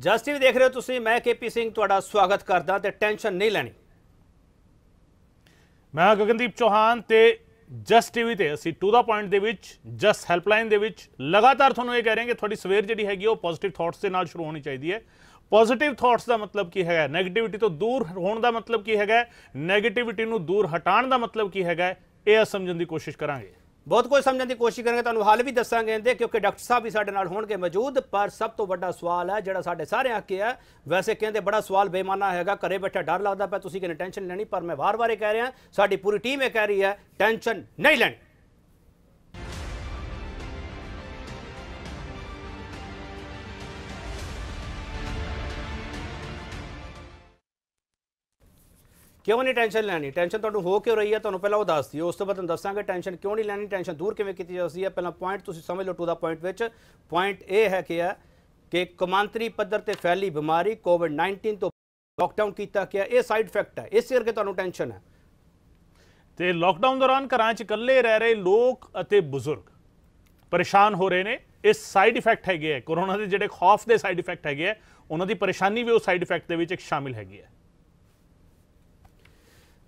Just TV ਦੇਖ ਰਹੇ ਹੋ ਤੁਸੀਂ, ਮੈਂ ਕੇਪੀ ਸਿੰਘ ਤੁਹਾਡਾ ਸਵਾਗਤ ਕਰਦਾ ਤੇ ਟੈਨਸ਼ਨ ਨਹੀਂ ਲੈਣੀ। ਮੈਂ ਗਗਨਦੀਪ ਚੌਹਾਨ ਤੇ ਜਸਟ ਟੀਵੀ ਤੇ ਅਸੀਂ ਟੂ ਦਾ ਪੁਆਇੰਟ ਦੇ ਵਿੱਚ ਜਸਟ ਹੈਲਪਲਾਈਨ ਦੇ ਵਿੱਚ ਲਗਾਤਾਰ ਤੁਹਾਨੂੰ ਇਹ ਕਹਿ ਰਹੇ ਹਾਂ ਕਿ ਤੁਹਾਡੀ ਸਵੇਰ ਜਿਹੜੀ ਹੈਗੀ ਉਹ ਪੋਜ਼ਿਟਿਵ ਥਾਟਸ ਦੇ ਨਾਲ ਸ਼ੁਰੂ ਹੋਣੀ ਚਾਹੀਦੀ ਹੈ। ਪੋਜ਼ਿਟਿਵ ਥਾਟਸ ਦਾ ਮਤਲਬ ਕੀ ਹੈਗਾ 네ਗੇਟਿਵਿਟੀ ਤੋਂ ਦੂਰ ਹੋਣ ਦਾ ਮਤਲਬ ਕੀ ਹੈਗਾ 네ਗੇਟਿਵਿਟੀ ਨੂੰ ਦੂਰ ਹਟਾਉਣ ਦਾ ਮਤਲਬ ਕੀ ਹੈਗਾ ਇਹ ਸਮਝਣ ਦੀ ਕੋਸ਼ਿਸ਼ ਕਰਾਂਗੇ। ਬਹੁਤ ਕੁਝ ਸਮਝਣ ਦੀ ਕੋਸ਼ਿਸ਼ ਕਰਾਂਗੇ, ਤੁਹਾਨੂੰ ਹੱਲ ਵੀ ਦੱਸਾਂਗੇ ਇਹਦੇ, ਕਿਉਂਕਿ ਡਾਕਟਰ ਸਾਹਿਬ ਵੀ ਸਾਡੇ ਨਾਲ ਹੋਣਗੇ ਮੌਜੂਦ, ਪਰ ਸਭ ਤੋਂ ਵੱਡਾ ਸਵਾਲ ਹੈ, ਜਿਹੜਾ ਸਾਡੇ ਸਾਰਿਆਂ ਅੱਗੇ ਹੈ, ਵੈਸੇ ਕਹਿੰਦੇ ਬੜਾ ਸਵਾਲ ਬੇਮਾਨਾ ਹੈਗਾ, ਘਰੇ ਬੈਠਾ ਡਰ ਲੱਗਦਾ ਪਿਆ, ਤੁਸੀਂ ਕਿਨੇ ਟੈਨਸ਼ਨ ਲੈਣੀ, ਪਰ ਮੈਂ ਵਾਰ-ਵਾਰ ਇਹ ਕਹਿ ਰਿਹਾ, ਸਾਡੀ ਪੂਰੀ ਟੀਮ ਇਹ ਕਹਿ ਰਹੀ ਹੈ, ਟੈਨਸ਼ਨ ਨਹੀਂ ਲੈਣੀ। ਕਿਉਂ ਨਹੀਂ ਟੈਨਸ਼ਨ ਲੈਣੀ? ਟੈਨਸ਼ਨ ਤੁਹਾਨੂੰ ਹੋ ਕਿਉਂ ਰਹੀ ਹੈ? ਤੁਹਾਨੂੰ ਪਹਿਲਾਂ ਉਹ ਦੱਸ ਦਿਓ। ਉਸ ਤੋਂ ਬਾਅਦ ਤੁਹਾਨੂੰ ਦੱਸਾਂਗੇ ਟੈਨਸ਼ਨ ਕਿਉਂ ਨਹੀਂ ਲੈਣੀ? ਟੈਨਸ਼ਨ ਦੂਰ ਕਿਵੇਂ ਕੀਤੀ ਜਾ ਸਕਦੀ ਹੈ? ਪਹਿਲਾਂ ਪੁਆਇੰਟ ਤੁਸੀਂ ਸਮਝ ਲਓ ਟੂ ਦਾ ਪੁਆਇੰਟ ਵਿੱਚ। ਪੁਆਇੰਟ ਇਹ ਹੈ ਕਿ ਹੈ ਕਿ ਕਮਾਂਤਰੀ ਪੱਧਰ ਤੇ ਫੈਲੀ ਬਿਮਾਰੀ ਕੋਵਿਡ-19 ਤੋਂ ਲਾਕਡਾਊਨ ਕੀਤਾ ਗਿਆ। ਇਹ ਸਾਈਡ ਇਫੈਕਟ ਹੈ। ਇਸ ਕਰਕੇ ਤੁਹਾਨੂੰ ਟੈਨਸ਼ਨ ਹੈ। ਤੇ ਲੋਕਡਾਊਨ ਦੌਰਾਨ ਘਰਾਂ 'ਚ ਇਕੱਲੇ ਰਹਿ ਰਹੇ ਲੋਕ ਅਤੇ ਬਜ਼ੁਰਗ ਪਰੇਸ਼ਾਨ ਹੋ ਰਹੇ ਨੇ। ਇਹ ਸਾਈਡ ਇਫੈਕਟ ਹੈਗੇ ਹੈ ਕੋਰੋਨਾ ਦੇ ਜਿਹੜੇ ਖੌਫ ਦੇ ਸਾਈਡ ਇਫੈਕਟ ਹੈਗੇ ਹੈ ਉਹਨਾਂ ਦੀ ਪਰੇਸ਼ਾਨੀ ਵੀ ਉਹ ਸਾਈਡ ਇਫੈਕਟ ਦੇ ਵਿੱਚ ਇੱਕ ਸ਼ਾਮਿਲ ਹੈਗੀ ਹੈ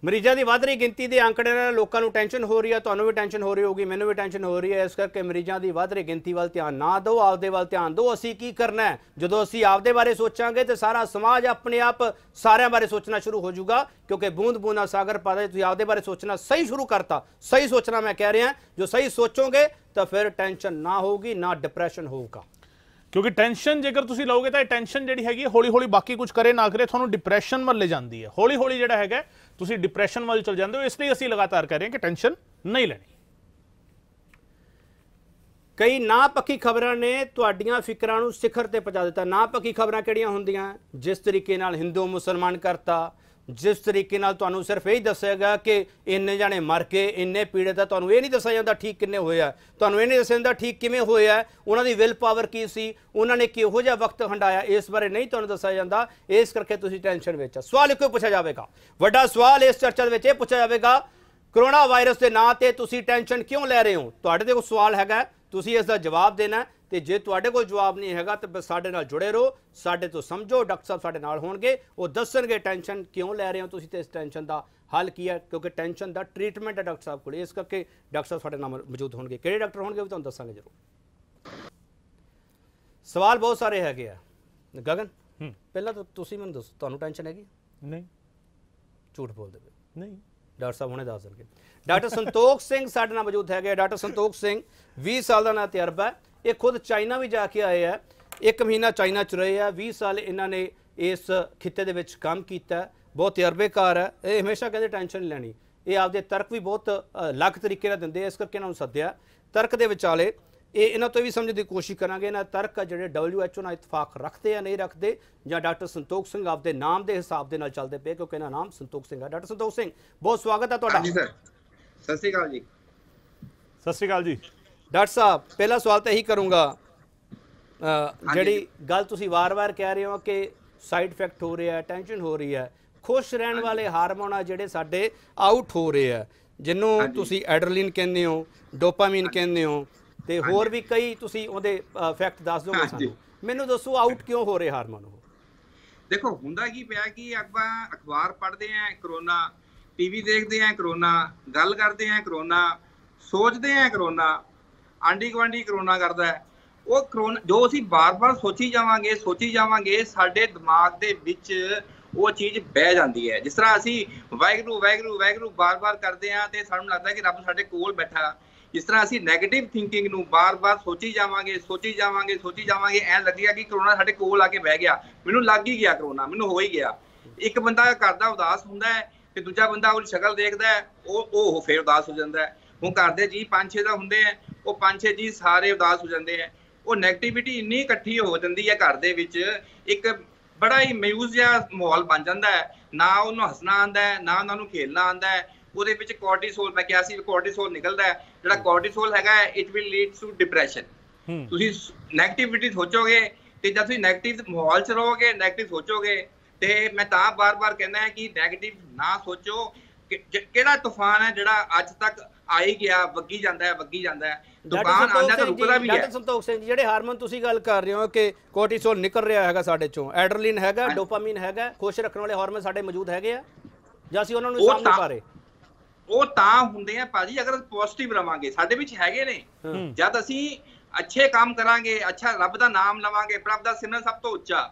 ਮਰੀਜ਼ਾਂ ਦੀ ਵੱਧ ਰਹੀ ਗਿਣਤੀ ਦੇ ਅੰਕੜੇ ਨਾਲ ਲੋਕਾਂ ਨੂੰ ਟੈਨਸ਼ਨ ਹੋ ਰਹੀ ਹੈ ਤੁਹਾਨੂੰ ਵੀ ਟੈਨਸ਼ਨ ਹੋ ਰਹੀ ਹੋਗੀ ਮੈਨੂੰ ਵੀ ਟੈਨਸ਼ਨ ਹੋ ਰਹੀ ਹੈ, ਇਸ ਕਰਕੇ ਮਰੀਜ਼ਾਂ ਦੀ ਵੱਧ ਰਹੀ ਗਿਣਤੀ ਵੱਲ ਧਿਆਨ ਨਾ ਦਿਓ, ਆਪਦੇ ਵੱਲ ਧਿਆਨ ਦਿਓ, ਅਸੀਂ ਕੀ ਕਰਨਾ ਹੈ? ਜਦੋਂ ਅਸੀਂ ਆਪਦੇ ਬਾਰੇ ਸੋਚਾਂਗੇ ਤੇ ਸਾਰਾ ਸਮਾਜ ਆਪਣੇ ਆਪ ਸਾਰਿਆਂ ਬਾਰੇ ਸੋਚਣਾ ਸ਼ੁਰੂ ਹੋ ਜਾਊਗਾ, ਕਿਉਂਕਿ ਬੂੰਦ ਬੂੰਦਾ ਸਾਗਰ ਪਾਦਾ ਤੁਸੀਂ ਆਪਦੇ ਬਾਰੇ ਸੋਚਣਾ ਸਹੀ ਸ਼ੁਰੂ ਕਰਤਾ, ਸਹੀ ਸੋਚਣਾ ਮੈਂ ਕਹਿ ਰਿਹਾ, ਜੋ ਸਹੀ ਸੋਚੋਗੇ ਤਾਂ ਫਿਰ ਟੈਨਸ਼ਨ ਨਾ ਹੋਊਗੀ, ਨਾ ਡਿਪਰੈਸ਼ਨ ਹੋਊਗਾ। ਕਿਉਂਕਿ ਟੈਨਸ਼ਨ ਜੇਕਰ ਤੁਸੀਂ ਲਓਗੇ ਤਾਂ ਇਹ ਟੈਨਸ਼ਨ ਜਿਹੜੀ ਹੈਗੀ ਹੌਲੀ ਹੌਲੀ ਬਾਕੀ ਕੁਝ ਕਰੇ ਨਾ ਕਰੇ, ਤੁਹਾਨੂੰ ਡਿਪਰੈਸ਼ਨ ਵੱਲ ਲੈ ਜਾਂਦੀ ਹੈ। ਹੌਲੀ ਹੌਲੀ ਜਿਹੜਾ ਹੈਗਾ, ਤੁਸੀਂ ਡਿਪਰੈਸ਼ਨ ਵੱਲ ਚਲ ਜਾਂਦੇ ਹੋ, ਇਸ ਲਈ ਅਸੀਂ ਲਗਾਤਾਰ ਕਹਿ ਰਹੇ ਹਾਂ ਕਿ ਟੈਨਸ਼ਨ ਨਹੀਂ ਲੈਣੀ। ਕਈ ਨਾ ਪੱਕੀ ਖਬਰਾਂ ਨੇ ਤੁਹਾਡੀਆਂ ਫਿਕਰਾਂ ਨੂੰ ਸਿਖਰ ਤੇ ਪਹੁੰਚਾ ਦਿੱਤਾ। ਨਾ ਪੱਕੀ ਖਬਰਾਂ ਕਿਹੜੀਆਂ ਹੁੰਦੀਆਂ? ਜਿਸ ਤਰੀਕੇ ਨਾਲ ਹਿੰਦੂ ਮੁਸਲਮਾਨ ਕਰਤਾ ਜਿਸ ਤਰੀਕੇ ਨਾਲ ਤੁਹਾਨੂੰ ਸਿਰਫ ਇਹ ਹੀ ਗਿਆ ਕਿ ਇੰਨੇ ਜਾਣੇ ਮਰ ਕੇ, ਇੰਨੇ ਪੀੜਤ ਆ, ਤੁਹਾਨੂੰ ਇਹ ਨਹੀਂ ਦੱਸਿਆ ਜਾਂਦਾ ਠੀਕ ਕਿੰਨੇ ਹੋਏ ਆ। ਤੁਹਾਨੂੰ ਇਹ ਨਹੀਂ ਦੱਸਿਆ ਜਾਂਦਾ ਠੀਕ ਕਿਵੇਂ ਹੋਏ ਆ। ਉਹਨਾਂ ਦੀ ਵਿਲ ਪਾਵਰ ਕੀ ਸੀ? ਉਹਨਾਂ ਨੇ ਕਿਹੋ ਜਿਹਾ ਵਕਤ ਹੰਡਾਇਆ ਇਸ ਬਾਰੇ ਨਹੀਂ ਤੁਹਾਨੂੰ ਦੱਸਿਆ ਜਾਂਦਾ। ਇਸ ਕਰਕੇ ਤੁਸੀਂ ਟੈਨਸ਼ਨ ਵਿੱਚ ਆ। ਸਵਾਲ ਇੱਕੋ ਹੀ ਪੁੱਛਿਆ ਜਾਵੇਗਾ। ਵੱਡਾ ਸਵਾਲ ਇਸ ਚਰਚਾ ਦੇ ਵਿੱਚ ਇਹ ਪੁੱਛਿਆ ਜਾਵੇਗਾ ਕਰੋਨਾ ਵਾਇਰਸ ਦੇ ਨਾਂ ਤੇ ਤੁਸੀਂ ਟੈਨਸ਼ਨ ਕਿਉਂ ਲੈ ਰਹੇ ਹੋ? ਤੁਹਾਡੇ ਤੇ ਕੋਈ ਸਵਾਲ ਹੈਗਾ। ਤੁਸੀਂ ਇਸ ਦਾ ਜਵਾਬ ਦੇਣਾ ਤੇ ਜੇ ਤੁਹਾਡੇ ਕੋਲ ਜਵਾਬ ਨਹੀਂ ਹੈਗਾ ਤਾਂ ਸਾਡੇ ਨਾਲ ਜੁੜੇ ਰਹੋ। ਸਾਡੇ ਤੋਂ ਸਮਝੋ ਡਾਕਟਰ ਸਾਹਿਬ ਸਾਡੇ ਨਾਲ ਹੋਣਗੇ। ਉਹ ਦੱਸਣਗੇ ਟੈਨਸ਼ਨ ਕਿਉਂ ਲੈ ਰਹੇ ਹੋ ਤੁਸੀਂ ਤੇ ਇਸ ਟੈਨਸ਼ਨ ਦਾ ਹੱਲ ਕੀ ਹੈ ਕਿਉਂਕਿ ਟੈਨਸ਼ਨ ਦਾ ਟ੍ਰੀਟਮੈਂਟ ਹੈ ਡਾਕਟਰ ਸਾਹਿਬ ਕੋਲ। ਇਸ ਕਰਕੇ ਡਾਕਟਰ ਸਾਹਿਬ ਸਾਡੇ ਨਾਲ ਮੌਜੂਦ ਹੋਣਗੇ। ਕਿਹੜੇ ਡਾਕਟਰ ਹੋਣਗੇ ਉਹ ਵੀ ਤੁਹਾਨੂੰ ਦੱਸਾਂਗੇ ਜ਼ਰੂਰ। ਸਵਾਲ ਬਹੁਤ ਸਾਰੇ ਹੈਗੇ ਆ। ਗਗਨ ਪਹਿਲਾਂ ਤਾਂ ਤੁਸੀਂ ਮੈਨੂੰ ਦੱਸੋ ਤੁਹਾਨੂੰ ਟੈਨਸ਼ਨ ਹੈਗੀ? ਨਹੀਂ। ਝੂਠ ਬੋਲਦੇ ਪਏ ਨਹੀਂ। ਡਾਕਟਰ ਸਾਹਿਬ ਹੁਣੇ ਦੱਸ ਦੇਣਗੇ। ਡਾਕਟਰ ਸੰਤੋਖ ਸਿੰਘ ਸਾਡੇ ਨਾਲ ਮੌਜੂਦ ਹੈਗੇ ਡਾਕਟਰ ਸੰਤੋਖ ਸਿੰਘ 20 ਸਾਲ ਦਾ ਨਾ ਤਜਰਬਾ ਹੈ। ਇਹ ਖੁਦ ਚਾਈਨਾ ਵੀ ਜਾ ਕੇ ਆਏ ਆ। ਇੱਕ ਮਹੀਨਾ ਚਾਈਨਾ ਚ ਰਹੇ ਆ। 20 ਸਾਲ ਇਹਨਾਂ ਨੇ ਇਸ ਖਿੱਤੇ ਦੇ ਵਿੱਚ ਕੰਮ ਕੀਤਾ ਬਹੁਤ ਤਜਰਬੇਕਾਰ ਹੈ। ਇਹ ਹਮੇਸ਼ਾ ਕਹਿੰਦੇ ਟੈਨਸ਼ਨ ਨਹੀਂ ਲੈਣੀ। ਇਹ ਆਪਦੇ ਤਰਕ ਵੀ ਬਹੁਤ ਅ, ਅਲੱਗ ਤਰੀਕੇ ਨਾਲ ਦਿੰਦੇ ਇਸ ਕਰਕੇ ਇਹਨਾਂ ਨੂੰ ਸੱਦਿਆ। ਤਰਕ ਦੇ ਵਿਚਾਲੇ ਇਹ ਇਹਨਾਂ ਤੋਂ ਵੀ ਸਮਝਣ ਦੀ ਕੋਸ਼ਿਸ਼ ਕਰਾਂਗੇ। ਇਹਨਾਂ ਤਰਕ ਆ ਜਿਹੜੇ WHO ਨਾਲ ਇਤਫਾਕ ਰੱਖਦੇ ਆ ਨਹੀਂ ਰੱਖਦੇ ਜਾਂ ਡਾਕਟਰ ਸੰਤੋਖ ਸਿੰਘ ਆਪਦੇ ਨਾਮ ਦੇ ਹਿਸਾਬ ਦੇ ਨਾਲ ਚੱਲਦੇ ਪਏ ਕਿਉਂਕਿ ਇਹਨਾਂ ਨਾਮ ਸੰਤੋਖ ਸਿੰਘ ਹੈ। ਡਾਕਟਰ ਸੰਤੋਖ ਸਿੰਘ ਬਹੁਤ ਸਵਾਗਤ ਹੈ ਤੁਹਾਡਾ। ਹਾਂਜੀ ਸਰ। ਸਤਿ ਸ਼੍ਰੀ ਅਕਾਲ ਜੀ। ਸਤਿ ਸ਼੍ਰੀ ਅਕਾਲ ਜੀ। ਡਾਕਟਰ ਸਾਹਿਬ ਪਹਿਲਾ ਸਵਾਲ ਤਾਂ ਇਹੀ ਕਰੂੰਗਾ ਜਿਹੜੀ ਗੱਲ ਤੁਸੀਂ ਵਾਰ-ਵਾਰ ਕਹਿ ਰਹੇ ਹੋ ਕਿ ਸਾਈਡ ਇਫੈਕਟ ਹੋ ਰਿਹਾ ਹੈ ਟੈਨਸ਼ਨ ਹੋ ਰਹੀ ਹੈ ਖੁਸ਼ ਰਹਿਣ ਵਾਲੇ ਹਾਰਮੋਨ ਆ ਜਿਹੜੇ ਸਾਡੇ ਆਊਟ ਹੋ ਰਹੇ ਆ ਜਿਹਨੂੰ। ਤੁਸੀਂ ਐਡਰਲਿਨ ਕਹਿੰਦੇ ਹੋ ਡੋਪਾਮਾਈਨ ਕਹਿੰਦੇ ਹੋ ਤੇ ਹੋਰ ਵੀ ਕਈ ਤੁਸੀਂ ਉਹਦੇ ਇਫੈਕਟ ਦੱਸ ਦੋਗੇ। ਸਾਨੂੰ। ਮੈਨੂੰ ਦੱਸੋ ਆਊਟ ਕਿਉਂ ਹੋ ਰਹੇ ਹਾਰਮੋਨ ਉਹ? ਦੇਖੋ ਹੁੰਦਾ ਕੀ ਪਿਆ ਕਿ ਆਪਾਂ ਅਖਬਾਰ ਪੜ੍ਹਦੇ ਆਂ ਕਰੋਨਾ ਟੀਵੀ ਦੇਖਦੇ ਆਂ, ਕਰੋਨਾ, ਗੱਲ ਕਰਦੇ ਆਂ, ਕਰੋਨਾ, ਸੋਚਦੇ ਆਂ, ਕਰੋਨਾ ਆਂਡੀ ਗਵਾਂਡੀ ਕਰੋਨਾ ਕਰਦਾ ਹੈ। ਉਹ ਕਰੋਨਾ, ਜੋ ਅਸੀਂ ਬਾਰ-ਬਾਰ ਸੋਚੀ ਜਾਵਾਂਗੇ ਸੋਚੀ ਜਾਵਾਂਗੇ, ਸਾਡੇ ਦਿਮਾਗ ਦੇ ਵਿੱਚ ਉਹ ਚੀਜ਼ ਬਹਿ ਜਾਂਦੀ ਹੈ। ਜਿਸ ਤਰ੍ਹਾਂ ਅਸੀਂ ਵਾਹਿਗੁਰੂ ਵਾਹਿਗੁਰੂ ਵਾਹਿਗੁਰੂ ਬਾਰ-ਬਾਰ ਕਰਦੇ ਆਂ ਤੇ ਸਾਨੂੰ ਲੱਗਦਾ ਕਿ ਰੱਬ ਸਾਡੇ ਕੋਲ ਬੈਠਾ। ਜਿਸ ਤਰ੍ਹਾਂ ਅਸੀਂ 네ਗੇਟਿਵ ਥਿੰਕਿੰਗ ਨੂੰ ਬਾਰ-ਬਾਰ ਸੋਚੀ ਜਾਵਾਂਗੇ ਸੋਚੀ ਜਾਵਾਂਗੇ ਸੋਚੀ ਜਾਵਾਂਗੇ, ਐ ਲੱਗੇਗਾ ਕਿ ਕਰੋਨਾ ਸਾਡੇ ਕੋਲ ਆ ਕੇ ਬਹਿ ਗਿਆ। ਮੈਨੂੰ ਲੱਗ ਹੀ ਗਿਆ ਕਰੋਨਾ, ਮੈਨੂੰ ਹੋ ਹੀ ਗਿਆ। ਇੱਕ ਬੰਦਾ ਘਰ ਦਾ ਉਦਾਸ ਹੁੰਦਾ ਹੈ ਤੇ ਦੂਜਾ ਬੰਦਾ ਉਹਦੀ ਸ਼ਕਲ ਦੇਖਦਾ ਹੈ ਉਹ ਉਹ ਫੇਰ ਉਦਾਸ ਹੋ ਜਾਂਦਾ ਹੈ। ਹੁਣ ਘਰ ਦੇ ਜੀ ਪੰਜ ਛੇ ਦਾ ਹੁੰਦੇ ਆ ਉਹ ਪੰਜ ਛੇ ਜੀ ਸਾਰੇ ਉਦਾਸ ਹੋ ਜਾਂਦੇ ਆ ਉਹ 네ਗੇਟਿਵਿਟੀ ਇੰਨੀ ਇਕੱਠੀ ਹੋ ਜਾਂਦੀ ਹੈ ਘਰ ਦੇ ਵਿੱਚ ਇੱਕ ਬੜਾ ਹੀ ਮਯੂਜ ਜਿਹਾ ਮਾਹੌਲ ਬਣ ਜਾਂਦਾ ਹੈ। ਨਾ ਉਹਨੂੰ ਹੱਸਣਾ ਆਉਂਦਾ ਹੈ ਨਾ ਉਹਨਾਂ ਨੂੰ ਖੇਲਣਾ ਆਉਂਦਾ ਹੈ। ਉਹਦੇ ਵਿੱਚ ਕੋਰਟੀਸੋਲ ਮੈਂ ਕਿਹਾ ਸੀ ਕੋਰਟੀਸੋਲ ਨਿਕਲਦਾ ਹੈ। ਜਿਹੜਾ ਕੋਰਟੀਸੋਲ ਹੈਗਾ it will lead to depression ਤੁਸੀਂ 네ਗੇਟਿਵਿਟੀ ਸੋਚੋਗੇ ਤੇ ਜਦ ਤੁਸੀਂ 네ਗੇਟਿਵ ਮਾਹੌਲ ਚ ਰਹੋਗੇ 네ਗੇਟਿਵ ਸੋਚੋਗੇ ਤੇ ਮੈਂ ਤਾਂ ਬਾਰ-ਬਾਰ ਕਹਿੰਦਾ ਹਾਂ ਕਿ 네ਗੇਟਿਵ ਨਾ ਸੋਚੋ। ਕਿਹੜਾ ਤੂਫਾਨ ਹੈ ਜਿਹੜਾ ਅੱਜ ਤੱਕ ਆ ਹੀ ਗਿਆ ਵੱਗੀ ਜਾਂਦਾ ਹੈ ਵੱਗੀ ਜਾਂਦਾ ਹੈ। ਤੂਫਾਨ ਆਉਂਦਾ ਤਾਂ ਰੁਕਦਾ ਵੀ ਹੈ। ਡਾਕਟਰ ਸੰਤੋਖ ਸਿੰਘ ਜੀ ਜਿਹੜੇ ਹਾਰਮੋਨ ਤੁਸੀਂ ਗੱਲ ਕਰ ਰਹੇ ਹੋ ਕਿ ਕੋਰਟੀਸੋਲ ਨਿਕਲ ਰਿਹਾ ਹੈਗਾ ਸਾਡੇ ਚੋਂ ਐਡਰਲਿਨ ਹੈਗਾ ਡੋਪਾਮਾਈਨ ਹੈਗਾ ਖੁਸ਼ ਰੱਖਣ ਵਾਲੇ ਹਾਰਮੋਨ ਸਾਡੇ ਮੌਜੂਦ ਹੈਗੇ ਆ। ਜਾਂ ਅਸੀਂ ਉਹਨਾਂ ਨੂੰ ਸਾਹਮਣੇ ਪਾ ਰਹੇ ਉਹ ਤਾਂ ਹੁੰਦੇ ਆ ਭਾਜੀ ਅਗਰ ਪੋਜ਼ਿਟਿਵ ਰਵਾਂਗੇ ਸਾਡੇ ਵਿੱਚ ਹੈਗੇ ਨੇ। ਜਦ ਅਸੀਂ ਅੱਛੇ ਕੰਮ ਕਰਾਂਗੇ ਅੱਛਾ ਰੱਬ ਦਾ ਨਾਮ ਲਵਾਂਗੇ ਪ੍ਰਭ ਦਾ ਸਿਮਰਨ ਸਭ ਤੋਂ ਉੱਚਾ।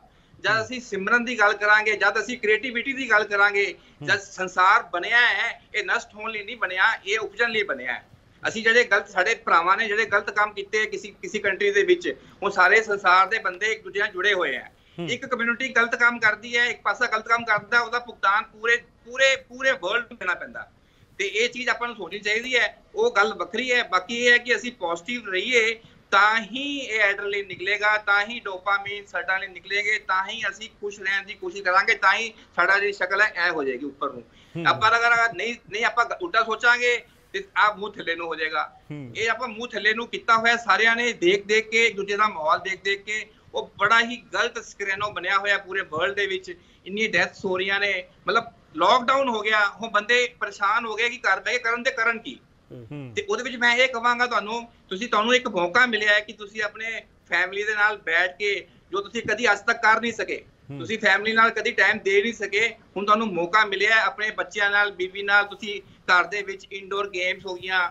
ਜਦ ਅਸੀਂ ਸਿਮਰਨ ਦੀ ਗੱਲ ਕਰਾਂਗੇ ਜਦ ਅਸੀਂ ਕ੍ਰੀਏਟੀਵਿਟੀ ਦੀ ਗੱਲ ਕਰਾਂਗੇ ਜਦ ਸੰਸਾਰ ਬਣਿਆ ਹੈ ਇਹ ਨਸ਼ਟ ਹੋਣ ਲਈ ਨਹੀਂ ਬਣਿਆ ਇਹ ਉਪਜਣ ਲਈ ਬਣਿਆ ਹੈ। ਅਸੀਂ ਜਿਹੜੇ ਗਲਤ ਸਾਡੇ ਭਰਾਵਾਂ ਨੇ ਜਿਹੜੇ ਗਲਤ ਕੰਮ ਕੀਤੇ ਕਿਸੇ ਕਿਸੇ ਕੰਟਰੀ ਦੇ ਵਿੱਚ ਉਹ ਸਾਰੇ ਸੰਸਾਰ ਦੇ ਬੰਦੇ ਇੱਕ ਦੂਜੇ ਨਾਲ ਜੁੜੇ ਹੋਏ ਆ ਇੱਕ ਕਮਿਊਨਿਟੀ ਗਲਤ ਕੰਮ ਕਰਦੀ ਹੈ ਇੱਕ ਪਾਸਾ ਗਲਤ ਕੰਮ ਕਰਦਾ ਉਹਦਾ ਭੁਗਤਾਨ ਪੂਰੇ ਪੂਰੇ ਪੂਰੇ ਵਰਲਡ ਨੂੰ ਦੇਣਾ ਪੈਂਦਾ। ਤੇ ਇਹ ਚੀਜ਼ ਆਪਾਂ ਨੂੰ ਸੋਚਣੀ ਚਾਹੀਦੀ ਹੈ ਉਹ ਗੱਲ ਵੱਖਰੀ ਹੈ ਬਾਕੀ ਇਹ ਹੈ ਕਿ ਅਸੀਂ ਪੋਜ਼ਿਟਿਵ ਰਹੀਏ ਤਾਂ ਹੀ ਇਹ ਐਡਰਲਿਨ ਨਿਕਲੇਗਾ ਤਾਂ ਹੀ ਡੋਪਾਮਾਈਨ ਸਾਡਾ ਲਈ ਨਿਕਲੇਗੇ ਤਾਂ ਹੀ ਅਸੀਂ ਖੁਸ਼ ਰਹਿਣ ਦੀ ਕੋਸ਼ਿਸ਼ ਕਰਾਂਗੇ ਤਾਂ ਹੀ ਸਾਡਾ ਜਿਹੜੀ ਸ਼ਕਲ ਹੈ ਐ ਹੋ ਜਾਏਗੀ ਉੱਪਰ ਨੂੰ। ਆਪਾਂ ਅਗਰ ਨਹੀਂ ਨਹੀਂ ਆਪਾਂ ਉਲਟਾ ਸੋਚਾਂਗੇ ਤੇ ਆ ਮੂੰਹ ਥੱਲੇ ਨੂੰ ਹੋ ਜਾਏਗਾ। ਇਹ ਆਪਾਂ ਮੂੰਹ ਥੱਲੇ ਨੂੰ ਕੀਤਾ ਹੋਇਆ ਸਾਰਿਆਂ ਨੇ ਦੇਖ ਦੇਖ ਕੇ ਇੱਕ ਦੂਜੇ ਦਾ ਮਾਹੌਲ ਦੇਖ ਦੇਖ ਕੇ ਉਹ ਬੜਾ ਹੀ ਗਲਤ ਸਕ੍ਰੈਨੋ ਬਣਿਆ ਹੋਇਆ ਪੂਰੇ ਵਰਲਡ ਦੇ ਵਿੱਚ ਇੰਨੀ ਡੈਥਸ ਹੋ ਰਹੀਆਂ ਨੇ। ਮਤਲਬ ਲੋਕਡਾਊਨ ਹੋ ਗਿਆ ਹੁਣ ਬੰਦੇ ਪਰੇਸ਼ਾਨ ਹੋ ਗਏ ਕਿ ਕਰ ਬੈ ਕੇ ਕਰਨ ਤੇ ਕਰਨ ਕੀ? ਤੇ ਉਹਦੇ ਵਿੱਚ ਮੈਂ ਇਹ ਕਹਾਂਗਾ ਤੁਹਾਨੂੰ ਤੁਸੀਂ ਤੁਹਾਨੂੰ ਇੱਕ ਮੌਕਾ ਮਿਲਿਆ ਹੈ ਕਿ ਤੁਸੀਂ ਆਪਣੇ ਫੈਮਿਲੀ ਦੇ ਨਾਲ ਬੈਠ ਕੇ ਜੋ ਤੁਸੀਂ ਕਦੀ ਅੱਜ ਤੱਕ ਕਰ ਨਹੀਂ ਸਕੇ ਤੁਸੀਂ ਫੈਮਿਲੀ ਨਾਲ ਕਦੀ ਟਾਈਮ ਦੇ ਨਹੀਂ ਸਕੇ ਹੁਣ ਤੁਹਾਨੂੰ ਮੌਕਾ ਮਿਲਿਆ ਹੈ ਆਪਣੇ ਬੱਚਿਆਂ ਨਾਲ ਬੀਬੀ ਨਾਲ ਤੁਸੀਂ ਘਰ ਦੇ ਵਿੱਚ ਇਨਡੋਰ ਗੇਮਸ ਹੋ ਗਈਆਂ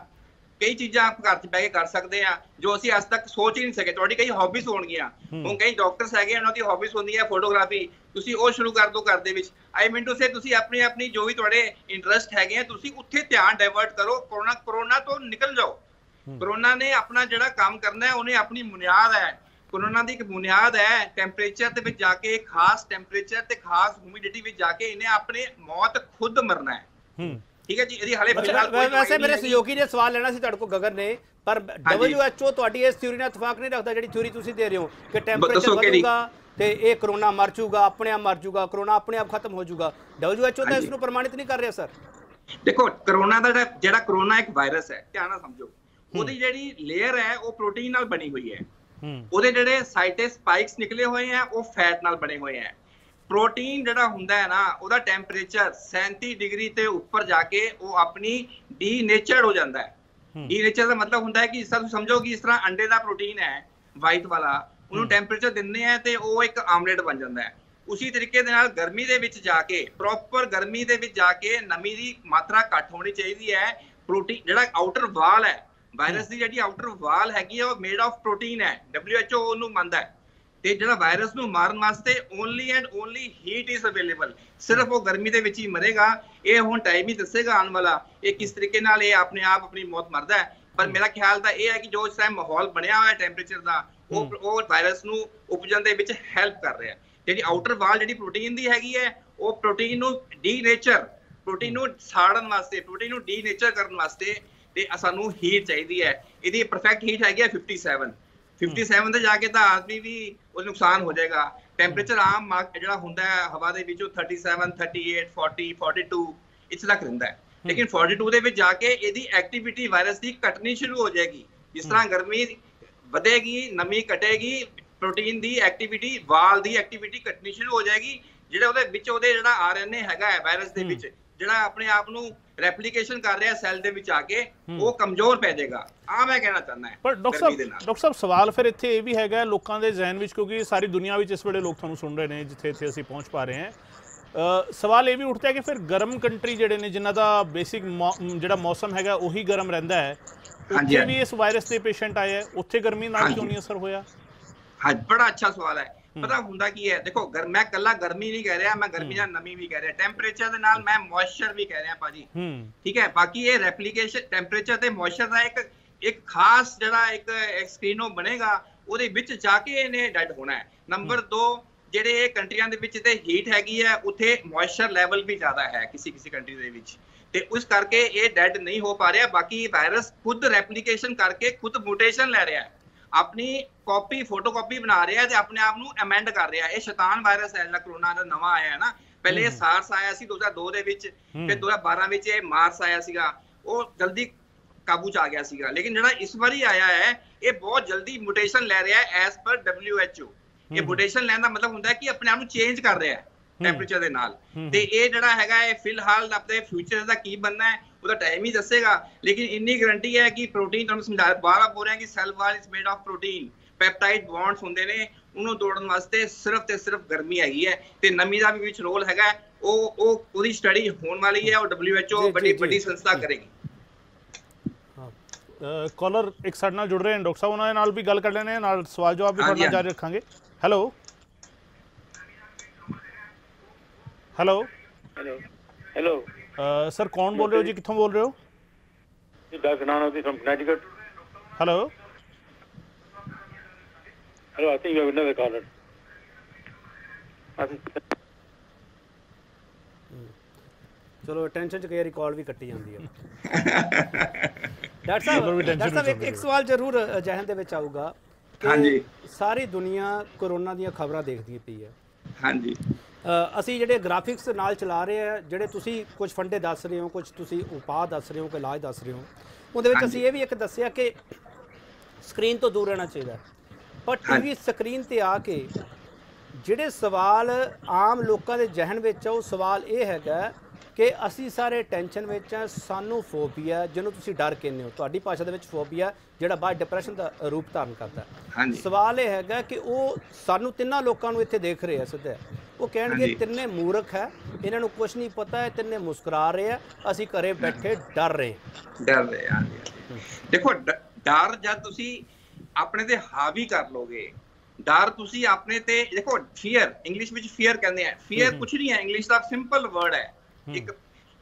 ਕਈ ਚੀਜ਼ਾਂ ਆਪ ਘਰ 'ਚ ਬਹਿ ਕੇ ਕਰ ਸਕਦੇ ਆ ਜੋ ਅਸੀਂ ਅੱਜ ਤੱਕ ਸੋਚ ਹੀ ਨਹੀਂ ਸਕੇ। ਤੁਹਾਡੀ ਕਈ ਹੌਬੀਜ਼ ਹੋਣਗੀਆਂ। ਹੁਣ ਕਈ ਡਾਕਟਰਸ ਹੈਗੇ ਉਹਨਾਂ ਦੀ ਹੌਬੀਜ਼ ਹੁੰਦੀ ਹੈ ਫੋਟੋਗ੍ਰਾਫੀ ਤੁਸੀਂ ਉਹ ਸ਼ੁਰੂ ਕਰ ਦਿਓ ਘਰ ਦੇ ਵਿੱਚ। ਆਈ ਮੀਨ ਟੂ ਸੇ ਤੁਸੀਂ ਆਪਣੀ ਆਪਣੀ ਜੋ ਵੀ ਤੁਹਾਡੇ ਇੰਟਰਸਟ ਹੈਗੇ ਆ ਤੁਸੀਂ ਉੱਥੇ ਧਿਆਨ ਡਾਇਵਰਟ ਕਰੋ। ਕਰੋਨਾ ਕਰੋਨਾ ਤੋਂ ਨਿਕਲ ਜਾਓ। ਕਰੋਨਾ ਨੇ ਆਪਣਾ ਜਿਹੜਾ ਕੰਮ ਕਰਨਾ ਹੈ ਉਹਨੇ ਆਪਣੀ ਬੁਨਿਆਦ ਹੈ। ਕਰੋਨਾ ਦੀ ਇੱਕ ਬੁਨਿਆਦ ਹੈ ਟੈਂਪਰੇਚਰ ਦੇ ਵਿੱਚ ਜਾ ਕੇ ਖਾਸ ਟੈਂਪਰੇਚਰ ਤੇ ਖਾਸ ਹਿਊਮਿਡਿਟੀ ਵਿੱਚ ਜਾ ਕੇ ਇਹਨੇ ਆਪਣੇ ਮੌਤ ਖੁਦ ਮਰਨਾ ਹੈ। ਹੂੰ। ਠੀਕ ਹੈ ਜੀ ਇਹਦੀ ਹਾਲੇ ਫਿਲਹਾਲ ਕੋਈ ਵੈਸੇ ਮੇਰੇ। ਸਹਿਯੋਗੀ ਨੇ ਸਵਾਲ ਲੈਣਾ ਸੀ ਤੁਹਾਡੇ ਕੋਲ ਗਗਨ ਨੇ ਪਰ WHO ਤੁਹਾਡੀ ਇਸ ਥਿਊਰੀ ਨਾਲ ਇਤਫਾਕ ਨਹੀਂ ਰੱਖਦਾ ਜਿਹੜੀ ਥਿਊਰੀ ਤੁਸੀਂ ਦੇ ਰਹੇ ਹੋ ਕਿ ਟੈਂਪਰੇਚਰ? ਵਧੂਗਾ ਤੇ ਇਹ ਕਰੋਨਾ ਮਰ ਜਾਊਗਾ ਆਪਣੇ ਆਪ ਮਰ ਜਾਊਗਾ ਕਰੋਨਾ ਆਪਣੇ ਆਪ ਖਤਮ ਹੋ ਜਾਊਗਾ। WHO ਤਾਂ ਇਸ। ਨੂੰ ਪ੍ਰਮਾਣਿਤ ਨਹੀਂ ਕਰ ਰਿਹਾ ਸਰ। ਦੇਖੋ ਕਰੋਨਾ ਦਾ ਜਿਹੜਾ- ਕਰੋਨਾ ਇੱਕ ਵਾਇਰਸ ਹੈ ਧਿਆਨ ਨਾਲ ਸਮਝੋ। ਉਹਦੀ ਜਿਹੜੀ ਲੇਅਰ ਹੈ ਉਹ ਪ੍ਰੋਟੀਨ ਨਾਲ ਬਣੀ ਹੋਈ ਹੈ। ਹੂੰ। ਉਹਦੇ ਜਿਹੜੇ ਸਾਈਟੇ ਸਪਾਈਕਸ ਨਿਕਲੇ ਹੋਏ ਆ ਉਹ ਫੈਟ ਨਾਲ ਬਣੇ ਹੋਏ ਆ ਪ੍ਰੋਟੀਨ ਜਿਹੜਾ ਹੁੰਦਾ ਹੈ ਨਾ ਉਹਦਾ ਟੈਂਪਰੇਚਰ 37 ਡਿਗਰੀ ਤੇ ਉੱਪਰ ਜਾ ਕੇ ਉਹ ਆਪਣੀ ਡੀਨੇਚਰਡ ਹੋ ਜਾਂਦਾ ਹੈ। ਡੀਨੇਚਰ ਦਾ ਮਤਲਬ ਹੁੰਦਾ ਹੈ ਕਿ ਇਸ ਤਰ੍ਹਾਂ ਸਮਝੋ ਕਿ ਇਸ ਤਰ੍ਹਾਂ ਅੰਡੇ ਦਾ ਪ੍ਰੋਟੀਨ ਹੈ ਵਾਈਟ ਵਾਲਾ ਉਹਨੂੰ ਟੈਂਪਰੇਚਰ ਦਿੰਦੇ ਆ ਤੇ ਉਹ ਇੱਕ ਆਮਲੇਟ ਬਣ ਜਾਂਦਾ ਹੈ। ਉਸੇ ਤਰੀਕੇ ਦੇ ਨਾਲ ਗਰਮੀ ਦੇ ਵਿੱਚ ਜਾ ਕੇ ਪ੍ਰੋਪਰ ਗਰਮੀ ਦੇ ਵਿੱਚ ਜਾ ਕੇ ਨਮੀ ਦੀ ਮਾਤਰਾ ਘੱਟ ਹੋਣੀ ਚਾਹੀਦੀ ਹੈ। ਪ੍ਰੋਟੀਨ ਜਿਹੜਾ ਆਊਟਰ ਵਾਲ ਹੈ ਵਾਇਰਸ ਦੀ ਜਿਹੜੀ ਆਊਟਰ ਵਾਲ ਹੈਗੀ ਆ ਉਹ ਮੇਡ ਆਫ ਪ੍ਰੋਟੀਨ ਹੈ। WHO ਉਹਨੂੰ ਮੰਨਦਾ ਹੈ। ਤੇ ਜਿਹੜਾ ਵਾਇਰਸ ਨੂੰ ਮਾਰਨ ਵਾਸਤੇ only and only heat is available ਸਿਰਫ ਉਹ ਗਰਮੀ ਦੇ ਵਿੱਚ ਹੀ ਮਰੇਗਾ। ਇਹ ਹੁਣ ਟਾਈਮ ਹੀ ਦੱਸੇਗਾ ਆਉਣ ਵਾਲਾ। ਇਹ ਕਿਸ ਤਰੀਕੇ ਨਾਲ ਇਹ ਆਪਣੇ ਆਪ ਆਪਣੀ ਮੌਤ ਮਰਦਾ ਹੈ? ਪਰ ਮੇਰਾ ਖਿਆਲ ਤਾਂ ਇਹ ਹੈ ਕਿ ਜੋ ਇਸ ਟਾਈਮ ਮਾਹੌਲ ਬਣਿਆ ਹੋਇਆ ਟੈਂਪਰੇਚਰ ਦਾ ਉਹ ਉਹ ਵਾਇਰਸ ਨੂੰ ਉਪਜਣ ਦੇ ਵਿੱਚ ਹੈਲਪ ਕਰ ਰਿਹਾ ਹੈ। ਜਿਹੜੀ ਆਊਟਰ ਵਾਲ ਜਿਹੜੀ ਪ੍ਰੋਟੀਨ ਦੀ ਹੈਗੀ ਹੈ ਉਹ ਪ੍ਰੋਟੀਨ ਨੂੰ ਡੀਨੇਚਰ ਪ੍ਰੋਟੀਨ ਨੂੰ ਸਾੜਨ ਵਾਸਤੇ ਪ੍ਰੋਟੀਨ ਨੂੰ ਡੀਨੇਚਰ ਕਰਨ ਵਾਸਤੇ ਤੇ ਸਾਨੂੰ ਹੀਟ ਚਾਹੀਦੀ ਹੈ। ਇਹਦੀ ਪਰਫੈਕਟ ਹੀਟ ਹੈਗੀ ਹੈ 57 57 ਤੇ ਜਾ ਕੇ ਤਾਂ ਆਦਮੀ ਵੀ ਉਹ ਨੁਕਸਾਨ ਹੋ ਜਾਏਗਾ। ਟੈਂਪਰੇਚਰ ਆਮ ਮਾਰਕ ਜਿਹੜਾ ਹੁੰਦਾ ਹੈ ਹਵਾ ਦੇ ਵਿੱਚ ਉਹ 37 38 40 42 ਇਸ ਤੱਕ ਰਹਿੰਦਾ ਹੈ। ਲੇਕਿਨ 42 ਦੇ ਵਿੱਚ ਜਾ ਕੇ ਇਹਦੀ ਐਕਟੀਵਿਟੀ ਵਾਇਰਸ ਦੀ ਘਟਣੀ ਸ਼ੁਰੂ ਹੋ ਜਾਏਗੀ। ਜਿਸ ਤਰ੍ਹਾਂ ਗਰਮੀ ਵਧੇਗੀ ਨਮੀ ਘਟੇਗੀ ਪ੍ਰੋਟੀਨ ਦੀ ਐਕਟੀਵਿਟੀ ਵਾਲ ਦੀ ਐਕਟੀਵਿਟੀ ਘਟਣੀ ਸ਼ੁਰੂ ਹੋ ਜਾਏਗੀ ਜਿਹੜਾ ਉਹਦੇ ਵਿੱਚ ਉਹਦੇ ਜਿਹੜਾ ਆਰਐਨਏ ਹੈਗਾ ਹੈ ਵਾਇਰਸ ਦੇ ਵਿੱਚ ਜਿਹੜਾ ਆਪਣੇ ਆਪ ਨੂੰ ਰੈਪਲੀਕੇਸ਼ਨ ਕਰ ਰਿਹਾ ਸੈੱਲ ਦੇ ਵਿੱਚ ਆ ਕੇ ਉਹ ਕਮਜ਼ੋਰ ਪੈ ਜਾਏਗਾ। ਆ ਮੈਂ ਕਹਿਣਾ ਚਾਹੁੰਦਾ ਹੈ ਪਰ ਡਾਕਟਰ ਸਾਹਿਬ। ਡਾਕਟਰ ਸਾਹਿਬ ਸਵਾਲ ਫਿਰ ਇੱਥੇ ਇਹ ਵੀ ਹੈਗਾ ਲੋਕਾਂ ਦੇ ਜ਼ਿਹਨ ਵਿੱਚ ਕਿਉਂਕਿ ਸਾਰੀ ਦੁਨੀਆ ਵਿੱਚ ਇਸ ਵੇਲੇ ਲੋਕ ਤੁਹਾਨੂੰ ਸੁਣ ਰਹੇ ਨੇ ਜਿੱਥੇ ਇੱਥੇ ਅਸੀਂ ਪਹੁੰਚ ਪਾ ਰਹੇ ਹਾਂ। ਸਵਾਲ ਇਹ ਵੀ ਉੱਠਦਾ ਹੈ ਕਿ ਫਿਰ ਗਰਮ ਕੰਟਰੀ ਜਿਹੜੇ ਨੇ ਜਿਨ੍ਹਾਂ ਦਾ ਬੇਸਿਕ ਜਿਹੜਾ ਮੌਸਮ ਹੈਗਾ ਉਹੀ ਗਰਮ ਰਹਿੰਦਾ ਹੈ। ਉੱਥੇ ਵੀ ਇਸ ਵਾਇਰਸ ਦੇ ਪੇਸ਼ੈਂਟ ਆਏ ਹੈ। ਉੱਥੇ ਗਰਮੀ ਨਾਲ। ਕਿਉਂ ਨਹੀਂ ਅਸਰ ਹੋਇਆ? ਹਾਂ ਬੜਾ ਅੱਛਾ ਸਵਾਲ ਹੈ। ਪਤਾ ਹੁੰਦਾ ਕੀ ਹੈ? ਦੇਖੋ ਗਰ ਮੈਂ ਕੱਲਾ ਗਰਮੀ ਨਹੀਂ ਕਹਿ ਰਿਹਾ ਮੈਂ ਗਰਮੀ ਨਾਲ ਨਮੀ ਵੀ ਕਹਿ ਰਿਹਾ। ਟੈਂਪਰੇਚਰ ਦੇ ਨਾਲ ਮੈਂ ਮੋਇਸਚਰ ਵੀ ਕਹਿ ਰਿਹਾ ਭਾਜੀ। ਠੀਕ ਹੈ? ਬਾਕੀ ਇਹ ਰੈਪਲੀਕੇਸ਼ਨ ਟੈਂਪਰੇਚਰ ਤੇ ਮੋਇਸਚਰ ਦਾ ਇੱਕ ਇੱਕ ਖਾਸ ਜਿਹੜਾ ਇੱਕ ਸਕਰੀਨੋ ਬਣੇਗਾ ਉਹਦੇ ਵਿੱਚ ਜਾ ਕੇ ਇਹਨੇ ਡੈਡ ਹੋਣਾ ਹੈ। ਨੰਬਰ 2 ਜਿਹੜੇ ਇਹ ਕੰਟਰੀਆਂ ਦੇ ਵਿੱਚ ਤੇ ਹੀਟ ਹੈਗੀ ਹੈ ਉੱਥੇ ਮੋਇਸਚਰ ਲੈਵਲ ਵੀ ਜ਼ਿਆਦਾ ਹੈ ਕਿਸੇ ਕਿਸੇ ਕੰਟਰੀ ਦੇ ਵਿੱਚ। ਤੇ ਉਸ ਕਰਕੇ ਇਹ ਡੈਡ ਨਹੀਂ ਹੋ ਪਾ ਰਿਹਾ ਬਾਕੀ ਵਾਇਰਸ ਖੁਦ ਰੈਪਲੀਕੇਸ਼ਨ ਕਰਕੇ ਖੁਦ ਮਿਊਟੇਸ਼ਨ ਲੈ ਰਿਹਾ ਹੈ। ਆਪਣੀ ਕਾਪੀ ਫੋਟੋਕਾਪੀ ਬਣਾ ਰਿਹਾ ਤੇ ਆਪਣੇ ਆਪ ਨੂੰ ਅਮੈਂਡ ਕਰ ਰਿਹਾ। ਇਹ ਸ਼ੈਤਾਨ ਵਾਇਰਸ ਹੈ ਜਿਹੜਾ ਕਰੋਨਾ ਦਾ ਨਵਾਂ ਆਇਆ ਹੈ ਨਾ। ਪਹਿਲੇ ਇਹ ਸਾਰਸ ਆਇਆ ਸੀ 2002 ਦੇ ਵਿੱਚ ਫਿਰ 2012 ਵਿੱਚ ਇਹ ਮਾਰਸ ਆਇਆ ਸੀਗਾ। ਉਹ ਜਲਦੀ ਕਾਬੂ ਚ ਆ ਗਿਆ ਸੀਗਾ। ਲੇਕਿਨ ਜਿਹੜਾ ਇਸ ਵਾਰੀ ਆਇਆ ਹੈ ਇਹ ਬਹੁਤ ਜਲਦੀ ਮਿਊਟੇਸ਼ਨ ਲੈ ਰਿਹਾ ਹੈ ਐਸ ਪਰ WHO ਇਹ ਮਿਊਟੇਸ਼ਨ ਲੈਣ ਦਾ ਮਤਲਬ ਹੁੰਦਾ ਹੈ ਕਿ ਆਪਣੇ ਆਪ ਨੂੰ ਚੇਂਜ ਕਰ ਰਿਹਾ ਹੈ ਟੈਂਪਰੇਚਰ ਦੇ ਨਾਲ। ਤੇ ਇਹ ਜਿਹੜਾ ਹੈਗਾ ਇਹ ਫਿਲਹਾਲ ਆਪਣੇ ਫਿਊਚਰ ਦਾ ਕੀ ਬਣਨਾ ਹੈ ਉਹਦਾ ਟਾਈਮ ਹੀ ਦੱਸੇਗਾ ਲੇਕਿਨ ਇੰਨੀ ਗਾਰੰਟੀ ਹੈ ਕਿ ਪ੍ਰੋਟੀਨ ਤੁਹਾਨੂੰ ਸਮਝਾ ਬਾਰਾ ਬੋਲ ਰਿਹਾ ਕਿ cell wall is made of protein peptide bonds ਹੁੰਦੇ ਨੇ ਉਹਨੂੰ ਤੋੜਨ ਵਾਸਤੇ ਸਿਰਫ ਤੇ ਸਿਰਫ ਗਰਮੀ ਹੈਗੀ ਹੈ ਤੇ ਨਮੀ ਦਾ ਵੀ ਵਿੱਚ ਰੋਲ ਹੈਗਾ ਹੈ। ਉਹ ਉਹ ਉਹਦੀ ਸਟੱਡੀ ਹੋਣ ਵਾਲੀ ਹੈ ਉਹ ਜੀ, WHO ਜੀ, ਵੱਡੀ ਜੀ। ਵੱਡੀ ਸੰਸਥਾ ਕਰੇਗੀ ਕਾਲਰ ਇੱਕ ਸਾਡੇ ਨਾਲ ਜੁੜ ਰਹੇ ਨੇ ਡਾਕਟਰ ਸਾਹਿਬ ਉਹਨਾਂ ਦੇ ਨਾਲ ਵੀ ਗੱਲ ਕਰ ਲੈਣੇ ਆ ਨਾਲ ਸਵਾਲ ਜਵਾਬ ਵੀ ਤੁਹਾਡੇ ਨਾਲ ਹਾਂਜੀ, ਜਾਰੀ ਰੱਖਾਂਗੇ hello hello hello hello sir ਕੌਣ ਬੋਲ ਰਹੇ ਹੋ ਜੀ? ਕਿੱਥੋਂ ਬੋਲ ਰਹੇ ਹੋ? ਜੀ doctor ਨਾਨੋਦੀ from Connecticut hello hello I think you have another caller I ਚਲੋ ਟੈਨਸ਼ਨ ਚ ਕਈ ਵਾਰੀ ਕਾਲ ਵੀ ਕੱਟੀ ਜਾਂਦੀ ਹੈ ਡਾਕਟਰ ਸਾਹਿਬ ਡਾਕਟਰ ਸਾਹਿਬ ਇੱਕ ਸਵਾਲ ਜ਼ਰੂਰ ਜਹਿਨ ਦੇ ਵਿੱਚ ਆਊਗਾ ਹਾਂਜੀ। ਸਾਰੀ ਦੁਨੀਆ ਕੋਰੋਨਾ ਦੀਆਂ ਖਬਰਾਂ ਦੇਖਦੀ ਪਈ ਹੈ। ਹਾਂਜੀ। ਅਸੀਂ ਜਿਹੜੇ ਗ੍ਰਾਫਿਕਸ ਨਾਲ ਚਲਾ ਰਹੇ ਆ ਜਿਹੜੇ ਤੁਸੀਂ ਕੁਝ ਫੰਡੇ ਦੱਸ ਰਹੇ ਹੋ ਕੁਝ ਤੁਸੀਂ ਉਪਾਅ ਦੱਸ ਰਹੇ ਹੋ ਕਿ ਇਲਾਜ ਦੱਸ ਰਹੇ ਹੋ ਉਹਦੇ ਵਿੱਚ ਅਸੀਂ ਇਹ ਵੀ ਇੱਕ ਦੱਸਿਆ ਕਿ ਸਕਰੀਨ ਤੋਂ ਦੂਰ ਰਹਿਣਾ ਚਾਹੀਦਾ। ਪਰ ਟੀਵੀ ਸਕਰੀਨ ਤੇ ਆ ਕੇ ਜਿਹੜੇ ਸਵਾਲ ਆਮ ਲੋਕਾਂ ਦੇ ਜ਼ਿਹਨ ਵਿੱਚ ਆ ਉਹ ਸਵਾਲ ਇਹ ਹੈਗਾ ਕਿ ਅਸੀਂ ਸਾਰੇ ਟੈਨਸ਼ਨ ਵਿੱਚ ਆ ਸਾਨੂੰ ਫੋਬੀਆ ਜਿਹਨੂੰ ਤੁਸੀਂ ਡਰ ਕਹਿੰਦੇ ਹੋ ਤੁਹਾਡੀ ਭਾਸ਼ਾ ਦੇ ਵਿੱਚ ਫੋਬੀਆ ਜਿਹੜਾ ਬਾਅਦ ਡਿਪਰੈਸ਼ਨ ਦਾ ਰੂਪ ਧਾਰਨ ਕਰਦਾ ਹਾਂਜੀ ਸਵਾਲ ਇਹ ਹੈਗਾ ਕਿ ਉਹ ਸਾਨੂੰ ਤਿੰਨਾਂ ਲੋਕਾਂ ਨੂੰ ਇੱਥੇ ਦੇਖ ਰਹੇ ਆ ਸਿੱਧਾ ਉਹ ਕਹਿਣਗੇ। ਤਿੰਨੇ ਮੂਰਖ ਹੈ ਇਹਨਾਂ ਨੂੰ ਕੁਝ ਨਹੀਂ ਪਤਾ ਹੈ ਤਿੰਨੇ ਮੁਸਕਰਾ ਰਹੇ ਆ ਅਸੀਂ ਘਰੇ ਬੈਠੇ ਡਰ ਰਹੇ। ਡਰ ਰਹੇ ਹਾਂਜੀ। ਦੇਖੋ ਡਰ ਜਦ ਤੁਸੀਂ ਆਪਣੇ ਤੇ ਹਾਵੀ ਕਰ ਲੋਗੇ ਡਰ ਤੁਸੀਂ ਆਪਣੇ ਤੇ ਦੇਖੋ ਫੀਅਰ ਇੰਗਲਿਸ਼ ਵਿੱਚ ਫੀਅਰ ਕਹਿੰਦੇ ਆ ਫੀਅਰ ਕੁਝ ਨਹੀਂ ਹੈ ਇੰਗਲਿਸ਼ ਦਾ ਸਿੰਪਲ ਵਰਡ ਹੈ ਇੱਕ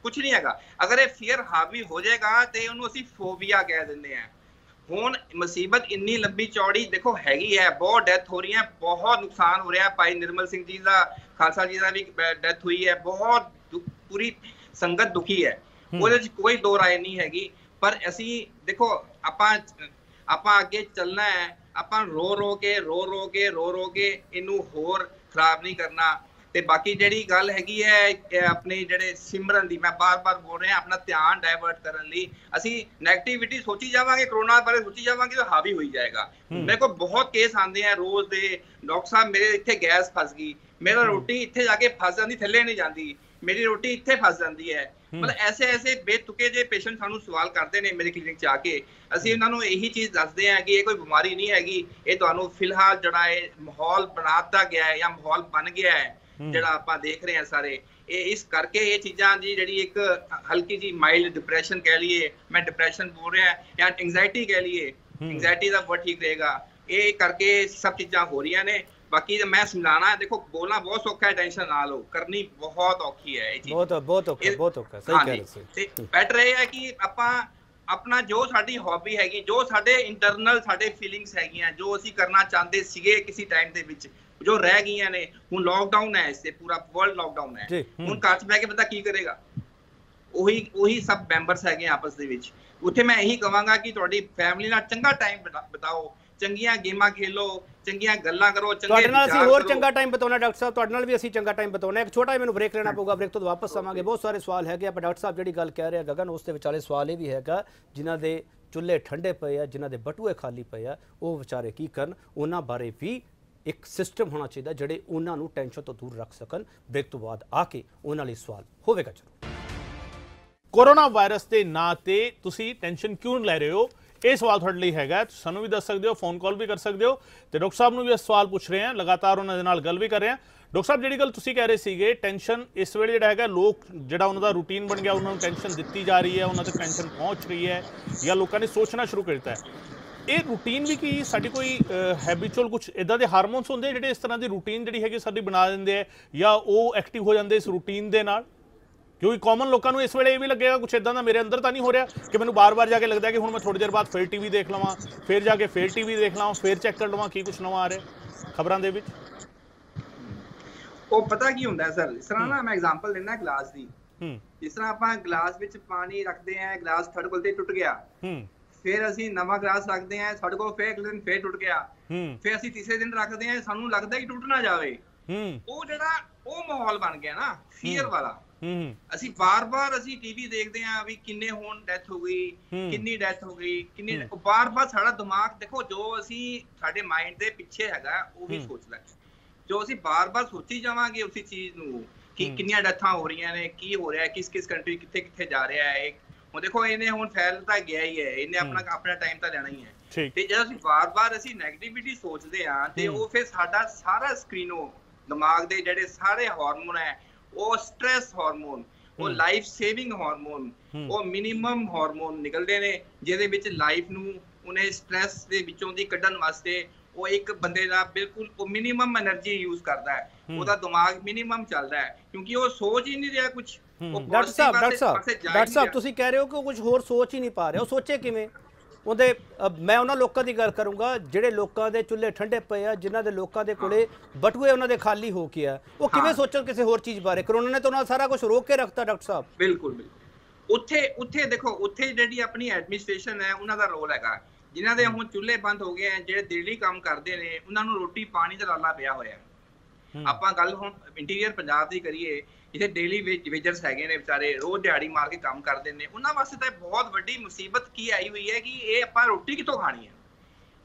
ਕੁਝ ਨਹੀਂ ਹੈਗਾ। ਅਗਰ ਇਹ ਫੀਅਰ ਹਾਵੀ ਹੋ ਜਾਏਗਾ ਤੇ ਉਹਨੂੰ ਅਸੀਂ ਫੋਬੀਆ ਕਹਿ ਦਿੰਦੇ ਆ ਹੁਣ ਮੁਸੀਬਤ ਇੰਨੀ ਲੰਬੀ ਚੌੜੀ ਦੇਖੋ ਹੈਗੀ ਹੈ ਬਹੁਤ ਡੈਥ ਹੋ ਰਹੀ ਹੈ ਬਹੁਤ ਨੁਕਸਾਨ ਹੋ ਰਿਹਾ ਭਾਈ ਨਿਰਮਲ ਸਿੰਘ ਜੀ ਦਾ ਖਾਲਸਾ ਜੀ ਦਾ ਵੀ ਡੈਥ ਹੋਈ ਹੈ। ਬਹੁਤ ਪੂਰੀ ਸੰਗਤ ਦੁਖੀ ਹੈ। ਉਹਦੇ ਵਿੱਚ ਕੋਈ ਦੋ ਰਾਏ ਨਹੀਂ ਹੈਗੀ। ਪਰ ਅਸੀਂ ਦੇਖੋ ਆਪਾਂ ਆਪਾਂ ਅੱਗੇ ਚੱਲਣਾ ਹੈ। ਆਪਾਂ ਰੋ ਰੋ ਕੇ ਰੋ ਰੋ ਕੇ ਰੋ ਰੋ ਕੇ ਇਹਨੂੰ ਹੋਰ ਖਰਾਬ ਨਹੀਂ ਕਰਨਾ। ਤੇ ਬਾਕੀ ਜਿਹੜੀ ਗੱਲ ਹੈਗੀ ਹੈ ਆਪਣੇ ਜਿਹੜੇ ਸਿਮਰਨ ਦੀ ਮੈਂ ਬਾਰ-ਬਾਰ ਬੋਲ ਰਿਹਾ ਆਪਣਾ ਧਿਆਨ ਡਾਇਵਰਟ ਕਰਨ ਲਈ ਅਸੀਂ 네ਗੇਟਿਵਿਟੀ ਸੋਚੀ ਜਾਵਾਂਗੇ ਕਰੋਨਾ ਬਾਰੇ ਸੋਚੀ ਜਾਵਾਂਗੇ ਤਾਂ ਹਾਵੀ ਹੋਈ ਜਾਏਗਾ। ਮੇਰੇ ਕੋਲ ਬਹੁਤ ਕੇਸ ਆਉਂਦੇ ਆ ਰੋਜ਼ ਦੇ ਡਾਕਟਰ ਸਾਹਿਬ ਮੇਰੇ ਇੱਥੇ ਗੈਸ ਫਸ ਗਈ ਮੇਰਾ ਰੋਟੀ ਇੱਥੇ ਜਾ ਕੇ ਫਸ ਜਾਂਦੀ ਥੱਲੇ ਨਹੀਂ ਜਾਂਦੀ ਮੇਰੀ ਰੋਟੀ ਇੱਥੇ ਫਸ ਜਾਂਦੀ ਹੈ। ਮਤਲਬ ਐਸੇ ਐਸੇ ਬੇਤੁਕੇ ਜੇ ਪੇਸ਼ੈਂਟ ਸਾਨੂੰ ਸਵਾਲ ਕਰਦੇ ਨੇ ਮੇਰੇ ਕਲੀਨਿਕ 'ਚ ਆ ਕੇ। ਅਸੀਂ ਉਹਨਾਂ ਨੂੰ ਇਹੀ ਚੀਜ਼ ਦੱਸਦੇ ਹਾਂ ਕਿ ਇਹ ਕੋਈ ਬਿਮਾਰੀ ਨਹੀਂ ਹੈਗੀ ਇਹ ਤੁਹਾਨੂੰ ਫਿਲਹਾਲ ਜਿਹੜਾ ਇਹ ਮਾਹੌਲ ਬਣਾਤਾ ਗਿਆ ਹੈ ਜਾਂ ਮਾਹੌਲ ਬਣ ਗਿਆ ਹੈ। ਜਿਹੜਾ ਆਪਾਂ ਦੇਖ ਰਹੇ ਹਾਂ ਸਾਰੇ ਇਹ ਇਸ ਕਰਕੇ ਇਹ ਚੀਜ਼ਾਂ ਦੀ ਜਿਹੜੀ ਇੱਕ ਹਲਕੀ ਜੀ ਮਾਈਲਡ ਡਿਪਰੈਸ਼ਨ ਕਹਿ ਲਈਏ ਮੈਂ ਡਿਪਰੈਸ਼ਨ ਬੋਲ ਰਿਹਾ ਜਾਂ ਐਂਗਜ਼ਾਇਟੀ ਕਹਿ ਲਈਏ ਐਂਗਜ਼ਾਇਟੀ ਦਾ ਵਰਡ ਠੀਕ ਰਹੇਗਾ। ਇਹ ਕਰਕੇ ਸਭ ਚੀਜ਼ਾਂ ਹੋ ਰਹੀਆਂ ਨੇ ਬਾਕੀ ਮੈਂ ਸਮਝਾਣਾ ਦੇਖੋ ਬੋਲਣਾ ਬਹੁਤ ਸੌਖਾ ਹੈ ਟੈਨਸ਼ਨ ਨਾ ਲਓ ਕਰਨੀ ਬਹੁਤ ਔਖੀ ਹੈ ਇਹ ਚੀਜ਼। ਬਹੁਤ ਬਹੁਤ ਔਖਾ ਬਹੁਤ ਔਖਾ ਸਹੀ ਕਹਿ ਰਹੇ ਤੇ ਬੈਟਰ ਇਹ ਹੈ ਕਿ ਆਪਾਂ ਆਪਣਾ ਜੋ ਸਾਡੀ ਹੌਬੀ ਹੈਗੀ ਜੋ ਸਾਡੇ ਇੰਟਰਨਲ ਸਾਡੇ ਫੀਲਿੰਗਸ ਹੈਗੀਆਂ ਜੋ ਅਸੀਂ ਕਰਨਾ ਚਾਹੁੰਦੇ ਸੀਗੇ ਕਿਸੇ ਟਾਈਮ ਦੇ ਵਿੱਚ ਜੋ ਰਹਿ ਗਈਆਂ ਨੇ ਹੁਣ ਲੋਕਡਾਊਨ ਹੈ ਇਸੇ ਪੂਰਾ ਵਰਲਡ ਲੋਕਡਾਊਨ ਹੈ। ਹੁਣ ਘਰ 'ਚ ਬਹਿ ਕੇ ਬੰਦਾ ਕੀ ਕਰੇਗਾ? ਉਹੀ ਉਹੀ ਸਭ ਮੈਂਬਰਸ ਹੈਗੇ ਆਪਸ ਦੇ ਵਿੱਚ। ਉੱਥੇ ਮੈਂ ਇਹੀ ਕਵਾਂਗਾ ਕਿ ਤੁਹਾਡੀ ਫੈਮਿਲੀ ਨਾਲ ਚੰਗਾ ਟਾਈਮ ਬਿਤਾਓ। ਚੰਗੀਆਂ ਗੇਮਾਂ ਖੇਲੋ ਚੰਗੀਆਂ ਗੱਲਾਂ ਕਰੋ ਚੰਗੇ ਤੁਹਾਡੇ ਨਾਲ ਅਸੀਂ ਹੋਰ। ਚੰਗਾ ਟਾਈਮ ਬਤਾਉਣਾ ਡਾਕਟਰ ਸਾਹਿਬ ਤੁਹਾਡੇ ਨਾਲ ਵੀ ਅਸੀਂ ਚੰਗਾ ਟਾਈਮ ਬਤਾਉਣਾ ਇੱਕ ਛੋਟਾ ਜਿਹਾ ਮੈਨੂੰ ਬ੍ਰੇਕ ਲੈਣਾ ਪਊਗਾ ਬ੍ਰੇਕ ਤੋਂ ਵਾਪਸ ਆਵਾਂਗੇ। ਬਹੁਤ ਸਾਰੇ ਸਵਾਲ ਹੈਗੇ ਆ ਪਰ ਡਾਕਟਰ ਸਾਹਿਬ ਜਿਹੜੀ ਗੱਲ ਕਹਿ ਰਹੇ ਆ ਗਗਨ ਉਸ ਦੇ ਵਿਚਾਲੇ ਸਵਾਲ ਇਹ ਵੀ ਹੈਗਾ ਜਿਨ੍ਹਾਂ ਦੇ ਚੁੱਲ੍ਹੇ ਠੰਡੇ ਪਏ ਆ ਜਿਨ੍ਹਾਂ ਦੇ ਬਟੂਏ ਖਾਲੀ ਪਏ ਆ ਉਹ ਵਿਚਾਰੇ ਕੀ ਕਰਨ? ਉਹਨਾਂ ਬਾਰੇ ਵੀ ਇੱਕ ਸਿਸਟਮ ਹੋਣਾ ਚਾਹੀਦਾ ਜਿਹੜੇ ਉਹਨਾਂ ਨੂੰ ਟੈਨਸ਼ਨ ਤੋਂ ਦੂਰ ਰੱਖ ਸਕਣ। ਬ੍ਰੇਕ ਤੋਂ ਬਾਅਦ ਆ ਕੇ ਉਹਨਾਂ ਲਈ ਸਵਾਲ ਹੋਵੇਗਾ ਜ਼ਰੂਰ। ਕੋਰੋਨਾ ਵਾਇਰਸ ਦੇ ਨਾਂ ਤੇ ਤੁਸੀਂ ਟੈਨਸ਼ਨ ਕਿਉਂ ਲੈ ਰਹੇ ਹੋ? ਇਹ ਸਵਾਲ ਤੁਹਾਡੇ ਲਈ ਹੈਗਾ। ਸਾਨੂੰ ਵੀ ਦੱਸ ਸਕਦੇ ਹੋ ਫੋਨ ਕਾਲ ਵੀ ਕਰ ਸਕਦੇ ਹੋ ਤੇ ਡਾਕਟਰ ਸਾਹਿਬ ਨੂੰ ਵੀ ਇਹ ਸਵਾਲ ਪੁੱਛ ਰਹੇ ਹਾਂ। ਲਗਾਤਾਰ ਉਹਨਾਂ ਦੇ ਨਾਲ ਗੱਲ ਵੀ ਕਰ ਰਹੇ ਹਾਂ। ਡਾਕਟਰ ਸਾਹਿਬ, ਜਿਹੜੀ ਗੱਲ ਤੁਸੀਂ ਕਹਿ ਰਹੇ ਸੀਗੇ, ਟੈਨਸ਼ਨ ਇਸ ਵੇਲੇ ਜਿਹੜਾ ਹੈਗਾ, ਲੋਕ ਜਿਹੜਾ ਉਹਨਾਂ ਦਾ ਰੂਟੀਨ ਬਣ ਗਿਆ, ਉਹਨਾਂ ਨੂੰ ਟੈਨਸ਼ਨ ਦਿੱਤੀ ਜਾ ਰਹੀ ਹੈ, ਉਹਨਾਂ 'ਤੇ ਟੈਨਸ਼ਨ ਪਹੁੰਚ ਰਹੀ ਹੈ ਜਾਂ ਲੋਕਾਂ ਨੇ ਸੋਚਣਾ ਸ਼ੁਰੂ ਕਰ ਦਿੱਤਾ ਹੈ। ਇਹ ਰੂਟੀਨ ਵੀ ਕੀ ਸਾਡੀ ਕੋਈ ਹੈਬਿਚੁਅਲ ਕੁਝ ਇਦਾਂ ਦੇ ਹਾਰਮੋਨਸ ਹੁੰਦੇ ਜਿਹੜੇ ਇਸ ਤਰ੍ਹਾਂ ਦੀ ਰੂਟੀਨ ਜਿਹੜੀ ਹੈਗੀ ਸਾਡੀ ਬਣਾ ਦਿੰਦੇ ਆ ਜਾਂ ਉਹ ਐਕਟਿਵ ਹੋ ਜਾਂਦੇ ਇਸ ਰੂਟੀਨ ਦੇ ਨਾਲ? ਕਿਉਂਕਿ ਕਾਮਨ ਲੋਕਾਂ ਨੂੰ ਇਸ ਵੇਲੇ ਇਹ ਵੀ ਲੱਗੇਗਾ ਕੁਝ ਇਦਾਂ ਦਾ ਮੇਰੇ ਅੰਦਰ ਤਾਂ ਨਹੀਂ ਹੋ ਰਿਹਾ ਕਿ ਮੈਨੂੰ ਬਾਰ-ਬਾਰ ਜਾ ਕੇ ਲੱਗਦਾ ਕਿ ਹੁਣ ਮੈਂ ਥੋੜੀ ਦੇਰ ਬਾਅਦ ਫਿਰ ਟੀਵੀ ਦੇਖ ਲਵਾਂ ਫਿਰ ਜਾ ਕੇ ਫਿਰ ਟੀਵੀ ਦੇਖ ਲਵਾਂ ਫਿਰ ਚੈੱਕ ਕਰ ਲਵਾਂ ਕੀ ਕੁਝ ਨਵਾਂ ਆ ਰਿਹਾ। ਖਬਰਾਂ ਦੇ ਵਿੱਚ? ਉਹ ਪਤਾ ਕੀ ਹੁੰਦਾ ਸਰ? ਇਸ ਤਰ੍ਹਾਂ ਨਾ ਮੈਂ ਐਗਜ਼ਾਮਪਲ ਦਿੰਦਾ ਗਲਾਸ ਦੀ। ਹੂੰ। ਜਿਸ ਤਰ੍ਹਾਂ ਆਪਾਂ ਗਲਾਸ ਵਿੱਚ ਪਾਣੀ ਰੱਖਦੇ ਆਂ ਗਲਾਸ ਸਾਡੇ ਕੋਲ ਤੇ ਟੁੱਟ ਗਿਆ। ਹੂੰ। ਫਿਰ ਅਸੀਂ ਨਵਾਂ ਗਲਾਸ ਰੱਖਦੇ ਆਂ ਸਾਡੇ ਕੋਲ ਫਿਰ ਅਗਲੇ ਦਿਨ ਫਿਰ ਟੁੱਟ ਗਿਆ ਹੂੰ ਫਿਰ ਅਸੀਂ ਤੀਸਰੇ ਦਿਨ ਰੱਖਦੇ ਆਂ ਸਾਨੂੰ ਲੱਗਦਾ ਕਿ ਟੁੱਟ ਨਾ ਜਾਵੇ ਹੂੰ ਉਹ ਜਿਹੜਾ ਉਹ ਮਾਹੌਲ ਬਣ ਗਿਆ ਨਾ ਫੀਅਰ ਵਾਲਾ ਹੂੰ ਅਸੀਂ ਬਾਰ-ਬਾਰ ਅਸੀਂ ਟੀਵੀ ਦੇਖਦੇ ਆਂ ਵੀ ਕਿੰਨੇ ਹੁਣ ਡੈਥ ਹੋ ਗਈ ਹੂੰ। ਕਿੰਨੀ ਡੈਥ ਹੋ ਗਈ ਕਿੰਨੀ ਹੂੰ। ਬਾਰ-ਬਾਰ ਸਾਡਾ ਦਿਮਾਗ ਦੇਖੋ ਜੋ ਅਸੀਂ ਸਾਡੇ ਮਾਈਂਡ ਦੇ ਪਿੱਛੇ ਹੈਗਾ ਉਹ ਵੀ ਹੂੰ। ਸੋਚਦਾ ਹੈ। ਜੋ ਅਸੀਂ ਬਾਰ-ਬਾਰ ਸੋਚੀ ਜਾਵਾਂਗੇ ਉਸੇ ਚੀਜ਼ ਨੂੰ ਕਿ ਕਿੰਨੀਆਂ ਡੈਥਾਂ ਹੋ ਰਹੀਆਂ ਨੇ ਕੀ ਹੋ ਰਿਹਾ ਹੈ ਕਿਸ ਕਿਸ ਕੰਟਰੀ ਕਿੱਥੇ ਕਿੱਥੇ ਜਾ ਰਿਹਾ ਹੈ ਇਹ ਹੁਣ ਦੇਖੋ ਇਹਨੇ ਹੁਣ ਫੈਲ ਤਾਂ ਗਿਆ ਹੀ ਹੈ। ਇਹਨੇ ਆਪਣਾ ਆਪਣਾ ਟਾਈਮ ਤਾਂ ਲੈਣਾ ਹੀ ਹੈ। ਤੇ ਜਦੋਂ ਅਸੀਂ ਵਾਰ-ਵਾਰ ਅਸੀਂ 네ਗੇਟਿਵਿਟੀ ਸੋਚਦੇ ਆ ਤੇ ਉਹ ਫਿਰ ਸਾਡਾ ਸਾਰਾ ਸਕਰੀਨੋ ਦਿਮਾਗ ਦੇ ਜਿਹੜੇ ਸਾਰੇ ਹਾਰਮੋਨ ਹੈ ਉਹ ਸਟ्रेस ਹਾਰਮੋਨ ਉਹ ਲਾਈਫ ਸੇਵਿੰਗ ਹਾਰਮੋਨ ਉਹ ਮਿਨੀਮਮ ਹਾਰਮੋਨ ਨਿਕਲਦੇ ਨੇ ਜਿਹਦੇ ਵਿੱਚ ਲਾਈਫ ਨੂੰ ਉਹਨੇ ਸਟ्रेस ਦੇ ਵਿੱਚੋਂ ਦੀ ਕੱਢਣ ਵਾਸਤੇ ਉਹ ਇੱਕ ਬੰਦੇ ਦਾ ਬਿਲਕੁਲ ਮਿਨੀਮਮ એનર્ਜੀ ਯੂਜ਼ ਕਰਦਾ ਹੈ। ਉਹਦਾ ਦਿਮਾਗ ਮਿਨੀਮਮ ਚੱਲਦਾ ਹੈ ਕਿਉਂਕਿ ਉਹ ਸੋਚ ਹੀ ਨਹੀਂ ਰਿਹਾ ਕੁਝ ਡਾਕਟਰ ਸਾਹਿਬ ਡਾਕਟਰ ਸਾਹਿਬ ਡਾਕਟਰ ਸਾਹਿਬ। ਤੁਸੀਂ ਕਹਿ ਰਹੇ ਹੋ ਕਿ ਕੁਝ ਹੋਰ ਸੋਚ ਹੀ ਨਹੀਂ ਪਾ ਰਿਹਾ। ਉਹ ਸੋਚੇ ਕਿਵੇਂ? ਉਹਦੇ ਮੈਂ ਉਹਨਾਂ ਲੋਕਾਂ ਦੀ ਗੱਲ ਕਰੂੰਗਾ ਜਿਹੜੇ ਲੋਕਾਂ ਦੇ ਚੁੱਲ੍ਹੇ ਠੰਡੇ ਪਏ ਆ ਜਿਨ੍ਹਾਂ ਦੇ ਲੋਕਾਂ ਦੇ ਕੋਲੇ ਬਟੂਏ ਉਹਨਾਂ ਦੇ ਖਾਲੀ ਹੋ ਕੇ ਆ। ਉਹ ਕਿਵੇਂ। ਸੋਚਣ ਕਿਸੇ ਹੋਰ ਚੀਜ਼ ਬਾਰੇ? ਕਰੋਨਾ ਨੇ ਤਾਂ ਉਹਨਾਂ ਸਾਰਾ ਕੁਝ ਰੋਕ ਕੇ ਰੱਖਤਾ ਡਾਕਟਰ ਸਾਹਿਬ। ਬਿਲਕੁਲ ਬਿਲਕੁਲ। ਉੱਥੇ ਉੱਥੇ ਦੇਖੋ ਉੱਥੇ ਜਿਹੜੀ ਆਪਣੀ ਐਡਮਿਨਿਸਟ੍ਰੇਸ਼ਨ ਹੈ ਉਹਨਾਂ ਦਾ ਰੋਲ ਹੈਗਾ। ਜਿਨ੍ਹਾਂ ਦੇ ਹੁਣ ਚੁੱਲ੍ਹੇ ਬੰਦ ਹੋ ਗਏ ਆ ਜਿਹੜੇ ਦਿੱਲੀ ਕੰਮ ਕਰਦੇ ਨੇ ਉਹਨਾਂ ਨੂੰ ਰੋਟੀ ਪਾਣੀ ਦਾ ਲਾਲਾ ਪਿਆ ਹੋਇਆ। ਆਪਾਂ ਗੱਲ ਹੁਣ ਇੰਟੀਰੀਅਰ ਪੰਜਾਬ ਦੀ ਕਰੀਏ ਜਿੱਥੇ ਡੇਲੀ ਵੇਜਰਸ ਹੈਗੇ ਨੇ ਵਿਚਾਰੇ ਰੋਜ਼ ਦਿਹਾੜੀ ਮਾਰ ਕੇ ਕੰਮ ਕਰਦੇ ਨੇ ਉਹਨਾਂ ਵਾਸਤੇ ਤਾਂ ਬਹੁਤ ਵੱਡੀ ਮੁਸੀਬਤ ਕੀ ਆਈ ਹੋਈ ਹੈ ਕਿ ਇਹ ਆਪਾਂ ਰੋਟੀ ਕਿੱਥੋਂ ਖਾਣੀ ਹੈ?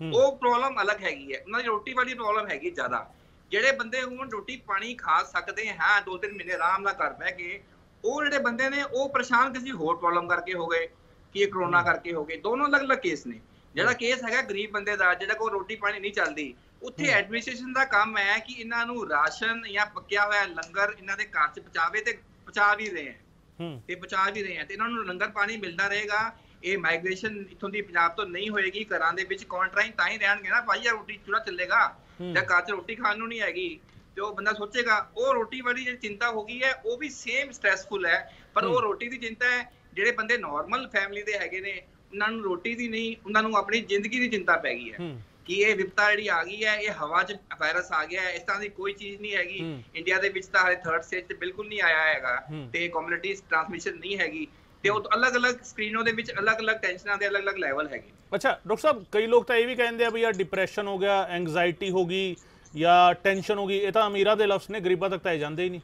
ਉਹ ਪ੍ਰੋਬਲਮ ਅਲੱਗ ਹੈਗੀ ਹੈ ਉਹਨਾਂ ਦੀ ਰੋਟੀ ਵਾਲੀ ਪ੍ਰੋਬਲਮ ਹੈਗੀ ਜ਼ਿਆਦਾ। ਜਿਹੜੇ ਬੰਦੇ ਹੁਣ ਰੋਟੀ ਪਾਣੀ ਖਾ ਸਕਦੇ ਹਾਂ ਦੋ ਤਿੰਨ ਮਹੀਨੇ ਆਰਾਮ ਨਾਲ ਘਰ ਬਹਿ ਕੇ ਉਹ ਜਿਹੜੇ ਬੰਦੇ ਨੇ ਉਹ ਪਰੇਸ਼ਾਨ ਕਿਸੇ ਹੋਰ ਪ੍ਰੋਬਲਮ ਕਰਕੇ ਹੋ ਗਏ ਕਿ ਇਹ ਕਰੋਨਾ ਕਰਕੇ ਹੋ ਗਏ ਦੋਨੋਂ ਅਲੱਗ-ਅਲੱਗ ਕੇਸ ਨੇ। ਜਿਹੜਾ ਕੇਸ ਹੈਗਾ ਗਰੀਬ ਬੰਦੇ ਦਾ ਜਿਹੜਾ ਕੋਲ ਰੋਟੀ ਪਾਣੀ ਨਹੀਂ ਚੱਲਦੀ ਉੱਥੇ ਐਡਮਿਨਿਸਟ੍ਰੇਸ਼ਨ ਦਾ ਕੰਮ ਹੈ ਕਿ ਇਹਨਾਂ ਨੂੰ ਰਾਸ਼ਨ ਜਾਂ ਪੱਕਿਆ ਹੋਇਆ ਲੰਗਰ ਇਹਨਾਂ ਦੇ ਘਰ 'ਚ ਪਹੁੰਚਾਵੇ ਤੇ ਪਹੁੰਚਾ ਵੀ ਰਹੇ ਹੈ। ਹੂੰ। ਤੇ ਪਹੁੰਚਾ ਵੀ ਰਹੇ ਆ ਤੇ ਇਹਨਾਂ ਨੂੰ ਲੰਗਰ ਪਾਣੀ ਮਿਲਦਾ ਰਹੇਗਾ। ਇਹ ਮਾਈਗ੍ਰੇਸ਼ਨ ਇਥੋਂ ਦੀ ਪੰਜਾਬ ਤੋਂ ਨਹੀਂ ਹੋਏਗੀ ਘਰਾਂ ਦੇ ਵਿੱਚ ਕੁਆਰੰਟਾਈਨ ਤਾਂ ਹੀ ਰਹਿਣਗੇ ਨਾ। ਭਾਈ ਇਹ ਰੋਟੀ ਚੁਰਾ ਚੱਲੇਗਾ ਜਾਂ ਘਰ 'ਚ ਰੋਟੀ ਖਾਣ ਨੂੰ ਨਹੀਂ ਹੈਗੀ ਤੇ ਉਹ ਬੰਦਾ ਸੋਚੇਗਾ ਉਹ ਰੋਟੀ ਵਾਲੀ ਜਿਹੜੀ ਚਿੰਤਾ ਹੋ ਗਈ ਹੈ ਉਹ ਵੀ ਸੇਮ ਸਟ੍ਰੈਸਫੁਲ ਹੈ। ਪਰ ਉਹ ਰੋਟੀ ਦੀ ਚਿੰਤਾ ਹੈ ਜਿਹੜੇ ਬੰਦੇ ਨਾਰਮਲ ਫੈਮਿਲੀ ਦੇ ਹੈਗੇ ਨੇ ਉਹਨਾਂ ਨੂੰ ਰੋਟੀ ਦੀ ਨਹੀਂ ਉਹਨਾਂ ਨੂੰ ਆਪਣੀ ਜ਼ਿੰਦਗੀ ਦੀ ਚਿੰਤਾ ਪੈ ਗਈ ਹੈ। ਹੂੰ। ਕਿ ਇਹ ਵਿਪਤਾ ਜਿਹੜੀ ਆ ਗਈ ਹੈ ਇਹ ਹਵਾ 'ਚ ਵਾਇਰਸ ਆ ਗਿਆ ਹੈ ਇਸ ਤਰ੍ਹਾਂ ਦੀ ਕੋਈ ਚੀਜ਼ ਨਹੀਂ ਹੈਗੀ। ਇੰਡੀਆ ਦੇ ਵਿੱਚ ਤਾਂ ਹਲੇ ਥਰਡ ਸਟੇਜ ਤੇ ਬਿਲਕੁਲ ਨਹੀਂ ਆਇਆ ਹੈਗਾ। ਤੇ ਕਮਿਊਨਿਟੀ ਟ੍ਰਾਂਸਮਿਸ਼ਨ ਨਹੀਂ ਹੈਗੀ ਤੇ ਉਹ ਅਲੱਗ-ਅਲੱਗ ਸਕਰੀਨੋਂ ਦੇ ਵਿੱਚ ਅਲੱਗ-ਅਲੱਗ ਟੈਨਸ਼ਨਾਂ ਦੇ ਅਲੱਗ-ਅਲੱਗ ਲੈਵਲ ਹੈਗੇ ਅੱਛਾ ਡਾਕਟਰ ਸਾਹਿਬ ਕਈ ਲੋਕ ਤਾਂ ਇਹ ਵੀ ਕਹਿੰਦੇ ਆ ਵੀ ਆ ਡਿਪਰੈਸ਼ਨ ਹੋ ਗਿਆ ਐਂਗਜ਼ਾਇਟੀ ਹੋ ਗਈ ਜਾਂ ਟੈਨਸ਼ਨ ਹੋ ਗਈ ਇਹ ਤਾਂ ਅਮੀਰਾਂ ਦੇ ਲਫ਼ਜ਼ ਨੇ ਗਰੀਬਾਂ ਤੱਕ ਤਾਂ ਇਹ ਜਾਂਦੇ ਹੀ ਨਹੀਂ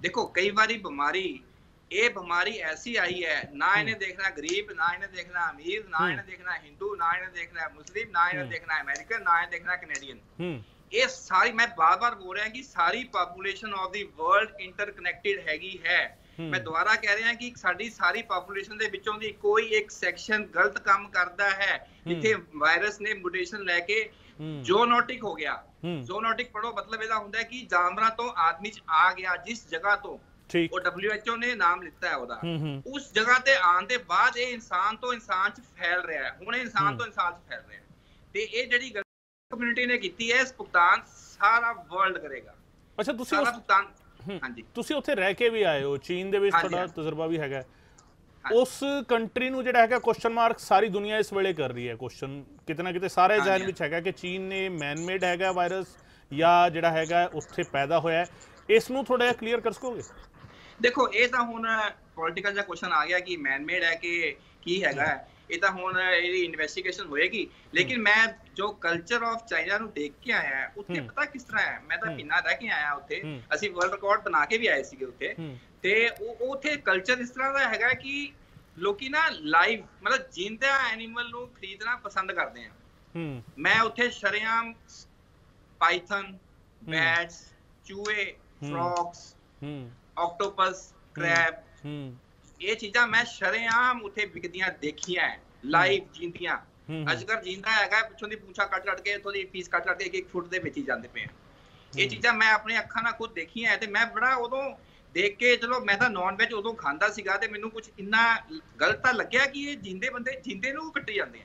ਦੇਖੋ ਕਈ ਵਾਰੀ ਬਿਮਾਰੀ ਇਹ ਬਿਮਾਰੀ ਐਸੀ ਆਈ ਹੈ ਨਾ ਇਹਨੇ ਦੇਖਣਾ ਗਰੀਬ ਨਾ ਇਹਨੇ ਦੇਖਣਾ ਅਮੀਰ ਨਾ ਇਹਨੇ ਦੇਖਣਾ ਹਿੰਦੂ ਨਾ ਇਹਨੇ ਦੇਖਣਾ ਮੁਸਲਿਮ ਨਾ ਇਹਨੇ ਦੇਖਣਾ ਅਮਰੀਕਨ ਨਾ ਇਹਨੇ ਦੇਖਣਾ ਕੈਨੇਡੀਅਨ ਹੂੰ। ਇਹ ਸਾਰੀ ਮੈਂ ਬਾਰ-ਬਾਰ ਬੋਲ ਰਿਹਾ ਕਿ ਸਾਰੀ population of the world interconnected ਹੈਗੀ ਹੈ। ਮੈਂ ਦੁਬਾਰਾ ਕਹਿ ਰਿਹਾ ਕਿ ਸਾਡੀ ਸਾਰੀ ਪਾਪੂਲੇਸ਼ਨ ਦੇ ਵਿੱਚੋਂ ਦੀ ਕੋਈ ਇੱਕ ਸੈਕਸ਼ਨ ਗਲਤ ਕੰਮ ਕਰਦਾ ਹੈ। ਜਿੱਥੇ ਵਾਇਰਸ ਨੇ ਮਿਊਟੇਸ਼ਨ ਲੈ ਕੇ। ਜ਼ੋਨੋਟਿਕ ਹੋ ਗਿਆ। ਜ਼ੋਨੋਟਿਕ ਪੜੋ ਮਤਲਬ ਇਹਦਾ ਹੁੰਦਾ ਕਿ ਜਾਨਵਰਾਂ ਤੋਂ ਆਦਮੀ ਚ ਆ ਗਿਆ ਜਿਸ ਜਗ੍ਹਾ ਤੋਂ ਉਹ WHO ਨੇ ਨਾਮ ਲਿੱਤਾ ਹੈ ਉਹਦਾ। ਉਸ ਜਗ੍ਹਾ ਤੇ ਆਉਣ ਦੇ ਬਾਅਦ ਇਹ ਇਨਸਾਨ ਤੋਂ ਇਨਸਾਨ ਚ ਫੈਲ ਰਿਹਾ ਹੈ। ਹੁਣ ਇਹ ਇਨਸਾਨ ਤੋਂ ਇਨਸਾਨ ਚ ਫੈਲ ਰਿਹਾ ਹੈ। ਤੇ ਇਹ ਜਿਹੜੀ ਕਮਿਊਨਿਟੀ ਨੇ ਕੀਤੀ ਹੈ ਇਸ ਭੁਗਤਾਨ ਸਾਰਾ ਵਰਲਡ ਕਰੇਗਾ। ਅੱਛਾ ਤੁਸੀਂ ਉਸ ਭੁਗਤਾਨ ਹਾਂਜੀ। ਤੁਸੀਂ ਉੱਥੇ ਰਹਿ ਕੇ ਵੀ ਆਏ ਹੋ। ਚੀਨ ਦੇ ਵਿੱਚ ਤੁਹਾਡਾ। ਤਜਰਬਾ ਵੀ ਹੈਗਾ। ਉਸ ਕੰਟਰੀ ਨੂੰ ਜਿਹੜਾ ਹੈਗਾ ਕੁਐਸਚਨ ਮਾਰਕ ਸਾਰੀ ਦੁਨੀਆ ਇਸ ਵੇਲੇ ਕਰ ਰਹੀ ਹੈ। ਕੁਐਸਚਨ ਕਿਤੇ ਨਾ ਕਿਤੇ ਸਾਰੇ ਜ਼ਹਿਨ ਵਿੱਚ ਹੈਗਾ ਕਿ ਚੀਨ ਨੇ ਮੈਨ ਮੇਡ ਹੈਗਾ ਵਾਇਰਸ ਜਾਂ ਜਿਹੜਾ ਹੈਗਾ ਉੱਥੇ ਪੈਦਾ ਹੋਇਆ ਇਸ ਨੂੰ ਥੋੜਾ ਜਿਹਾ ਕਲੀਅਰ ਕਰ ਸਕੋਗੇ? ਦੇਖੋ ਇਹ ਤਾਂ ਹੁਣ ਪੋਲਿਟੀਕਲ ਦਾ ਕੁਐਸਚਨ ਆ ਗਿਆ ਕਿ ਮੈਨ ਮੇਡ ਹੈ ਕਿ ਕੀ ਹੈਗਾ। ਇਹ ਤਾਂ ਹੁਣ ਇਹਦੀ ਇਨਵੈਸਟੀਗੇਸ਼ਨ ਹੋਏਗੀ। ਲੇਕਿਨ ਮੈਂ ਜੋ ਕਲਚਰ ਆਫ ਚਾਈਨਾ ਨੂੰ ਦੇਖ ਕੇ ਆਇਆ ਉੱਥੇ ਪਤਾ ਕਿਸ ਤਰ੍ਹਾਂ ਹੈ? ਮੈਂ ਤਾਂ ਪਿੰਨਾ ਰਹਿ ਕੇ ਆਇਆ ਉੱਥੇ। ਅਸੀਂ ਵਰਲਡ ਰਿਕਾਰਡ ਬਣਾ ਕੇ ਵੀ ਆਏ ਸੀਗੇ ਉੱਥੇ। ਤੇ ਉਹ ਉੱਥੇ ਕਲਚਰ ਇਸ ਤਰ੍ਹਾਂ ਦਾ ਹੈਗਾ ਕਿ ਲੋਕੀ ਨਾ ਲਾਈਵ ਮਤਲਬ ਜਿੰਦਾ ਐਨੀਮਲ ਨੂੰ ਖਰੀਦਣਾ ਪਸੰਦ ਕਰਦੇ ਆ। ਮੈਂ ਉੱਥੇ ਸ਼ਰੇਆਮ ਪਾਈਥਨ ਬੈਟਸ ਚੂਹੇ ਫਰੌਗਸ ਆਕਟੋਪਸ ਕ੍ਰੈਬ ਹੂੰ। ਇਹ ਚੀਜ਼ਾਂ ਮੈਂ ਸ਼ਰੇਆਮ ਉੱਥੇ ਵਿਕਦੀਆਂ ਦੇਖੀਆਂ ਲਾਈਵ ਜਿੰਦੀਆਂ। ਅਜਗਰ ਜਿੰਦਾ ਹੈਗਾ ਪਿੱਛੋਂ ਦੀ ਪੂਛਾ ਕੱਟ ਕੱਟ ਕੇ ਇੱਥੋਂ ਦੀ ਪੀਸ ਕੱਟ ਕੱਟ ਕੇ ਇੱਕ ਇੱਕ ਫੁੱਟ ਦੇ ਵਿੱਚ ਹੀ ਜਾਂਦੇ ਪਏ ਇਹ ਚੀਜ਼ਾਂ ਮੈਂ ਆਪਣੇ ਅੱਖਾਂ ਨਾਲ ਖੁਦ ਦੇਖੀਆਂ ਤੇ ਮੈਂ ਬੜਾ ਉਦੋਂ ਦੇਖ ਕੇ ਚਲੋ ਮੈਂ ਤਾਂ ਨਾਨ ਵੈਜ ਉਦੋਂ ਖਾਂਦਾ ਸੀਗਾ ਤੇ ਮੈਨੂੰ ਕੁਝ ਇੰਨਾ ਗਲਤ ਤਾਂ ਲੱਗਿਆ ਕਿ ਇਹ ਜਿੰਦੇ ਬੰਦੇ ਜਿੰਦੇ ਨੂੰ ਕੱਟੇ ਜਾਂਦੇ ਆ।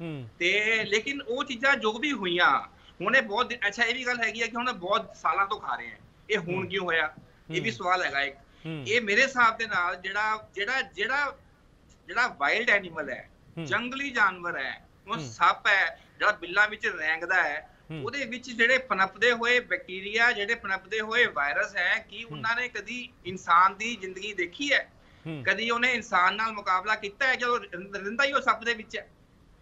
ਹੂੰ। ਤੇ ਲੇਕਿਨ ਉਹ ਚੀਜ਼ਾਂ ਜੋ ਵੀ ਹੋਈਆਂ ਹੁਣ ਇਹ ਬਹੁਤ ਅੱਛਾ ਇਹ ਵੀ ਗੱਲ ਹੈਗੀ ਆ ਕਿ ਹੁਣ ਬਹੁਤ ਸਾਲਾਂ ਤੋਂ ਖਾ ਰਹੇ ਆ। ਇਹ ਹੁਣ ਕਿਉਂ ਹੋਇਆ? ਇਹ ਵੀ ਸਵਾਲ ਹੈਗਾ ਇੱਕ। ਇਹ ਮੇਰੇ ਹਿਸਾਬ ਦੇ ਨਾਲ ਜਿਹੜਾ ਜਿਹੜਾ ਜਿਹੜਾ ਜਿਹੜਾ ਵਾਈਲਡ ਐਨੀਮਲ ਹੈ। ਜੰਗਲੀ ਜਾਨਵਰ ਹੈ ਉਹ ਸੱਪ ਹੈ ਜਿਹੜਾ ਬਿੱਲਾਂ ਵਿੱਚ ਰੈਂਗਦਾ ਹੈ। ਉਹਦੇ ਵਿੱਚ ਜਿਹੜੇ ਪਨਪਦੇ ਹੋਏ ਬੈਕਟੀਰੀਆ ਜਿਹੜੇ ਪਨਪਦੇ ਹੋਏ ਵਾਇਰਸ ਹੈ ਕੀ ਉਹਨਾਂ ਨੇ ਕਦੀ ਇਨਸਾਨ ਦੀ ਜ਼ਿੰਦਗੀ ਦੇਖੀ ਹੈ। ਕਦੀ ਉਹਨੇ ਇਨਸਾਨ ਨਾਲ ਮੁਕਾਬਲਾ ਕੀਤਾ ਹੈ ਜਦੋਂ ਰਹਿੰਦਾ ਹੀ ਉਹ ਸੱਪ ਦੇ ਵਿੱਚ ਹੈ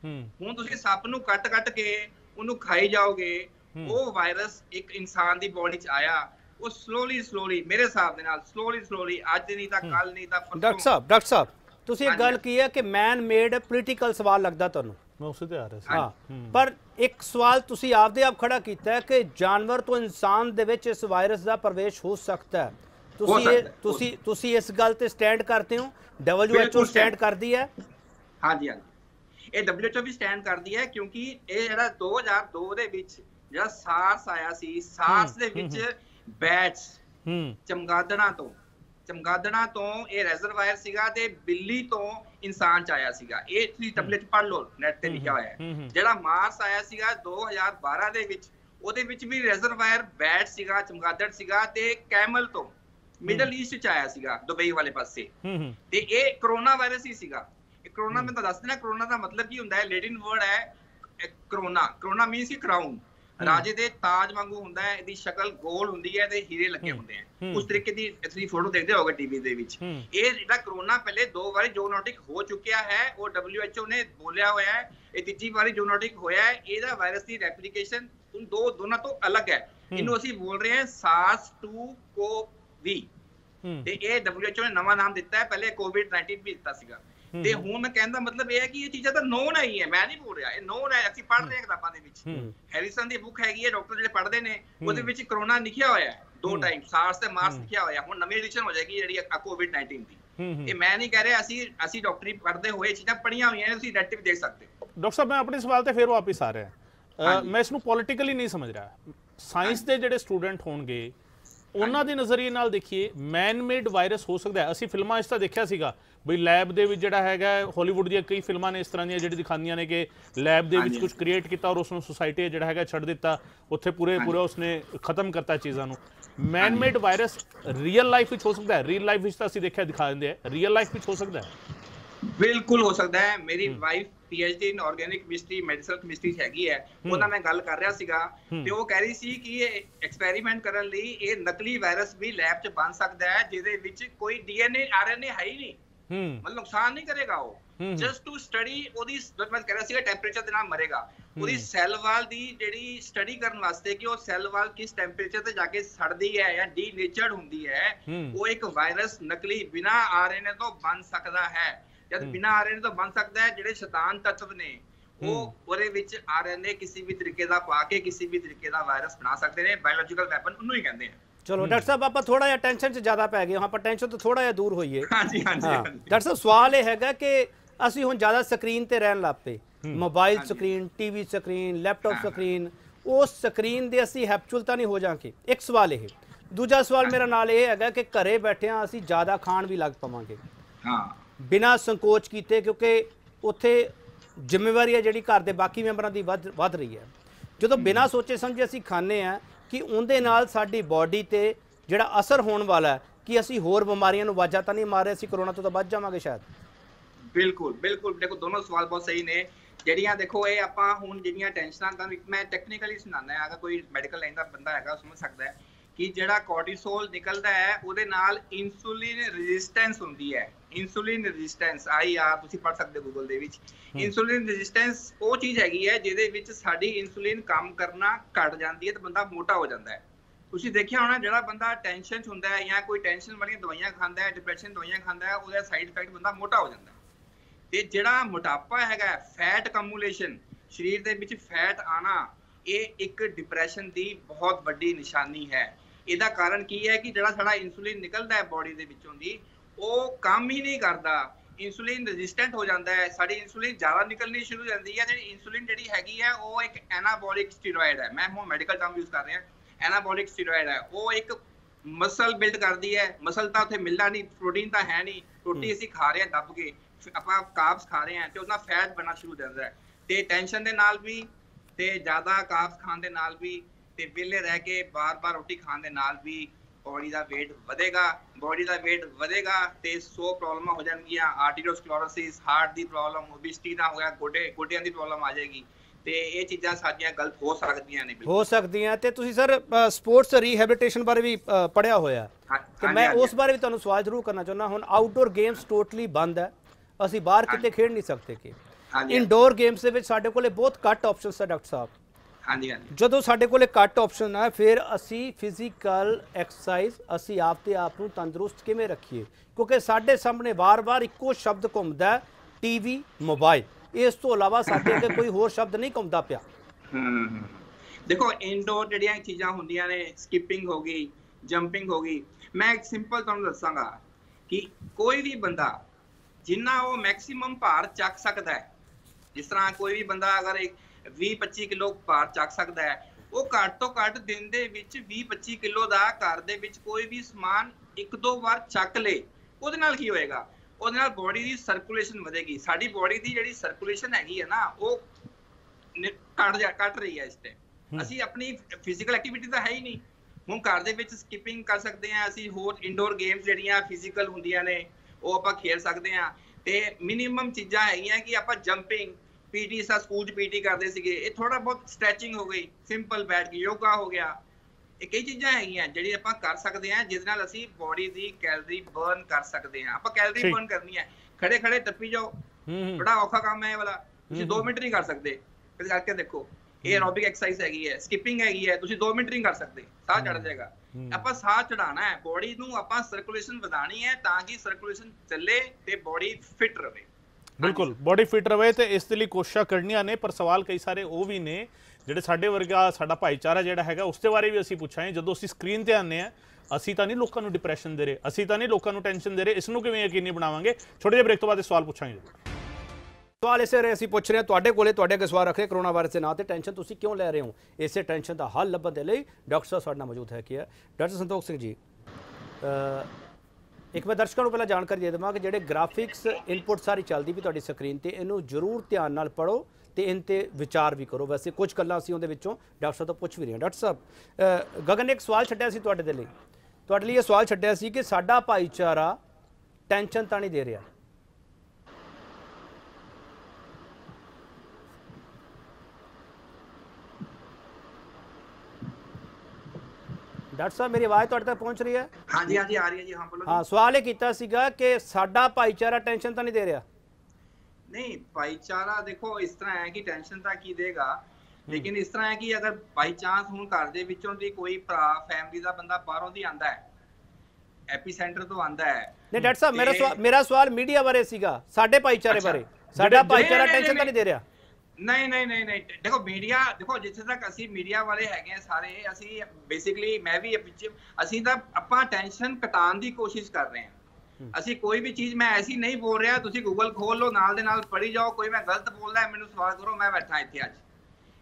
ਹੂੰ ਹੁਣ ਤੁਸੀਂ ਸੱਪ ਨੂੰ ਕੱਟ ਕੱਟ ਕੇ ਉਹਨੂੰ ਖਾਈ ਜਾਓਗੇ ਉਹ ਵਾਇਰਸ ਇੱਕ ਇਨਸਾਨ ਦੀ ਬੋਡੀ 'ਚ ਆਇਆ ਉਹ ਸਲੋਲੀ ਸਲੋਲੀ ਮੇਰੇ ਹਿਸਾਬ ਦੇ ਨਾਲ ਸਲੋਲੀ ਸਲੋਲੀ ਅੱਜ ਨਹੀਂ ਤਾਂ ਕੱਲ ਨਹੀਂ ਤਾਂ ਡਾਕਟਰ ਸਾਹਿਬ ਡਾਕਟਰ ਸਾਹਿਬ ਤੁਸੀਂ ਇੱਕ ਹਾਂਜੀ। ਗੱਲ ਕੀ ਹੈ ਕਿ ਮੈਨ ਮੇਡ ਪੋਲੀਟੀਕਲ ਸਵਾਲ ਲੱਗਦਾ ਤੁਹਾਨੂੰ? ਮੈਂ ਉਸੇ ਤੇ ਆ ਰਿਹਾ ਸੀ। ਹਾਂ ਪਰ ਇੱਕ ਸਵਾਲ ਤੁਸੀਂ ਆਪਦੇ ਆਪ ਖੜਾ ਕੀਤਾ ਹੈ ਕਿ ਜਾਨਵਰ ਤੋਂ ਇਨਸਾਨ ਦੇ ਵਿੱਚ ਇਸ ਵਾਇਰਸ ਦਾ ਪ੍ਰਵੇਸ਼ ਹੋ ਸਕਦਾ ਹੈ। ਤੁਸੀਂ ਇਹ ਤੁਸੀਂ ਤੁਸੀਂ ਇਸ ਗੱਲ ਤੇ ਸਟੈਂਡ ਕਰਦੇ ਹੋ? WHO ਸਟੈਂਡ stand ਕਰਦੀ ਹੈ? ਹਾਂਜੀ ਹਾਂਜੀ। ਇਹ WHO ਵੀ ਸਟੈਂਡ ਕਰਦੀ ਹੈ ਕਿਉਂਕਿ ਇਹ ਜਿਹੜਾ 2002 ਦੇ ਵਿੱਚ ਜਿਹੜਾ ਸਾਰਸ ਆਇਆ ਸੀ ਸਾਰਸ ਦੇ ਵਿੱਚ ਬੈਟਸ ਹੂੰ। ਚਮਗਾਦੜਾਂ ਤੋਂ। ਚਮਗਾਦੜਾਂ ਤੋਂ ਇਹ ਰੈਜ਼ਰਵਾਇਰ ਸੀਗਾ ਤੇ ਬਿੱਲੀ ਤੋਂ ਇਨਸਾਨ ਚ ਆਇਆ ਸੀਗਾ। ਇਹ ਤੁਸੀਂ ਟੈਬਲੇਟ ਪੜ੍ਹ ਲਓ ਨੈਟ ਤੇ ਲਿਖਿਆ ਹੋਇਆ ਹੂੰ। ਜਿਹੜਾ ਮਾਰਸ ਆਇਆ ਸੀਗਾ 2012 ਦੇ ਵਿੱਚ ਉਹਦੇ ਵਿੱਚ ਵੀ ਰੈਜ਼ਰਵਾਇਰ ਬੈਟ ਸੀਗਾ ਚਮਗਾਦੜ ਸੀਗਾ ਤੇ ਕੈਮਲ ਤੋਂ ਮਿਡਲ ਈਸਟ ਚ ਆਇਆ ਸੀਗਾ ਦੁਬਈ ਵਾਲੇ ਪਾਸੇ। ਤੇ ਇਹ ਕਰੋਨਾ ਵਾਇਰਸ ਹੀ ਸੀਗਾ। ਇਹ ਕਰੋਨਾ ਮੈਂ ਤਾਂ ਦੱਸ ਦਿੰਦਾ ਕਰੋਨਾ ਦਾ ਮਤਲਬ ਕੀ ਹੁੰਦਾ ਹੈ? ਲੈਟਿਨ ਵਰਡ ਹੈ ਕਰੋਨਾ ਕਰੋਨਾ ਮੀਨਸ ਕਿ ਕਰਾਊਨ ਰਾਜੇ ਦੇ ਤਾਜ ਵਾਂਗੂ ਹੁੰਦਾ ਹੈ ਇਹਦੀ ਸ਼ਕਲ ਗੋਲ ਹੁੰਦੀ ਹੈ ਤੇ ਹੀਰੇ ਲੱਗੇ ਹੁੰਦੇ। ਆ। ਉਸ ਤਰੀਕੇ ਦੀ ਤੁਸੀਂ ਫੋਟੋ ਦੇਖਦੇ ਹੋਗੇ ਟੀਵੀ ਦੇ ਵਿੱਚ। ਇਹ ਜਿਹੜਾ ਕਰੋਨਾ ਪਹਿਲੇ ਦੋ ਵਾਰੀ ਜੋਨੋਟਿਕ ਹੋ ਚੁੱਕਿਆ ਹੈ ਉਹ WHO ਨੇ ਬੋਲਿਆ ਹੋਇਆ ਹੈ ਇਹ ਤੀਜੀ ਵਾਰੀ ਜੋਨੋਟਿਕ ਹੋਇਆ ਹੈ ਇਹਦਾ ਵਾਇਰਸ ਦੀ ਰੈਪਲੀਕੇਸ਼ਨ ਉਨ ਦੋ ਦੋਨਾਂ ਤੋਂ ਅਲੱਗ ਹੈ। ਇਹਨੂੰ ਅਸੀਂ ਬੋਲ ਰਹੇ ਹਾਂ SARS-2 CoV ਤੇ ਇਹ WHO ਨੇ ਨਵਾਂ ਨਾਮ ਦਿੱਤਾ ਹੈ ਪਹਿਲੇ ਕੋਵਿਡ-19 ਵੀ ਦਿੱਤਾ ਸੀਗਾ। ਤੇ ਹੁਣ ਮੈਂ ਕਹਿੰਦਾ ਮਤਲਬ ਇਹ ਹੈ ਕਿ ਇਹ ਚੀਜ਼ਾਂ ਤਾਂ ਨੋਨ ਹੈ ਹੀ ਮੈਂ ਨਹੀਂ ਬੋਲ ਰਿਹਾ। ਇਹ ਨੋਨ ਹੈ ਅਸੀਂ ਪੜ੍ਹ ਰਹੇ ਹਾਂ ਕਿਤਾਬਾਂ ਦੇ ਵਿੱਚ। ਹੈਰਿਸਨ ਦੀ ਬੁੱਕ ਹੈਗੀ ਹੈ ਡਾਕਟਰ ਜਿਹੜੇ ਪੜ੍ਹਦੇ ਨੇ ਉਹਦੇ ਵਿੱਚ ਕਰੋਨਾ ਲਿਖਿਆ ਹੋਇਆ ਹੈ ਦੋ ਟਾਈਮ ਸਾਰਸ ਤੇ ਮਾਰਸ ਲਿਖਿਆ ਹੋਇਆ ਹੁਣ ਨਵੀਂ ਐਡੀਸ਼ਨ ਹੋ ਜਾਏਗੀ ਜਿਹੜੀ ਕੋਵਿਡ-19 ਦੀ। ਹੂੰ ਹੂੰ। ਇਹ ਮੈਂ ਨਹੀਂ ਕਹਿ ਰਿਹਾ ਅਸੀਂ ਅਸੀਂ ਡਾਕਟਰੀ ਪੜ੍ਹਦੇ ਹੋਏ ਚੀਜ਼ਾਂ ਪੜ੍ਹੀਆਂ ਹੋਈਆਂ ਨੇ ਤੁਸੀਂ ਨੈਟ ਵੀ ਦੇਖ ਸਕਦੇ ਹੋ। ਡਾਕਟਰ ਸਾਹਿਬ ਮੈਂ ਆਪਣੇ ਸਵਾਲ ਤੇ ਫੇਰ ਵਾਪਸ ਆ ਰਿਹਾ। ਮੈਂ ਇਸ ਨੂੰ ਪੋਲਿਟੀਕਲੀ ਨਹੀਂ ਸਮਝ ਰਿਹਾ। ਸਾਇੰਸ ਦੇ ਜਿਹੜੇ ਸਟੂਡੈਂਟ ਹੋਣਗੇ ਉਹਨਾਂ ਦੇ ਨਜ਼ਰੀਏ ਨਾਲ ਦੇਖੀਏ ਮੈਨ ਮੇਡ ਵਾਇਰਸ ਹੋ ਸਕਦਾ ਹੈ। ਅਸੀਂ ਫਿਲਮਾਂ ਇਸ ਤਾਂ ਦੇਖਿਆ ਸੀਗਾ ਬਈ ਲੈਬ ਦੇ ਵਿੱਚ ਜਿਹੜਾ ਹੈਗਾ ਹਾਲੀਵੁੱਡ ਦੀਆਂ ਕਈ ਫਿਲਮਾਂ ਨੇ ਇਸ ਤਰ੍ਹਾਂ ਦੀਆਂ ਜਿਹੜੀ ਦਿਖਾਉਂਦੀਆਂ ਨੇ ਕਿ ਲੈਬ ਦੇ ਵਿੱਚ। ਕੁਝ ਕ੍ਰੀਏਟ ਕੀਤਾ ਔਰ ਉਸ ਨੂੰ ਸੁਸਾਇਟੀ ਜਿਹੜਾ ਹੈਗਾ ਛੱਡ ਦਿੱਤਾ ਉੱਥੇ ਪੂਰੇ ਪੂਰੇ ਉਸਨੇ ਖਤਮ ਕਰਤਾ ਚੀਜ਼ਾਂ ਨੂੰ। Man made virus real life ਵਿੱਚ ਹੋ ਸਕਦਾ ਹੈ? ਰੀਅਲ ਲਾਈਫ ਵਿੱਚ ਤਾਂ ਅਸੀਂ ਦੇਖਿਆ ਦਿਖਾ ਦਿੰਦੇ ਆ। ਰੀਅਲ ਲਾਈਫ ਵਿੱਚ ਹੋ ਸਕਦਾ ਹੈ? ਬਿਲਕੁਲ ਹੋ ਸਕਦਾ ਹੈ। ਮੇਰੀ wife PhD in organic chemistry medicinal chemistry ਹੈਗੀ ਹੈ। ਉਹਨਾਂ ਮੈਂ ਗੱਲ ਕਰ ਰਿਹਾ ਸੀਗਾ ਤੇ ਉਹ ਕਹਿ ਰਹੀ ਸੀ ਕਿ ਇਹ ਐਕਸਪੈਰੀਮੈਂਟ ਕਰਨ ਲਈ ਇਹ ਨਕਲੀ ਵਾਇਰਸ ਵੀ ਲੈਬ 'ਚ ਬਣ ਸਕਦਾ ਹੈ ਜਿਹਦੇ ਵਿੱਚ ਕੋਈ ਡੀਐਨਏ ਆਰਐਨਏ ਹੈ ਹੀ ਨਹੀਂ। ਮਤਲਬ ਨੁਕਸਾਨ ਨਹੀਂ ਕਰੇਗਾ ਉਹ। ਜਸਟ ਟੂ ਸਟੱਡੀ ਉਹਦੀ ਮੈਂ ਕਹਿ ਰਿਹਾ ਸੀਗਾ ਟੈਂਪਰੇਚਰ ਦੇ ਨਾਲ ਮਰੇਗਾ। ਉਹਦੀ ਸੈੱਲ ਵਾਲ ਦੀ ਜਿਹੜੀ ਸਟੱਡੀ ਕਰਨ ਵਾਸਤੇ ਕਿ ਉਹ ਸੈੱਲ ਵਾਲ ਕਿਸ ਟੈਂਪਰੇਚਰ ਤੇ ਜਾ ਕੇ ਸੜਦੀ ਹੈ ਜਾਂ ਡੀਨੇਚਰਡ ਹੁੰਦੀ ਹੂੰ। ਉਹ ਇੱਕ ਵਾਇਰਸ ਨਕਲੀ ਬਿਨਾ ਆਰਐਨਏ ਤੋਂ ਬਣ ਸਕਦਾ ਹੈ। ਜਦ ਬਿਨਾ ਆਰਐਨਏ ਤੋਂ ਬਣ ਸਕਦਾ ਹੈ ਜਿਹੜੇ ਸ਼ੈਤਾਨ ਤੱਤਵ ਨੇ ਉਹ ਉਹਦੇ ਵਿੱਚ ਆਰਐਨਏ ਕਿਸੇ ਵੀ ਤਰੀਕੇ ਦਾ ਪਾ ਕੇ ਕਿਸੇ ਵੀ ਤਰੀਕੇ ਦਾ ਵਾਇਰਸ ਬਣਾ ਸਕਦੇ ਨੇ। ਬਾਇਓਲੋਜੀਕਲ ਵੈਪਨ ਉਹਨੂੰ ਹੀ ਕਹਿੰਦੇ ਆ। ਚਲੋ ਡਾਕਟਰ ਸਾਹਿਬ ਆਪਾਂ ਥੋੜਾ ਜਿਹਾ ਟੈਨਸ਼ਨ 'ਚ ਜ਼ਿਆਦਾ ਪੈ ਗਏ ਹਾਂ। ਆਪਾਂ ਟੈਨਸ਼ਨ ਤੋਂ ਥੋੜਾ ਜਿਹਾ ਦੂਰ ਹੋਈਏ। ਹਾਂਜੀ ਹਾਂਜੀ। ਡਾਕਟਰ ਸਾਹਿਬ ਸਵਾਲ ਇਹ ਹੈਗਾ ਕਿ ਅਸੀਂ ਹੁਣ ਜ਼ਿਆਦਾ ਸਕਰੀਨ ਤੇ ਰਹਿਣ ਲੱਗ ਪਏ। Mobile screen TV screen laptop screen ਉਸ ਸਕਰੀਨ ਦੇ ਅਸੀਂ ਹੈਪਚੁਅਲ ਤਾਂ ਨਹੀਂ ਹੋ ਜਾਾਂਗੇ। ਇੱਕ ਸਵਾਲ ਇਹ। ਦੂਜਾ ਸਵਾਲ ਮੇਰਾ ਨਾਲ ਇਹ ਹੈਗਾ ਕਿ ਘਰੇ ਬੈਠਿਆਂ ਅਸੀਂ ਜ਼ਿਆਦਾ ਖਾਣ ਵੀ ਲੱਗ ਪਵਾਂਗੇ। ਹਾਂ। ਬਿਨਾਂ ਸੰਕੋਚ ਕੀਤੇ ਕਿਉਂਕਿ ਉੱਥੇ ਜ਼ਿੰਮੇਵਾਰੀ ਹੈ ਜਿਹੜੀ ਘਰ ਦੇ ਬਾਕੀ ਮੈਂਬਰਾਂ ਦੀ ਵੱਧ ਵੱਧ ਰਹੀ ਹੈ। ਜਦੋਂ ਬਿਨਾਂ ਸੋਚੇ ਸਮਝੇ ਅਸੀਂ ਖਾਂਦੇ ਆ ਕਿ ਉਹਦੇ ਨਾਲ ਸਾਡੀ ਬਾਡੀ ਤੇ ਜਿਹੜਾ ਅਸਰ ਹੋਣ ਵਾਲਾ ਕਿ ਅਸੀਂ ਹੋਰ ਬਿਮਾਰੀਆਂ ਨੂੰ ਵਾਜਾ ਤਾਂ ਨਹੀਂ ਮਾਰ ਰਹੇ, ਅਸੀਂ ਕਰੋਨਾ ਤੋਂ ਤਾਂ ਬਚ ਜਾਵਾਂਗੇ ਸ਼ਾਇਦ। ਬਿਲਕੁਲ ਬਿਲਕੁਲ। ਦੇਖੋ, ਦੋਨੋਂ ਸਵਾਲ ਬਹੁਤ ਸਹੀ ਨੇ। ਜਿਹੜੀਆਂ ਦੇਖੋ, ਇਹ ਆਪਾਂ ਹੁਣ ਜਿਹੜੀਆਂ ਟੈਨਸ਼ਨਾਂ ਤਾਂ ਮੈਂ ਟੈਕਨੀਕਲੀ ਸੁਣਾਉਂਦਾ ਹਾਂ, ਅਗਰ ਕੋਈ ਮੈਡੀਕਲ ਲਾਈਨ ਦਾ ਬੰਦਾ ਹੈਗਾ, ਉਹ ਸਮਝ ਸਕਦਾ ਹੈ। ਕਿ ਜਿਹੜਾ ਕੋਰਟੀਸੋਲ ਨਿਕਲਦਾ ਹੈ ਉਹਦੇ ਨਾਲ ਇਨਸੂਲਿਨ ਰੈਜ਼ਿਸਟੈਂਸ ਹੁੰਦੀ ਹੈ। ਇਨਸੂਲਿਨ ਰੈਜ਼ਿਸਟੈਂਸ ਆਈ ਆਰ ਤੁਸੀਂ ਪੜ ਸਕਦੇ ਗੂਗਲ ਦੇ ਵਿੱਚ। ਇਨਸੂਲਿਨ ਰੈਜ਼ਿਸਟੈਂਸ ਉਹ ਚੀਜ਼ ਹੈਗੀ ਹੈ ਜਿਹਦੇ ਵਿੱਚ ਸਾਡੀ ਇਨਸੂਲਿਨ ਕੰਮ ਕਰਨਾ ਘਟ ਜਾਂਦੀ ਹੈ ਤੇ ਬੰਦਾ ਮੋਟਾ ਹੋ ਜਾਂਦਾ ਹੈ। ਤੁਸੀਂ ਦੇਖਿਆ ਹੋਣਾ ਜਿਹੜਾ ਬੰਦਾ ਟੈਨਸ਼ਨ 'ਚ ਹੁੰਦਾ ਹੈ ਜਾਂ ਕੋਈ ਟੈਨਸ਼ਨ ਵਾਲੀਆਂ ਦਵਾਈਆਂ ਖਾਂਦਾ ਹੈ ਡਿਪਰੈਸ਼ਨ ਦਵਾਈਆਂ ਖਾਂਦਾ ਹੈ ਉਹਦਾ ਸਾਈਡ ਇਫੈਕਟ ਬੰਦਾ ਮੋਟਾ ਹੋ ਜਾਂਦਾ ਤੇ ਜਿਹੜਾ ਮੋਟਾਪਾ ਹੈਗਾ ਫੈਟ ਕਮੂਲੇਸ਼ਨ ਸਰੀਰ ਦੇ ਵਿੱਚ ਫੈਟ ਆਣਾ ਇਹ ਇੱਕ ਡਿਪਰੈਸ਼ਨ ਦੀ ਬਹੁਤ ਵੱਡੀ ਨਿਸ਼ਾਨੀ ਹੈ। ਇਹਦਾ ਕਾਰਨ ਕੀ ਹੈ ਕਿ ਜਿਹੜਾ ਸਾਡਾ ਇਨਸੂਲਿਨ ਨਿਕਲਦਾ ਹੈ ਬਾਡੀ ਦੇ ਵਿੱਚੋਂ ਦੀ ਉਹ ਕੰਮ ਹੀ ਨਹੀਂ ਕਰਦਾ। ਇਨਸੂਲਿਨ ਰੈਜ਼ਿਸਟੈਂਟ ਹੋ ਜਾਂਦਾ ਹੈ। ਸਾਡੀ ਇਨਸੂਲਿਨ ਜ਼ਿਆਦਾ ਨਿਕਲਣੀ ਸ਼ੁਰੂ ਹੋ ਜਾਂਦੀ ਹੈ। ਜਿਹੜੀ ਇਨਸੂਲਿਨ ਜਿਹੜੀ ਹੈਗੀ ਹੈ ਉਹ ਇੱਕ ਐਨਾਬੋਲਿਕ ਸਟੀਰੋਇਡ ਹੈ। ਮੈਂ ਹੁਣ ਮੈਡੀਕਲ ਟਰਮ ਯੂਜ਼ ਕਰ ਰਿਹਾ। ਐਨਾਬੋਲਿਕ ਸਟੀਰੋਇਡ ਹੈ। ਉਹ ਇੱਕ ਮਸਲ ਬਿਲਡ ਕਰਦੀ ਹੈ। ਮਸਲ ਤਾਂ ਉੱਥੇ ਮਿਲਦਾ ਨਹੀਂ। ਪ੍ਰੋਟੀਨ ਤਾਂ ਹੈ ਨਹੀਂ। ਰੋਟੀ ਅਸੀਂ ਖਾ ਰਹੇ ਹਾਂ ਦੱਬ ਕੇ। ਆਪਾਂ ਕਾਰਬਸ ਖਾ ਰਹੇ ਹਾਂ ਤੇ ਉਹਦਾ ਫੈਟ ਬਣਨਾ ਸ਼ੁਰੂ ਹੋ ਜਾਂਦਾ ਹੈ। ਤੇ ਟੈਨਸ਼ਨ ਦੇ ਨਾਲ ਵੀ ਤੇ ਜ਼ਿਆਦਾ ਕਾਰਬਸ ਖਾਣ ਦੇ ਨਾਲ ਵੀ ਤੇ ਵਿਹਲੇ ਰਹਿ ਕੇ ਬਾਰ-ਬਾਰ ਰੋਟੀ ਖਾਣ ਦੇ ਨਾਲ ਵੀ ਬੋਡੀ ਦਾ weight ਵਧੇਗਾ ਬੋਡੀ ਦਾ weight ਵਧੇਗਾ ਤੇ 100 ਪ੍ਰੋਬਲਮਾਂ ਹੋ ਜਾਣਗੀਆਂ ਆਰਟੀਰੀਓਸਕਲੇਰੋਸਿਸ ਹਾਰਟ ਦੀ ਪ੍ਰੋਬਲਮ ਓਬਿਸਟੀ ਦਾ ਹੋਇਆ ਗੋਡੇ ਗੋਡਿਆਂ ਦੀ ਪ੍ਰੋਬਲਮ ਆ ਜਾਏਗੀ ਤੇ ਇਹ ਚੀਜ਼ਾਂ ਸਾਡੀਆਂ ਗਲਤ ਹੋ ਸਕਦੀਆਂ ਨੇ ਹੋ ਸਕਦੀਆਂ ਤੇ ਤੁਸੀਂ ਸਰ ਸਪੋਰਟਸ ਰੀਹੈਬਿਲਿਟੇਸ਼ਨ ਬਾਰੇ ਵੀ ਅ, ਪੜ੍ਹਿਆ ਹੋਇਆ। ਹਾਂ- ਤੇ ਮੈਂ। ਉਸ ਬਾਰੇ ਵੀ ਤੁਹਾਨੂੰ ਸਵਾਲ ਜ਼ਰੂਰ ਕਰਨਾ ਚਾਹੁੰਦਾ ਹੁਣ ਆਊਟਡੋਰ ਗੇਮਸ ਟੋਟਲੀ ਬੰਦ ਹੈ। ਅਸੀਂ ਬਾਹਰ ਕਿਤੇ ਖੇਡ ਨਹੀਂ ਸਕਦੇ ਕਿ। ਇਨਡੋਰ ਗੇਮਸ ਦੇ ਵਿੱਚ ਸਾਡੇ ਕੋਲੇ ਬਹੁਤ ਘੱਟ ਆਪਸ਼ਨਸ ਹੈ ਡਾਕਟਰ ਸਾਹਿਬ। ਹਾਂਜੀ ਹਾਂਜੀ। ਜਦੋਂ ਸਾਡੇ ਕੋਲੇ ਘੱਟ ਆਪਸ਼ਨ ਹੈ ਫਿਰ ਅਸੀਂ ਫਿਜ਼ੀਕਲ ਐਕਸਰਸਾਈਜ਼ ਅਸੀਂ ਆਪਦੇ ਆਪ ਨੂੰ ਤੰਦਰੁਸਤ ਕਿਵੇਂ ਰੱਖੀਏ? ਕਿਉਂਕਿ ਸਾਡੇ ਸਾਹਮਣੇ ਵਾਰ-ਵਾਰ ਇੱਕੋ ਸ਼ਬਦ ਘੁੰਮਦਾ ਟੀਵੀ ਮੋਬਾਈਲ। ਇਸ ਤੋਂ ਇਲਾਵਾ ਸਾਡੇ ਅੱਗੇ ਕੋਈ ਹੋਰ ਸ਼ਬਦ ਨਹੀਂ ਘੁੰਮਦਾ ਪਿਆ। ਦੇਖੋ ਇਨਡੋਰ ਜਿਹੜੀਆਂ ਚੀਜ਼ਾਂ ਹੁੰਦੀਆਂ ਨੇ ਸਕਿਪਿੰਗ ਹੋ ਗਈ ਜੰਪਿੰਗ ਹੋ ਗਈ ਮੈਂ ਇੱਕ ਸਿੰਪਲ ਤੁਹਾਨੂੰ ਦੱਸਾਂਗਾ ਕਿ ਕੋਈ ਵੀ ਬੰਦਾ ਜਿੰਨਾ ਉਹ ਮੈਕਸਿਮਮ ਭਾਰ ਚੱਕ ਸਕਦਾ ਹੈ ਜਿਸ ਤਰ੍ਹਾਂ ਕੋਈ ਵੀ ਬੰਦਾ ਅਗਰ 20 25 ਕਿਲੋ ਭਾਰ ਚੱਕ ਸਕਦਾ ਹੈ। ਉਹ ਘੱਟ ਤੋਂ ਘੱਟ ਦਿਨ ਦੇ ਵਿੱਚ 20 25 ਕਿਲੋ ਦਾ ਘਰ ਦੇ ਵਿੱਚ ਕੋਈ ਵੀ ਸਮਾਨ ਇੱਕ ਦੋ ਵਾਰ ਚੱਕ ਲੇ। ਉਹਦੇ ਨਾਲ ਕੀ ਹੋਏਗਾ? ਉਹਦੇ ਨਾਲ ਬੋਡੀ ਦੀ ਸਰਕੂਲੇਸ਼ਨ ਵਧੇਗੀ। ਸਾਡੀ ਬੋਡੀ ਦੀ ਜਿਹੜੀ ਸਰਕੂਲੇਸ਼ਨ ਹੈਗੀ ਹੈ ਨਾ ਉਹ ਘਟ ਜਾ ਘਟ ਰਹੀ ਹੈ ਇਸ ਟਾਈਮ ਅਸੀਂ ਆਪਣੀ ਫਿਜ਼ੀਕਲ ਐਕਟੀਵਿਟੀ ਤਾਂ ਹੈ ਹੀ ਨਹੀਂ। ਹੁਣ ਘਰ ਦੇ ਵਿੱਚ ਸਕਿਪਿੰਗ ਕਰ ਸਕਦੇ ਹਾਂ ਅਸੀਂ ਹੋਰ ਇਨਡੋਰ ਗੇਮਸ ਜਿਹੜੀਆਂ ਫਿਜ਼ੀਕਲ ਹੁੰਦੀਆਂ ਨੇ ਉਹ ਆਪਾਂ ਖੇਡ ਸਕਦੇ ਹਾਂ। ਤੇ ਮਿਨੀਮਮ ਚੀਜ਼ਾਂ ਹੈਗੀਆਂ ਕਿ ਆਪਾਂ ਜੰਪਿੰਗ ਪੀਟੀ ਸਾ ਸਕੂਲ ਚ ਪੀਟੀ ਕਰਦੇ ਸੀਗੇ ਇਹ ਥੋੜਾ ਬਹੁਤ ਸਟ੍ਰੈਚਿੰਗ ਹੋ ਗਈ ਸਿੰਪਲ ਬੈਠ ਕੇ ਯੋਗਾ ਹੋ ਗਿਆ। ਇਹ ਕਈ ਚੀਜ਼ਾਂ ਹੈਗੀਆਂ ਜਿਹੜੀ ਆਪਾਂ ਕਰ ਸਕਦੇ ਹਾਂ ਜਿਸ ਨਾਲ ਅਸੀਂ ਬੋਡੀ ਦੀ ਕੈਲਰੀ ਬਰਨ ਕਰ ਸਕਦੇ ਹਾਂ। ਆਪਾਂ ਕੈਲਰੀ। ਬਰਨ ਕਰਨੀ ਹੈ। ਖੜੇ ਖੜੇ ਟੱਪੀ ਜਾਓ। ਬੜਾ ਔਖਾ ਕੰਮ ਹੈ ਇਹ ਵਾਲਾ। ਤੁਸੀਂ 2 ਮਿੰਟ ਨਹੀਂ ਕਰ ਸਕਦੇ। ਫਿਰ ਕਰਕੇ ਦੇਖੋ ਇਹ ਐਰੋਬਿਕ ਐਕਸਰਸਾਈਜ਼ ਹੈਗੀ ਹੈ ਸਕਿਪਿੰਗ ਹੈਗੀ ਹੈ ਤੁਸੀਂ 2 ਮਿੰਟ ਨਹੀਂ ਕਰ ਸਕਦੇ। ਸਾਹ ਚੜ ਜਾਏਗਾ। ਆਪਾਂ ਸਾਹ ਚੜਾਣਾ ਹੈ। ਬੋਡੀ ਨੂੰ ਆਪਾਂ ਸਰਕੂਲੇਸ਼ਨ ਵਧਾਣੀ ਹੈ ਤਾਂ ਕਿ ਸਰਕੂਲੇਸ਼ਨ ਚੱਲੇ ਤੇ ਬੋਡੀ ਫਿਟ ਰਵੇ ਬਿਲਕੁਲ ਬੋਡੀ ਫਿਟ ਰਵੇ ਤੇ ਇਸ ਦੇ ਲਈ ਕੋਸ਼ਿਸ਼ਾਂ ਕਰਨੀਆਂ ਨੇ, ਪਰ ਸਵਾਲ ਕਈ ਸਾਰੇ ਉਹ ਵੀ ਨੇ, ਜਿਹੜੇ ਸਾਡੇ ਵਰਗਾ ਸਾਡਾ ਭਾਈਚਾਰਾ ਜਿਹੜਾ ਹੈਗਾ, ਉਸ ਦੇ ਬਾਰੇ ਵੀ ਅਸੀਂ ਪੁੱਛਾਂਗੇ। ਜਦੋਂ ਅਸੀਂ ਸਕਰੀਨ ਤੇ ਆਨੇ ਆ ਅਸੀਂ ਤਾਂ ਨਹੀਂ ਲੋਕਾਂ ਨੂੰ ਡਿਪਰੈਸ਼ਨ ਦੇ ਰਹੇ, ਅਸੀਂ ਤਾਂ ਨਹੀਂ ਲੋਕਾਂ ਨੂੰ ਟੈਨਸ਼ਨ ਦੇ ਰਹੇ, ਇਸ ਨੂੰ ਕਿਵੇਂ ਯਕੀਨੀ ਬਣਾਵਾਂਗੇ? ਛੋਟੇ ਜਿਹੇ ਬ੍ਰੇਕ ਤੋਂ ਬਾਅਦ ਇਹ ਸਵਾਲ ਪੁੱਛਾਂਗੇ ਜ਼ਰੂਰ। ਸਵਾਲ ਇਸੇ ਰਹੇ, ਅਸੀਂ ਪੁੱਛ ਰਹੇ ਹਾਂ, ਤੁਹਾਡੇ ਕੋਲੇ ਤੁਹਾਡੇ ਅੱਗੇ ਸਵਾਲ ਰੱਖ ਰਹੇ ਕਰੋਨਾ ਵਾਇਰਸ ਦੇ ਨਾਂ ਤੇ ਟੈਨਸ਼ਨ ਤੁਸੀਂ ਕਿਉਂ ਲੈ ਰਹੇ ਹੋ? ਇਸੇ ਟੈਨਸ਼ਨ ਦਾ ਹੱਲ ਲੱਭਣ ਦੇ ਲਈ ਡਾਕਟਰ ਸਾਹਿਬ ਸਾਡੇ ਨਾਲ ਮੌਜੂਦ ਹੈ ਕੀ ਹੈ ਡਾਕਟਰ ਸੰਤੋਖ ਸਿੰਘ ਜੀ ਇੱਕ ਮੈਂ ਦਰਸ਼ਕਾਂ ਨੂੰ ਪਹਿਲਾਂ ਜਾਣਕਾਰੀ ਦੇ ਦੇਵਾਂ ਕਿ ਜਿਹੜੇ ਗ੍ਰਾਫਿਕਸ ਇਨਪੁਟ ਸਾਰੀ ਚੱਲਦੀ ਵੀ ਤੁਹਾਡੀ ਸਕਰੀਨ ਤੇ, ਇਹਨੂੰ ਜ਼ਰੂਰ ਧਿਆਨ ਨਾਲ ਪੜੋ ਤੇ ਇਨ ਤੇ ਵਿਚਾਰ ਵੀ ਕਰੋ। ਵੈਸੇ ਕੁਝ ਗੱਲਾਂ ਅਸੀਂ ਉਹਦੇ ਵਿੱਚੋਂ ਡਾਕਟਰ ਸਾਹਿਬ ਤੋਂ ਪੁੱਛ ਵੀ ਰਹੇ ਹਾਂ। ਡਾਕਟਰ ਸਾਹਿਬ ਗਗਨ ਨੇ ਇੱਕ ਸਵਾਲ ਛੱਡਿਆ ਸੀ ਤੁਹਾਡੇ ਦੇ ਲਈ। ਤੁਹਾਡੇ ਲਈ ਇਹ ਸਵਾਲ ਛੱਡਿਆ ਸੀ ਕਿ ਸਾਡਾ ਭਾਈਚਾਰਾ ਟੈਨਸ਼ਨ ਤਾਂ ਨਹੀਂ ਦੇ ਰਿਹਾ। ਡਾਕਟਰ ਸਾਹਿਬ ਮੇਰੀ ਆਵਾਜ਼ ਤੁਹਾਡੇ ਤੱਕ ਪਹੁੰਚ ਰਹੀ ਹੈ? ਹਾਂਜੀ ਹਾਂਜੀ ਆ ਰਹੀ ਹੈ ਜੀ ਹਾਂ ਬੋਲੋ। ਹਾਂ ਸਵਾਲ ਇਹ ਕੀਤਾ ਸੀਗਾ ਕਿ ਸਾਡਾ ਭਾਈਚਾਰਾ ਟੈਨਸ਼ਨ ਤਾਂ ਨਹੀਂ ਦੇ ਰਿਹਾ? ਨਹੀਂ ਭਾਈਚਾਰਾ ਦੇਖੋ ਇਸ ਤਰ੍ਹਾਂ ਹੈ ਕਿ ਟੈਨਸ਼ਨ ਤਾਂ ਕੀ ਦੇਗਾ? ਲੇਕਿਨ ਇਸ ਤਰ੍ਹਾਂ ਹੈ ਕਿ ਅਗਰ ਬਾਈ ਚਾਂਸ ਹੁਣ ਘਰ ਦੇ ਵਿੱਚੋਂ ਦੀ ਕੋਈ ਭਰਾ ਫੈਮਿਲੀ ਦਾ ਬੰਦਾ ਬਾਹਰੋਂ ਦੀ ਆਂਦਾ ਹੈ ਐਪੀ ਸੈਂਟਰ ਤੋਂ ਆਂਦਾ ਹੈ ਨਹੀਂ ਡਾਕਟਰ ਸਾਹਿਬ ਮੇਰਾ ਸਵਾਲ ਮੇਰਾ ਸਵਾਲ ਮੀਡੀਆ ਬਾਰੇ ਸੀਗਾ ਸਾਡੇ ਭਾਈਚਾਰੇ। ਬਾਰੇ। ਸਾਡਾ ਭਾਈਚਾਰਾ ਟੈਨਸ਼ਨ ਤਾਂ ਨਹੀਂ ਦੇ ਰਿਹਾ? ਨਹੀਂ ਨਹੀਂ ਨਹੀਂ ਨਹੀਂ। ਦੇਖੋ ਮੀਡੀਆ ਦੇਖੋ ਜਿੱਥੇ ਤੱਕ ਅਸੀਂ ਮੀਡੀਆ ਵਾਲੇ ਹੈਗੇ ਆ ਸਾਰੇ ਅਸੀਂ ਬੇਸਿਕਲੀ ਮੈਂ ਵੀ ਵਿੱਚ ਅਸੀਂ ਤਾਂ ਆਪਾਂ ਟੈਨਸ਼ਨ ਘਟਾਉਣ ਦੀ ਕੋਸ਼ਿਸ਼ ਕਰ ਰਹੇ ਹਾਂ। ਅਸੀਂ ਕੋਈ ਵੀ ਚੀਜ਼ ਮੈਂ ਐਸੀ ਨਹੀਂ ਬੋਲ ਰਿਹਾ ਤੁਸੀਂ ਗੂਗਲ ਖੋਲ ਲਓ ਨਾਲ ਦੇ ਨਾਲ ਪੜ੍ਹੀ ਜਾਓ ਕੋਈ ਮੈਂ ਗਲਤ ਬੋਲਦਾ ਹੈ ਮੈਨੂੰ ਸਵਾਲ ਕਰੋ ਮੈਂ ਬੈਠਾ ਇੱਥੇ ਅੱਜ।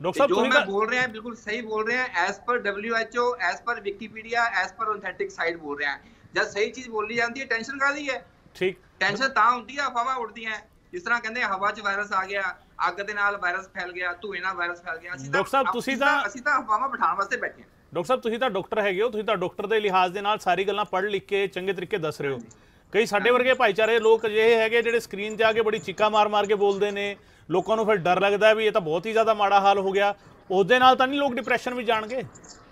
ਡਾਕਟਰ ਸਾਹਿਬ ਤੁਸੀਂ ਮੈਂ ਬੋਲ ਰਿਹਾ ਬਿਲਕੁਲ ਸਹੀ ਬੋਲ ਰਿਹਾ as per WHO as per Wikipedia as per authentic site ਬੋਲ ਰਿਹਾ। ਜਦ ਸਹੀ ਚੀਜ਼ ਬੋਲੀ ਜਾਂਦੀ ਹੈ ਟੈਨਸ਼ਨ ਕਾਹਦੀ ਹੈ? ਠੀਕ। ਟੈਨਸ਼ਨ ਤਾਂ ਹੁੰਦੀ ਆ ਹਵਾ ਉੱਡਦੀਆਂ। ਹੈ। ਜਿਸ ਤਰ੍ਹਾਂ ਕਹਿੰਦੇ ਹਵਾ 'ਚ ਵਾਇਰਸ ਆ ਗਿਆ ਅੱਗ ਦੇ ਨਾਲ ਵਾਇਰਸ ਫੈਲ ਗਿਆ ਧੂਏ ਨਾਲ ਵਾਇਰਸ ਫੈਲ ਗਿਆ ਅਸੀਂ ਡਾਕਟਰ ਸਾਹਿਬ, ਤੁਸੀਂ ਤਾਂ- ਅਸੀਂ ਤਾਂ ਹਵਾਵਾਂ ਬਿਠਾਉਣ ਵਾਸਤੇ ਬੈਠੇ ਹਾਂ। ਡਾਕਟਰ ਸਾਹਿਬ ਤੁਸੀਂ ਤਾਂ ਡਾਕਟਰ ਹੈਗੇ ਹੋ ਤੁਸੀਂ ਤਾਂ ਡਾਕਟਰ ਦੇ ਲਿਹਾਜ਼ ਦੇ ਨਾਲ ਸਾਰੀ ਗੱਲਾਂ ਪੜ੍ਹ ਲਿਖ ਕੇ ਚੰਗੇ ਤਰੀਕੇ ਦੱਸ ਰਹੇ ਹੋ। ਕਈ ਸਾਡੇ ਵਰਗੇ ਭਾਈਚਾਰੇ ਲੋਕ ਅਜਿਹੇ ਹੈਗੇ ਜਿਹੜੇ ਸਕਰੀਨ ਤੇ ਆ ਕੇ ਬੜੀ ਚੀਕਾਂ ਮਾਰ-ਮਾਰ ਕੇ ਬੋਲਦੇ ਨੇ। ਲੋਕਾਂ ਨੂੰ ਫਿਰ ਡਰ ਲੱਗਦਾ ਵੀ ਇਹ ਤਾਂ ਬਹੁਤ ਹੀ ਜ਼ਿਆਦਾ ਮਾੜਾ ਹਾਲ ਹੋ ਗਿਆ। ਉਹਦੇ ਨਾਲ ਤਾਂ ਨਹੀਂ ਲੋਕ ਡਿਪਰੈਸ਼ਨ ਵਿੱਚ ਜਾਣਗੇ?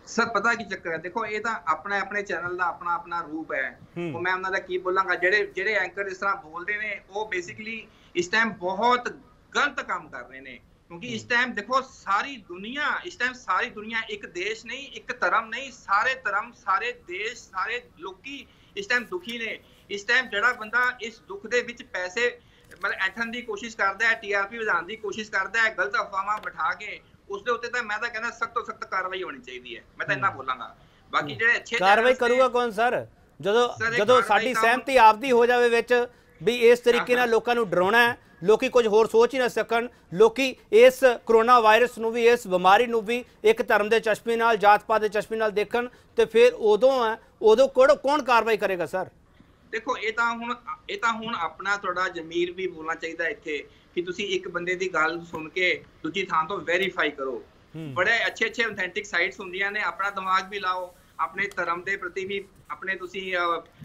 ਸਰ ਪਤਾ ਕੀ ਚੱਕਰ ਹੈ? ਦੇਖੋ ਇਹ ਤਾਂ ਆਪਣੇ ਆਪਣੇ ਚੈਨਲ ਦਾ ਆਪਣਾ ਆਪਣਾ ਰੂਪ ਹੈ। ਹੂੰ। ਉਹ ਮੈਂ ਉਹਨਾਂ ਦਾ ਕੀ ਬੋਲਾਂਗਾ? ਜਿਹੜੇ ਜਿਹੜੇ ਐਂਕਰ ਇਸ ਤਰ੍ਹਾਂ ਬੋਲਦੇ ਨੇ ਉਹ ਬੇਸਿਕਲੀ ਇਸ ਟਾਈਮ ਬਹੁਤ ਗਲਤ ਕੰਮ ਕਰ ਰਹੇ ਨੇ ਕਿਉਂਕਿ ਇਸ ਟਾਈਮ ਦੇਖੋ ਸਾਰੀ ਦੁਨੀਆ ਇਸ ਟਾਈਮ ਸਾਰੀ ਦੁਨੀਆ ਇੱਕ ਦੇਸ਼ ਨਹੀਂ ਇੱਕ ਧਰਮ ਨਹੀਂ ਸਾਰੇ ਧਰਮ ਸਾਰੇ ਦੇਸ਼ ਸਾਰੇ ਲੋਕੀ ਇਸ ਟਾਈਮ ਦੁਖੀ ਨੇ। ਇਸ ਟਾਈਮ ਜਿਹੜਾ ਬੰਦਾ ਇਸ ਦੁੱਖ ਦੇ ਵਿੱਚ ਪੈਸੇ ਮਤਲਬ ਐਠਣ ਦੀ ਕੋਸ਼ਿਸ਼ ਕਰਦਾ ਹੈ ਟੀਆਰਪੀ ਵਧਾਉਣ ਦੀ ਕੋਸ਼ਿਸ਼ ਕਰਦਾ ਹੈ ਗਲਤ ਅਫਵਾਹਾਂ ਬਿਠਾ ਕੇ ਉਸ ਦੇ ਉੱਤੇ ਤਾਂ ਮੈਂ ਤਾਂ ਕਹਿੰਦਾ ਸਖਤ ਤੋਂ ਸਖਤ ਕਾਰਵਾਈ ਹੋਣੀ ਚਾਹੀਦੀ ਹੈ। ਮੈਂ ਤਾਂ ਇੰਨਾ ਬੋਲਾਂਗਾ। ਬਾਕੀ ਜਿਹੜੇ ਅੱਛੇ ਕਾਰਵਾਈ ਕਰੂਗਾ ਕੌਣ ਸਰ? ਜਦੋਂ ਜਦੋਂ ਸਾਡੀ ਸਹਿਮਤੀ ਆਪਦੀ ਹੋ ਜਾਵੇ ਵਿੱਚ ਵੀ ਇਸ ਤਰੀਕੇ ਨਾਲ ਲੋਕਾਂ ਨੂੰ ਡਰਾਉਣਾ ਹੈ ਲੋਕੀ ਕੁਝ ਹੋਰ ਸੋਚ ਹੀ ਨਾ ਸਕਣ ਲੋਕੀ ਇਸ ਕਰੋਨਾ ਵਾਇਰਸ ਨੂੰ ਵੀ ਇਸ ਬਿਮਾਰੀ ਨੂੰ ਵੀ ਇੱਕ ਧਰਮ ਦੇ ਚਸ਼ਮੇ ਨਾਲ ਜਾਤ ਪਾਤ ਦੇ ਚਸ਼ਮੇ ਨਾਲ ਦੇਖਣ ਤੇ ਫਿਰ ਉਦੋਂ ਹੈ ਉਦੋਂ ਕੋੜ ਕੌਣ ਕਾਰਵਾਈ ਕਰੇਗਾ ਸਰ? ਦੇਖੋ ਇਹ ਤਾਂ ਹੁਣ ਇਹ ਤਾਂ ਹੁਣ ਆਪਣਾ ਤੁਹਾਡਾ ਜ਼ਮੀਰ ਵੀ ਬੋਲਣਾ ਚਾਹੀਦਾ ਇੱਥੇ ਕਿ ਤੁਸੀਂ ਇੱਕ ਬੰਦੇ ਦੀ ਗੱਲ ਸੁਣ ਕੇ ਦੂਜੀ ਥਾਂ ਤੋਂ ਵੈਰੀਫਾਈ ਕਰੋ। ਬੜੇ ਅੱਛੇ ਅੱਛੇ ਔਥੈਂਟਿਕ ਸਾਈਟਸ ਹੁੰਦੀਆਂ ਨੇ ਆਪਣਾ ਦਿਮਾਗ ਵੀ ਲਾਓ ਆਪਣੇ ਧਰਮ ਦੇ ਪ੍ਰਤੀ ਵੀ ਆਪਣੇ ਤੁਸੀਂ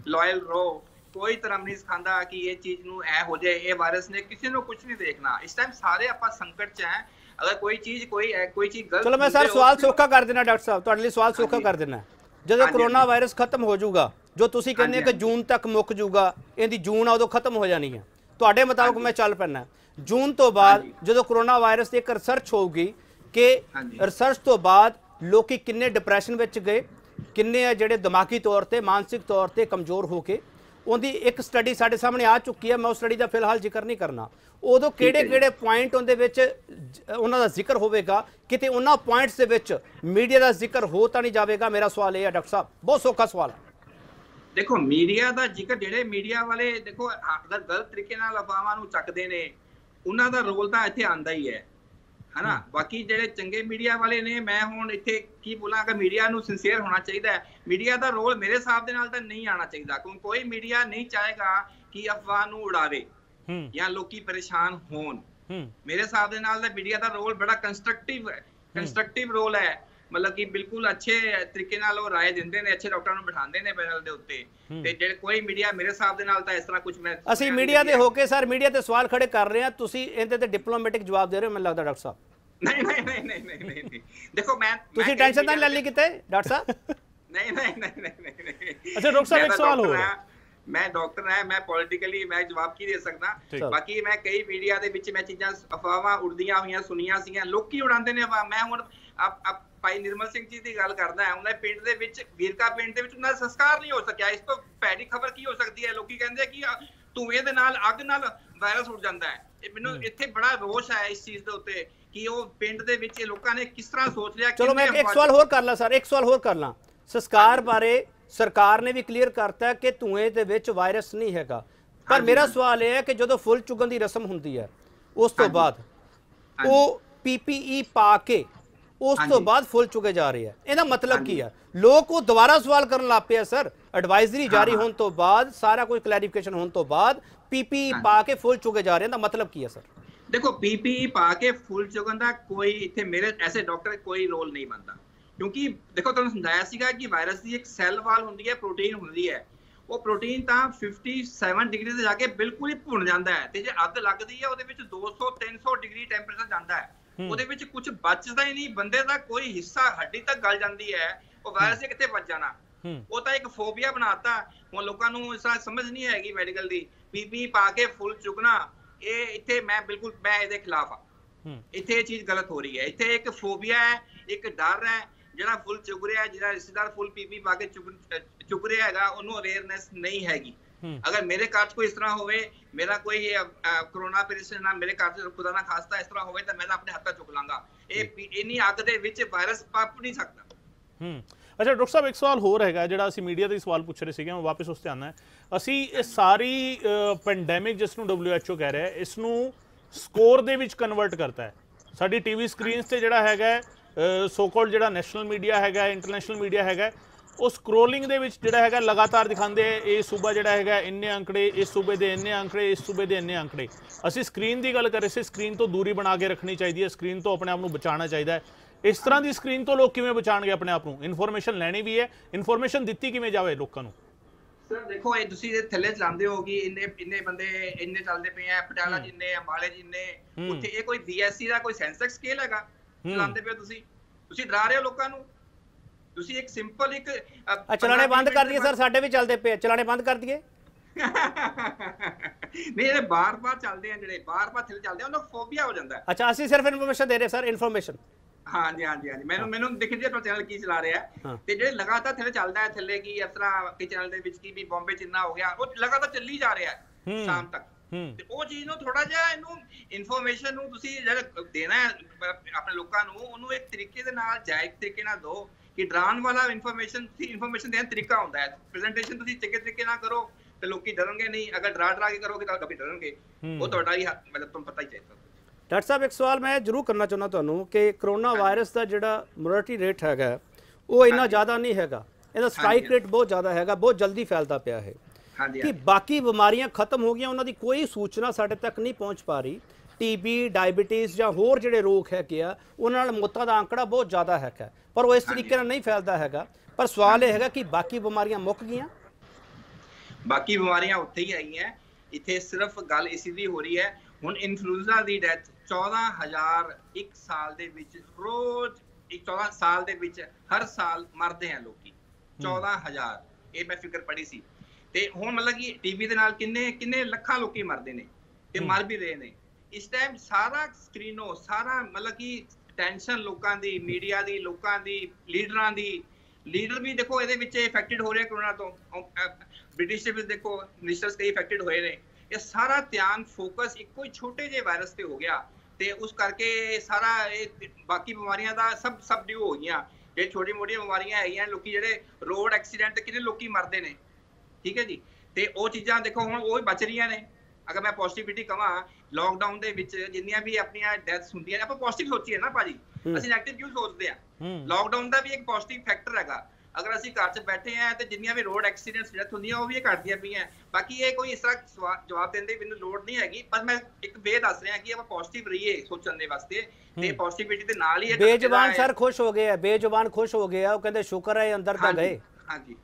ਲਾਇਲ ਰਹੋ। ਕੋਈ ਧਰਮ ਨਹੀਂ ਸਿਖਾਉਂਦਾ ਕਿ ਇਹ ਚੀਜ਼ ਨੂੰ ਐ ਹੋ ਜਾਏ ਇਹ ਵਾਇਰਸ ਨੇ ਕਿਸੇ ਨੂੰ ਕੁਝ ਨਹੀਂ ਦੇਖਣਾ ਇਸ ਟਾਈਮ ਸਾਰੇ ਆਪਾਂ ਸੰਕਟ 'ਚ ਹੈ ਅਗਰ ਕੋਈ ਚੀਜ਼ ਕੋਈ ਕੋਈ ਚੀਜ਼ ਗਲਤ ਚਲੋ ਮੈਂ ਸਰ ਸਵਾਲ ਸੌਖਾ ਕਰ ਦੇਣਾ ਡਾਕਟਰ ਸਾਹਿਬ ਤੁਹਾਡੇ ਲਈ ਸਵਾਲ ਸੌਖਾ। ਕਰ ਦੇਣਾ ਜਦੋਂ ਕਰੋਨਾ। ਵਾਇਰਸ ਖਤਮ ਹੋ ਜਾਊਗਾ ਜੋ ਤੁਸੀਂ ਕਹਿੰਦੇ ਕਿ ਜੂਨ ਤੱਕ ਮੁੱਕ ਜਾਊਗਾ ਇਹਦੀ ਜੂਨ ਆ ਉਦੋਂ ਖਤਮ ਹੋ ਜਾਣੀ ਹੈ ਤੁਹਾਡੇ ਮੁਤਾਬਕ ਮੈਂ ਚੱਲ ਪੈਣਾ ਜੂਨ ਤੋਂ ਬਾਅਦ। ਜਦੋਂ ਕਰੋਨਾ ਵਾਇਰਸ ਤੇ ਇੱਕ ਰਿਸਰਚ ਹੋਊਗੀ ਕਿ। ਰਿਸਰਚ ਤੋਂ ਬਾਅਦ ਲੋਕੀ ਕਿੰਨੇ ਡਿਪਰੈਸ਼ਨ ਵਿੱਚ ਗਏ ਕਿੰਨੇ ਆ ਜਿਹੜੇ ਦਿਮਾਗੀ ਤੌਰ ਤੇ ਮਾਨਸਿਕ ਤੌਰ ਤੇ ਕਮਜ਼ੋਰ ਹੋ ਕੇ ਉਹਦੀ ਇੱਕ ਸਟੱਡੀ ਸਾਡੇ ਸਾਹਮਣੇ ਆ ਚੁੱਕੀ ਹੈ ਮੈਂ ਉਸ ਸਟੱਡੀ ਦਾ ਫਿਲਹਾਲ ਜ਼ਿਕਰ ਨਹੀਂ ਕਰਨਾ। ਉਦੋਂ ਕਿਹੜੇ ਕਿਹੜੇ ਪੁਆਇੰਟ ਉਹਦੇ ਵਿੱਚ ਉਹਨਾਂ ਦਾ ਜ਼ਿਕਰ ਹੋਵੇਗਾ ਕਿਤੇ ਉਹਨਾਂ ਪੁਆਇੰਟਸ ਦੇ ਵਿੱਚ ਮੀਡੀਆ ਦਾ ਜ਼ਿਕਰ ਹੋ ਤਾਂ ਨਹੀਂ ਜਾਵੇਗਾ ਮੇਰਾ ਸਵਾਲ ਇਹ ਹੈ ਡਾਕਟਰ ਸਾਹਿਬ ਬਹੁਤ ਸੌਖਾ ਸਵਾਲ ਹੈ। ਦੇਖੋ ਮੀਡੀਆ ਦਾ ਜ਼ਿਕਰ ਜਿਹੜੇ ਮੀਡੀਆ ਵਾਲੇ ਦੇਖੋ ਅਗਰ ਗਲਤ ਤਰੀਕੇ ਨਾਲ ਅਫਵਾਹਾਂ ਨੂੰ ਚੱਕਦੇ ਨੇ ਉਹਨਾਂ ਦਾ ਰੋਲ ਤਾਂ ਇੱਥੇ ਆਂਦਾ ਹੀ ਹੈ। ਹਨਾ? ਬਾਕੀ ਜਿਹੜੇ ਚੰਗੇ ਮੀਡੀਆ ਵਾਲੇ ਨੇ ਮੈਂ ਹੁਣ ਇੱਥੇ ਕੀ ਬੋਲਾਂ ਕਿ ਮੀਡੀਆ ਨੂੰ ਸਿੰਸੀਅਰ ਹੋਣਾ ਚਾਹੀਦਾ ਹੈ ਮੀਡੀਆ ਦਾ ਰੋਲ ਮੇਰੇ ਹਿਸਾਬ ਦੇ ਨਾਲ ਤਾਂ ਨਹੀਂ ਆਣਾ ਚਾਹੀਦਾ ਕਿਉਂਕਿ ਕੋਈ ਮੀਡੀਆ ਨਹੀਂ ਚਾਹੇਗਾ ਕਿ ਅਫਵਾਹ ਨੂੰ ਉਡਾਵੇ ਹੂੰ। ਜਾਂ ਲੋਕੀ ਪਰੇਸ਼ਾਨ ਹੋਣ। ਹੂੰ। ਮੇਰੇ ਹਿਸਾਬ ਦੇ ਨਾਲ ਤਾਂ ਮੀਡੀਆ ਦਾ ਰੋਲ ਬੜਾ ਕੰਸਟਰਕਟਿਵ ਹੈ ਕੰਸਟਰਕਟਿਵ ਰੋਲ ਹੈ। ਮਤਲਬ ਕਿ ਬਿਲਕੁਲ ਅੱਛੇ ਤਰੀਕੇ ਨਾਲ ਉਹ ਰਾਏ ਦਿੰਦੇ ਨੇ ਅੱਛੇ ਡਾਕਟਰਾਂ ਨੂੰ ਬਿਠਾਉਂਦੇ ਨੇ ਪੈਨਲ ਦੇ ਉੱਤੇ। ਤੇ ਜਿਹੜੇ ਕੋਈ ਮੀਡੀਆ ਮੇਰੇ ਹਿਸਾਬ ਦੇ ਨਾਲ ਤਾਂ ਇਸ ਤਰ੍ਹਾਂ ਕੁਝ ਮੈਂ ਅਸੀਂ ਮੀਡੀਆ ਦੇ ਹੋ ਕੇ ਸਰ ਮੀਡੀਆ ਤੇ ਸਵਾਲ ਖੜੇ ਕਰ ਰਹੇ ਹਾਂ ਤੁਸੀਂ ਇਹਦੇ ਤੇ ਡਿਪਲੋਮੈਟਿਕ ਜਵਾਬ ਦੇ ਰਹੇ ਹੋ ਮੈਨੂੰ ਲੱਗਦਾ ਡਾਕਟਰ ਸਾਹਿਬ। ਨਹੀਂ ਨਹੀਂ ਨਹੀਂ ਨਹੀਂ ਨਹੀਂ ਦੇਖੋ ਮੈਂ ਤੁਸੀਂ ਟੈਨਸ਼ਨ ਤਾਂ ਲੈ ਲਈ ਕਿਤੇ ਡਾਕਟਰ ਸਾਹਿਬ? ਨਹੀਂ ਨਹੀਂ ਨਹੀਂ ਨਹੀਂ ਅੱਛਾ ਡਾਕਟਰ ਸਾਹਿਬ ਇੱਕ ਸਵਾਲ ਹੋਰ ਹੈ। ਮੈਂ ਡਾਕਟਰ ਹਾਂ ਮੈਂ ਪੋਲਿਟਿਕਲੀ ਮੈਂ ਜਵਾਬ ਕੀ ਦੇ ਸਕਦਾ? ਬਾਕੀ ਮੈਂ ਕਈ ਮੀਡੀਆ ਦੇ ਵਿੱਚ ਮੈਂ ਚੀਜ਼ਾਂ ਅਫਵਾਹਾਂ ਉੜਦੀਆਂ ਹੋਈਆਂ ਸੁਣੀਆਂ ਸੀਗੀਆਂ ਲੋਕੀ ਉਡਾਉਂਦੇ ਨੇ ਮੈਂ ਹੁਣ ਆਪ ਭਾਈ ਨਿਰਮਲ ਸਿੰਘ ਜੀ ਦੀ ਗੱਲ ਕਰਦਾ ਹਾਂ ਉਹਨਾਂ ਪਿੰਡ ਦੇ ਵਿੱਚ ਵੀਰਕਾ ਪਿੰਡ ਦੇ ਵਿੱਚ ਉਹਨਾਂ ਦਾ ਸੰਸਕਾਰ ਨਹੀਂ ਹੋ ਸਕਿਆ। ਇਸ ਤੋਂ ਭੈੜੀ ਖਬਰ ਕੀ ਹੋ ਸਕਦੀ ਹੈ? ਲੋਕੀ ਕਹਿੰਦੇ ਕਿ ਧੂਏ ਦੇ ਨਾਲ ਅੱਗ ਨਾਲ ਵਾਇਰਸ ਉੱਡ ਜਾਂਦਾ ਹੈ। ਇਹ ਮੈਨੂੰ ਇੱਥੇ ਬੜਾ ਰੋਸ਼ ਆਇਆ ਇਸ ਚੀਜ਼ ਦੇ ਉੱਤੇ ਕਿ ਉਹ ਪਿੰਡ ਦੇ ਵਿੱਚ ਇਹ ਲੋਕਾਂ ਨੇ ਕਿਸ ਤਰ੍ਹਾਂ ਸੋਚ ਲਿਆ ਚਲੋ ਮੈਂ ਇੱਕ ਸਵਾਲ ਹੋਰ ਕਰ ਲਾਂ ਸਰ ਇੱਕ ਸਵਾਲ ਹੋਰ ਕਰ ਲਾਂ। ਸੰਸਕਾਰ ਬਾਰੇ ਸਰਕਾਰ ਨੇ ਵੀ ਕਲੀਅਰ ਕਰਤਾ ਹੈ ਕਿ ਧੂਏ ਦੇ ਵਿੱਚ ਵਾਇਰਸ ਨਹੀਂ ਹੈਗਾ। ਪਰ ਮੇਰਾ। ਸਵਾਲ ਇਹ ਹੈ ਕਿ ਜਦੋਂ ਫੁੱਲ ਚੁਗਣ ਦੀ ਰਸਮ ਹੁੰਦੀ ਹੈ ਉਸ ਤੋਂ। ਬਾਅਦ। ਉਹ ਪੀਪੀਈ ਪਾ ਕੇ ਉਸ ਤੋਂ। ਬਾਅਦ ਫੁੱਲ ਚੁਗੇ ਜਾ ਰਹੇ ਆ। ਇਹਦਾ ਮਤਲਬ ਕੀ ਹੈ ਲੋਕ ਉਹ ਦੁਬਾਰਾ ਸਵਾਲ ਕਰਨ ਲੱਗ ਪਏ ਆ ਸਰ। ਐਡਵਾਈਜ਼ਰੀ ਜਾਰੀ। ਹੋਣ ਤੋਂ ਬਾਅਦ ਸਾਰਾ ਕੁਝ ਕਲੈਰੀਫਿਕੇਸ਼ਨ ਹੋਣ ਤੋਂ ਬਾਅਦ ਹਾਂਜੀ। ਪਾ ਕੇ ਫੁੱਲ ਚੁਗੇ ਜਾ ਰਹੇ ਆ ਇਹਦਾ ਮਤਲਬ ਕੀ ਹੈ ਸਰ? ਦੇਖੋ ਪੀਪੀਈ ਪਾ ਕੇ ਫੁੱਲ ਚੁਗਣ ਦਾ ਕੋਈ ਇੱਥੇ ਮੇਰੇ ਐਸੇ ਡਾਕਟਰ ਕੋਈ ਰੋਲ ਨਹੀਂ ਬਣਦਾ। ਕਿਉਂਕਿ ਦੇਖੋ ਤੁਹਾਨੂੰ ਸਮਝਾਇਆ ਸੀਗਾ ਕਿ ਵਾਇਰਸ ਦੀ ਇੱਕ ਸੈੱਲ ਵਾਲ ਹੁੰਦੀ ਹੈ ਪ੍ਰੋਟੀਨ ਹੁੰਦੀ ਹੈ। ਉਹ ਪ੍ਰੋਟੀਨ ਤਾਂ 57 ਡਿਗਰੀ ਤੇ ਜਾ ਕੇ ਬਿਲਕੁਲ ਹੀ ਭੁੰਨ ਜਾਂਦਾ ਹੈ ਤੇ ਜੇ ਅੱਗ ਲੱਗਦੀ ਹੈ ਉਹਦੇ ਵਿੱਚ 200 300 ਡਿਗਰੀ ਟੈਂਪਰੇਚਰ ਜਾਂਦਾ ਹੈ। ਉਹਦੇ ਵਿੱਚ ਕੁਝ ਬਚਦਾ ਹੀ ਨਹੀਂ ਬੰਦੇ ਦਾ ਕੋਈ ਹਿੱਸਾ ਹੱਡੀ ਤੱਕ ਗਲ ਜਾਂਦੀ ਹੈ ਉਹ ਵਾਇਰਸ ਨੇ ਕਿੱਥੇ ਬਚ ਜਾਣਾ? ਉਹ ਤਾਂ ਇੱਕ ਫੋਬੀਆ ਬਣਾਤਾ। ਹੁਣ ਲੋਕਾਂ ਨੂੰ ਇਸ ਸਮਝ ਨਹੀਂ ਹੈਗੀ ਮੈਡੀਕਲ ਦੀ ਪੀਪੀ ਪਾ ਕੇ ਫੁੱਲ ਚੁਗਣਾ ਇਹ ਇੱਥੇ ਮੈਂ ਬਿਲਕੁਲ ਮੈਂ ਇਹਦੇ ਖਿਲਾਫ ਆ ਇੱਥੇ ਇਹ ਚੀਜ਼ ਗਲਤ ਹੋ ਰਹੀ ਹੈ। ਇੱਥੇ ਇੱਕ ਫੋਬੀਆ ਹੈ ਇੱਕ ਡਰ ਹੈ ਜਿਹੜਾ ਫੁੱਲ ਚੁਗ ਰਿਹਾ ਜਿਹੜਾ ਰਿਸ਼ਤੇਦਾਰ ਫੁੱਲ ਪੀਪੀ ਪਾ ਕੇ ਚੁਗ ਰਿਹਾ ਹੈਗਾ ਉਹਨੂੰ ਅਵੇਅਰਨੈਸ ਨਹੀਂ ਹੈਗੀ। ਮੇਰੇ ਘਰ 'ਚ ਕੋਈ ਇਸ ਤਰ੍ਹਾਂ ਹੋਵੇ ਮੇਰਾ ਕੋਈ ਕਰੋਨਾ ਪੇਸ਼ੈਂਟ ਨਾ ਮੇਰੇ ਘਰ 'ਚ ਖੁਦਾ ਨਾ ਖਾਸਤਾ ਇਸ ਤਰ੍ਹਾਂ ਹੋਵੇ ਤਾਂ ਮੈਂ ਆਪਣੇ ਹੱਥਾਂ ਚੁੱਕ ਲਾਂਗਾ। ਇਹ ਇੰਨੀ ਅੱਗ ਦੇ ਵਿੱਚ ਵਾਇਰਸ ਪੱਪ ਨਹੀਂ ਸਕਦਾ। ਹੂੰ। ਅੱਛਾ ਡਾਕਟਰ ਸਾਹਿਬ ਇੱਕ ਸਵਾਲ ਹੋਰ ਹੈਗਾ ਜਿਹੜਾ ਅਸੀਂ ਮੀਡੀਆ ਤੇ ਸਵਾਲ ਪੁੱਛ ਰਹੇ ਸੀਗੇ ਮੈਂ ਵਾਪਸ ਉਸ ਤੇ ਆਉਣਾ ਹੈ। ਅਸੀਂ ਇਹ ਸਾਰੀ ਪੈਂਡੈਮਿਕ ਜਿਸ ਨੂੰ WHO ਕਹਿ ਰਿਹਾ ਹੈ ਇਸ ਨੂੰ ਸਕੋਰ ਦੇ ਵਿੱਚ ਕਨਵਰਟ ਕਰਤਾ ਹੈ। ਸਾਡੀ ਟੀਵੀ ਸਕਰੀਨਸ ਤੇ ਜਿਹੜਾ ਹੈਗਾ ਸੋ ਕਾਲਡ ਜਿਹੜਾ ਨੈਸ਼ਨਲ ਮੀਡੀਆ ਹੈਗਾ ਇੰਟਰਨੈਸ਼ਨਲ ਮੀਡੀਆ ਹੈਗਾ ਉਹ ਸਕਰੋਲਿੰਗ ਦੇ ਵਿੱਚ ਜਿਹੜਾ ਹੈਗਾ ਲਗਾਤਾਰ ਦਿਖਾਉਂਦੇ ਆ ਇਹ ਸੂਬਾ ਜਿਹੜਾ ਹੈਗਾ ਇੰਨੇ ਅੰਕੜੇ ਇਸ ਸੂਬੇ ਦੇ ਇੰਨੇ ਅੰਕੜੇ ਇਸ ਸੂਬੇ ਦੇ ਇੰਨੇ ਅੰਕੜੇ। ਅਸੀਂ ਸਕਰੀਨ ਦੀ ਗੱਲ ਕਰ ਰਹੇ ਸੀ ਸਕਰੀਨ ਤੋਂ ਦੂਰੀ ਬਣਾ ਕੇ ਰੱਖਣੀ ਚਾਹੀਦੀ ਹੈ ਸਕਰੀਨ ਤੋਂ ਆਪਣੇ ਆਪ ਨੂੰ ਬਚਾਉਣਾ ਚਾਹੀਦਾ ਹੈ। ਇਸ ਤਰ੍ਹਾਂ ਦੀ ਸਕਰੀਨ ਤੋਂ ਲੋਕ ਕਿਵੇਂ ਬਚਾਣਗੇ ਆਪਣੇ ਆਪ ਨੂੰ? ਇਨਫੋਰਮੇਸ਼ਨ ਲੈਣੀ ਵੀ ਹੈ ਇਨਫੋਰਮੇਸ਼ਨ ਦਿੱਤੀ ਕਿਵੇਂ ਜਾਵੇ ਲੋਕਾਂ ਨੂੰ? ਸਰ ਦੇਖੋ ਇਹ ਤੁਸੀਂ ਇਹ ਥੱਲੇ ਚਲਾਉਂਦੇ ਹੋ ਕਿ ਇੰਨੇ ਇੰਨੇ ਬੰਦੇ ਇੰਨੇ ਚੱਲਦੇ ਪਏ ਆ ਪਟਿਆਲਾ ਜਿੰਨੇ ਅੰਬਾਲੇ ਜਿੰਨੇ। ਉੱਥੇ ਇਹ ਕੋਈ ਬੀਐਸਸੀ ਦਾ ਕੋਈ ਸੈਂਸੈਕਸ ਸਕੇਲ ਹੈਗਾ। ਚਲਾਉਂਦੇ ਪਏ ਤੁਸੀਂ? ਤੁਸੀਂ ਡਰਾ ਰਹੇ ਹੋ ਲੋਕਾਂ ਨੂੰ? ਤੁਸੀਂ ਇੱਕ ਸਿੰਪਲ ਇੱਕ ਚਲਾਣੇ ਬੰਦ ਕਰ ਦਈਏ ਸਰ ਸਾਡੇ ਵੀ ਚੱਲਦੇ ਪਏ ਚਲਾਣੇ ਬੰਦ ਕਰ ਦਈਏ। ਨਹੀਂ ਇਹ ਬਾਰ-ਬਾਰ ਚੱਲਦੇ ਆ ਜਿਹੜੇ ਬਾਰ-ਬਾਰ ਥੱਲੇ ਚੱਲਦੇ ਆ ਉਹਨਾਂ ਫੋਬੀਆ ਹੋ ਜਾਂਦਾ। ਅੱਛਾ ਅਸੀਂ ਸਿਰਫ ਇਨਫੋਰਮੇਸ਼ਨ ਦੇ ਰਹੇ ਸਰ ਇਨਫੋਰਮੇਸ਼ਨ ਹਾਂਜੀ ਹਾਂਜੀ ਹਾਂਜੀ। ਮੈਨੂੰ ਮੈਨੂੰ ਦਿਖ ਰਿਹਾ ਚੈਨਲ ਕੀ ਚਲਾ ਰਿਹਾ ਤੇ ਜਿਹੜੇ ਲਗਾਤਾਰ ਥੱਲੇ ਚੱਲਦਾ ਹੈ ਥੱਲੇ ਕੀ ਇਸ ਤਰ੍ਹਾਂ ਕਿ ਚੈਨਲ ਦੇ ਵਿੱਚ ਕੀ ਵੀ ਬੰਬੇ ਚ ਇੰਨਾ ਹੋ ਗਿਆ ਉਹ ਲਗਾਤਾਰ ਚੱਲੀ ਜਾ ਰਿਹਾ ਸ਼ਾਮ ਤੱਕ। ਤੇ ਉਹ ਚੀਜ਼ ਨੂੰ ਥੋੜਾ ਜਿਹਾ ਇਹਨੂੰ ਇਨਫੋਰਮੇਸ਼ਨ ਨੂੰ ਤੁਸੀਂ ਜਿਹੜਾ ਦੇਣਾ ਹੈ ਆਪਣੇ ਲੋਕਾਂ ਨੂੰ ਉਹਨੂੰ ਇੱਕ ਤਰੀਕੇ ਦੇ ਨਾਲ ਜਾਇਜ਼ ਤਰੀਕੇ ਨਾਲ ਦਿਓ। ਕਿ ਡਰਾਉਣ ਵਾਲਾ ਇਨਫੋਰਮੇਸ਼ਨ ਤੁਸੀਂ ਇਨਫੋਰਮੇਸ਼ਨ ਦੇਣ ਤਰੀਕਾ ਹੁੰਦਾ ਹੈ। ਪ੍ਰੈਜੈਂਟੇਸ਼ਨ ਤੁਸੀਂ ਚੰਗੇ ਤਰੀਕੇ ਨਾਲ ਕਰੋ ਤੇ ਲੋਕੀ ਡਰਨਗੇ ਨਹੀਂ। ਅਗਰ ਡਰਾ ਡਰਾ ਕੇ ਕਰੋਗੇ ਤਾਂ ਕभी ਡਰਨਗੇ। ਉਹ ਤੁਹਾਡਾ ਹੀ ਮਤਲਬ ਤੁਹਾਨੂੰ ਪਤਾ ਹੀ ਚਾਹੀਦਾ। ਡਾਕਟਰ ਸਾਹਿਬ ਇੱਕ ਸਵਾਲ ਮੈਂ ਜ਼ਰੂਰ ਕਰਨਾ ਚਾਹੁੰਦਾ ਤੁਹਾਨੂੰ ਕਿ ਕਰੋਨਾ ਵਾਇਰਸ ਦਾ ਜਿਹੜਾ ਮੋਰਟਿਟੀ ਰੇਟ ਹੈਗਾ ਉਹ ਇੰਨਾ ਜ਼ਿਆਦਾ ਨਹੀਂ ਹੈਗਾ। ਇਹਦਾ ਸਟ੍ਰਾਈਕ। ਰੇਟ ਬਹੁਤ ਜ਼ਿਆਦਾ ਹੈਗਾ ਬਹੁਤ ਜਲਦੀ ਫੈਲਦਾ ਪਿਆ ਹੈ ਹਾਂਜੀ ਕਿ। ਬਾਕੀ ਬਿਮਾਰੀਆਂ ਖਤਮ ਹੋ ਗਈਆਂ ਉਹਨਾਂ ਦੀ ਕੋਈ ਸੂਚਨਾ ਸਾਡੇ ਤੱਕ ਨਹੀਂ ਪਹੁੰਚ ਪਾ ਰਹੀ। ਟੀਬੀ ਡਾਇਬੀਟੀਜ਼ ਜਾਂ ਹੋਰ ਜਿਹੜੇ ਰੋਗ ਹੈਗੇ ਆ ਉਹਨਾਂ ਨਾਲ ਮੌਤਾਂ ਦਾ ਅੰਕੜਾ ਬਹੁਤ ਜ਼ਿਆਦਾ ਹੈਗਾ। ਪਰ ਉਹ ਇਸ ਤਰੀਕੇ ਨਾਲ ਨਹੀਂ ਫੈਲਦਾ ਹੈਗਾ। ਪਰ ਸਵਾਲ ਇਹ ਹੈਗਾ ਕਿ ਬਾਕੀ ਬਿਮਾਰੀਆਂ ਮੁੱਕ ਗਈਆਂ? ਬਾਕੀ ਬਿਮਾਰੀਆਂ ਉੱਥੇ ਹੀ ਆਈਆਂ ਇੱਥੇ ਸਿਰਫ ਗੱਲ ਇਸੇ ਦੀ ਹੋ ਰਹੀ ਹੈ ਹੁਣ ਇਨਫਲੂਐਂਜ਼ਾ ਦੀ ਡੈਥ 14000 ਇੱਕ ਸਾਲ ਦੇ ਵਿੱਚ ਰੋਜ਼ ਇੱਕ 14 ਸਾਲ ਦੇ ਵਿੱਚ ਹਰ ਸਾਲ ਮਰਦੇ ਆ ਲੋਕੀ। 14000 ਇਹ ਮੈਂ ਫਿਕਰ ਪੜੀ ਸੀ। ਤੇ ਹੁਣ ਮਤਲਬ ਕਿ ਟੀਬੀ ਦੇ ਨਾਲ ਕਿੰਨੇ ਕਿੰਨੇ ਲੱਖਾਂ ਲੋਕੀ ਮਰਦੇ ਨੇ। ਤੇ ਮਰ ਵੀ ਰਹੇ ਨੇ। ਇਸ ਟਾਈਮ ਸਾਰਾ ਸਕਰੀਨੋ ਸਾਰਾ ਮਤਲਬ ਕਿ ਟੈਨਸ਼ਨ ਲੋਕਾਂ ਦੀ ਮੀਡੀਆ ਦੀ, ਲੋਕਾਂ ਦੀ ਲੀਡਰਾਂ ਦੀ ਲੀਡਰ ਵੀ ਦੇਖੋ ਇਹਦੇ ਵਿੱਚ ਇਫੈਕਟਡ ਹੋ ਰਿਹਾ ਕਰੋਨਾ ਤੋਂ ਬ੍ਰਿਟਿਸ਼ ਦੇ ਦੇਖੋ ਮਿਨਿਸਟਰਸ ਕਈ ਇਫੈਕਟਡ ਹੋਏ ਨੇ। ਇਹ ਸਾਰਾ ਧਿਆਨ ਫੋਕਸ ਇੱਕੋ ਹੀ ਛੋਟੇ ਜਿਹੇ ਵਾਇਰਸ ਤੇ ਹੋ ਗਿਆ ਤੇ ਉਸ ਕਰਕੇ ਸਾਰਾ ਇਹ ਬਾਕੀ ਬਿਮਾਰੀਆਂ ਦਾ ਸਭ ਸਬ ਡਿਊ ਹੋ ਗਈਆਂ। ਇਹ ਛੋਟੀ ਮੋਟੀਆਂ ਬਿਮਾਰੀਆਂ ਹੈਗੀਆਂ ਲੋਕੀ ਜਿਹੜੇ ਰੋਡ ਐਕਸੀਡੈਂਟ ਤੇ ਕਿੰਨੇ ਲੋਕੀ ਮਰਦੇ ਨੇ। ਠੀਕ ਹੈ ਜੀ? ਤੇ ਉਹ ਚੀਜ਼ਾਂ ਦੇਖੋ ਹੁਣ ਉਹ ਬਚ ਰਹੀਆਂ ਨੇ। ਅਗਰ ਮੈਂ ਪੋਜ਼ਿਟਿਵਿਟੀ ਕਹਾਂ ਲੋਕਡਾਊਨ ਦੇ ਵਿੱਚ ਜਿੰਨੀਆਂ ਵੀ ਆਪਣੀਆਂ ਡੈਥਸ ਹੁੰਦੀਆਂ ਨੇ ਆਪਾਂ ਪੋਜ਼ਿਟਿਵ ਸੋਚੀਏ ਨਾ ਭਾਜੀ। ਅਸੀਂ ਨੈਗੇਟਿਵ ਕਿਉਂ ਸੋਚਦੇ ਆ? ਲਾਕਡਾਊਨ ਦਾ ਵੀ ਇੱਕ ਪੋਜ਼ਿਟਿਵ ਫੈਕਟਰ ਹੈਗਾ। ਅਗਰ ਅਸੀਂ ਘਰ 'ਚ ਬੈਠੇ ਆ ਤੇ ਜਿੰਨੀਆਂ ਵੀ ਰੋਡ ਐਕਸੀਡੈਂਟਸ ਡੈਥ ਹੁੰਦੀਆਂ ਉਹ ਵੀ ਘਟਦੀਆਂ ਪਈਆਂ। ਬਾਕੀ ਇਹ ਕੋਈ ਇਸ ਤਰ੍ਹਾਂ ਜਵਾਬ ਦੇਣ ਦੀ ਮੈਨੂੰ ਲੋੜ ਨਹੀਂ ਹੈਗੀ। ਪਰ ਮੈਂ ਇੱਕ ਵੇ ਦੱਸ ਰਿਹਾ ਕਿ ਆਪਾਂ ਪੋਜ਼ਿਟਿਵ ਰਹੀਏ ਸੋਚਣ ਦੇ ਵਾਸਤੇ ਤੇ। ਪੋਜ਼ਿਟਿਵਿਟੀ ਦੇ ਨਾਲ ਹੀ ਇਹ ਬੇਜ਼ੁਬਾਨ ਸਰ ਖੁਸ਼ ਹੋ ਗਏ ਆ ਬੇਜ਼ੁਬਾਨ ਖੁਸ਼ ਹੋ ਗਏ ਆ ਉਹ ਕਹਿੰਦੇ ਸ਼ੁਕਰ ਹੈ ਅੰਦਰ ਤਾਂ ਗਏ। ਹਾਂਜੀ।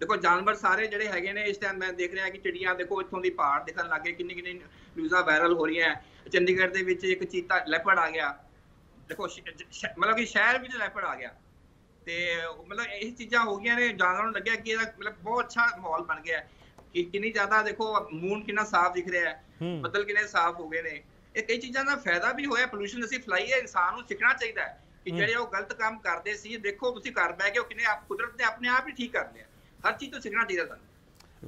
ਦੇਖੋ ਜਾਨਵਰ ਸਾਰੇ ਜਿਹੜੇ ਹੈਗੇ ਨੇ ਇਸ ਟਾਈਮ ਮੈਂ ਦੇਖ ਰਿਹਾ ਕਿ ਚਿੜੀਆਂ ਦੇਖੋ ਇੱਥੋਂ ਦੀ ਪਹਾੜ ਦਿਖਣ ਲੱਗੇ ਕਿੰਨੀ ਕਿੰਨੀ ਨਿਊਜ਼ਾਂ ਵਾਇਰਲ ਹੋ ਰਹੀਆਂ ਹੈ। ਚੰਡੀਗੜ੍ਹ ਦੇ ਵਿੱਚ ਇੱਕ ਚੀਤਾ ਲੈਪਰਡ ਆ ਗਿਆ। ਦੇਖੋ ਮਤਲਬ ਕਿ ਸ਼ਹਿਰ ਵਿੱਚ ਲੈਪਰਡ ਆ ਗਿਆ। ਤੇ ਮਤਲਬ ਇਹ ਚੀਜ਼ਾਂ ਹੋ ਗਈਆਂ ਨੇ ਜਾਨਵਰਾਂ ਨੂੰ ਲੱਗਿਆ ਕਿ ਇਹਦਾ ਮਤਲਬ ਬਹੁਤ ਅੱਛਾ ਮਾਹੌਲ ਬਣ ਗਿਆ ਹੈ। ਕਿ ਕਿੰਨੀ ਜ਼ਿਆਦਾ ਦੇਖੋ ਮੂਨ ਕਿੰਨਾ ਸਾਫ਼ ਦਿਖ ਰਿਹਾ ਹੈ। ਹੂੰ। ਬੱਦਲ ਕਿੰਨੇ ਸਾਫ਼ ਹੋ ਗਏ ਨੇ। ਇਹ ਕਈ ਚੀਜ਼ਾਂ ਦਾ ਫਾਇਦਾ ਵੀ ਹੋਇਆ ਪੋਲੂਸ਼ਨ ਅਸੀਂ ਫਲਾਈਏ ਇਨਸਾਨ ਨੂੰ ਸਿੱਖਣਾ ਚਾਹੀਦਾ ਹੈ ਕਿ। ਜਿਹੜੇ ਉਹ ਗਲਤ ਕੰਮ ਕਰਦੇ ਸੀ ਦੇਖੋ ਤੁਸੀਂ ਘਰ ਬਹਿ ਕੇ ਉਹ ਕਿੰਨੇ ਆਪ ਕੁਦਰਤ ਨੇ ਆਪਣੇ ਆਪ ਹੀ ਠੀਕ ਕਰ ਲਿਆ। ਹਰ ਚੀਜ਼ ਤੋਂ ਸਿੱਖਣਾ ਚਾਹੀਦਾ ਸਾਨੂੰ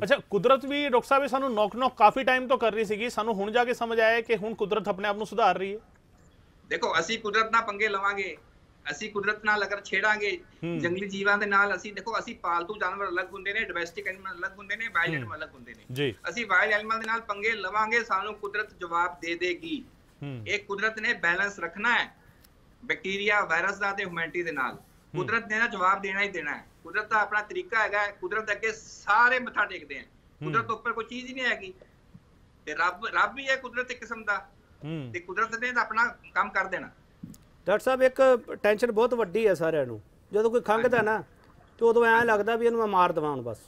ਅੱਛਾ ਕੁਦਰਤ ਵੀ ਡਾਕਟਰ ਸਾਹਿਬ ਸਾਨੂੰ ਨੌਕ ਨੌਕ ਕਾਫੀ ਟਾਈਮ ਤੋਂ ਕਰ ਰਹੀ ਸੀਗੀ। ਸਾਨੂੰ ਹੁਣ ਜਾ ਕੇ ਸਮਝ ਆਇਆ ਕਿ ਹੁਣ ਕੁਦਰਤ ਆਪਣੇ ਆਪ ਨੂੰ ਸੁਧਾਰ ਰਹੀ ਹੈ। ਦੇਖੋ ਅਸੀਂ ਕੁਦਰਤ ਨਾਲ ਪੰਗੇ ਲਵਾਂਗੇ। ਅਸੀਂ ਕੁਦਰਤ ਨਾਲ ਅਗਰ ਛੇੜਾਂਗੇ। ਜੰਗਲੀ ਜੀਵਾਂ ਦੇ ਨਾਲ ਅਸੀਂ ਦੇਖੋ ਅਸੀਂ ਪਾਲਤੂ ਜਾਨਵਰ ਅਲੱਗ ਹੁੰਦੇ ਨੇ ਡੋਮੈਸਟਿਕ ਐਨੀਮਲ ਅਲੱਗ ਹੁੰਦੇ ਨੇ ਵਾਈਲਡ। ਐਨੀਮਲ ਅਲੱਗ ਹੁੰਦੇ ਨੇ। ਅਸੀਂ ਵਾਈਲਡ ਐਨੀਮਲ ਦੇ ਨਾਲ ਪੰਗੇ ਲਵਾਂਗੇ ਸਾਨੂੰ ਕੁਦਰਤ ਜਵਾਬ ਦੇ ਦੇਗੀ। ਇਹ ਕੁਦਰਤ ਨੇ ਬੈਲੈਂਸ ਰੱਖਣਾ ਹੈ। ਬੈਕਟੀਰੀਆ ਵਾਇਰਸ ਦਾ ਤੇ ਹਿਊਮੈਨਿਟੀ ਦੇ ਨਾਲ। ਕੁਦਰਤ ਨੇ ਨਾ ਜਵਾਬ ਦੇਣਾ ਹੀ ਦੇਣਾ ਹੈ। ਕੁਦਰਤ ਦਾ ਆਪਣਾ ਤਰੀਕਾ ਹੈਗਾ ਕੁਦਰਤ ਅੱਗੇ ਸਾਰੇ ਮੱਥਾ ਟੇਕਦੇ ਆ। ਕੁਦਰਤ ਉੱਪਰ ਕੋਈ ਚੀਜ਼ ਹੀ ਨਹੀਂ ਹੈਗੀ। ਤੇ ਰੱਬ ਰੱਬ ਹੀ ਹੈ ਕੁਦਰਤ ਇੱਕ ਕਿਸਮ ਦਾ। ਤੇ ਕੁਦਰਤ ਨੇ ਆਪਣਾ ਕੰਮ ਕਰ ਦੇਣਾ। ਡਾਕਟਰ ਸਾਹਿਬ ਇੱਕ ਟੈਨਸ਼ਨ ਬਹੁਤ ਵੱਡੀ ਹੈ ਸਾਰਿਆਂ ਨੂੰ। ਜਦੋਂ ਕੋਈ ਖੰਘਦਾ ਨਾ ਤੇ ਉਦੋਂ ਐਂ ਲੱਗਦਾ ਵੀ ਇਹਨੂੰ ਮੈਂ ਮਾਰ ਦੇਵਾਂ ਬਸ।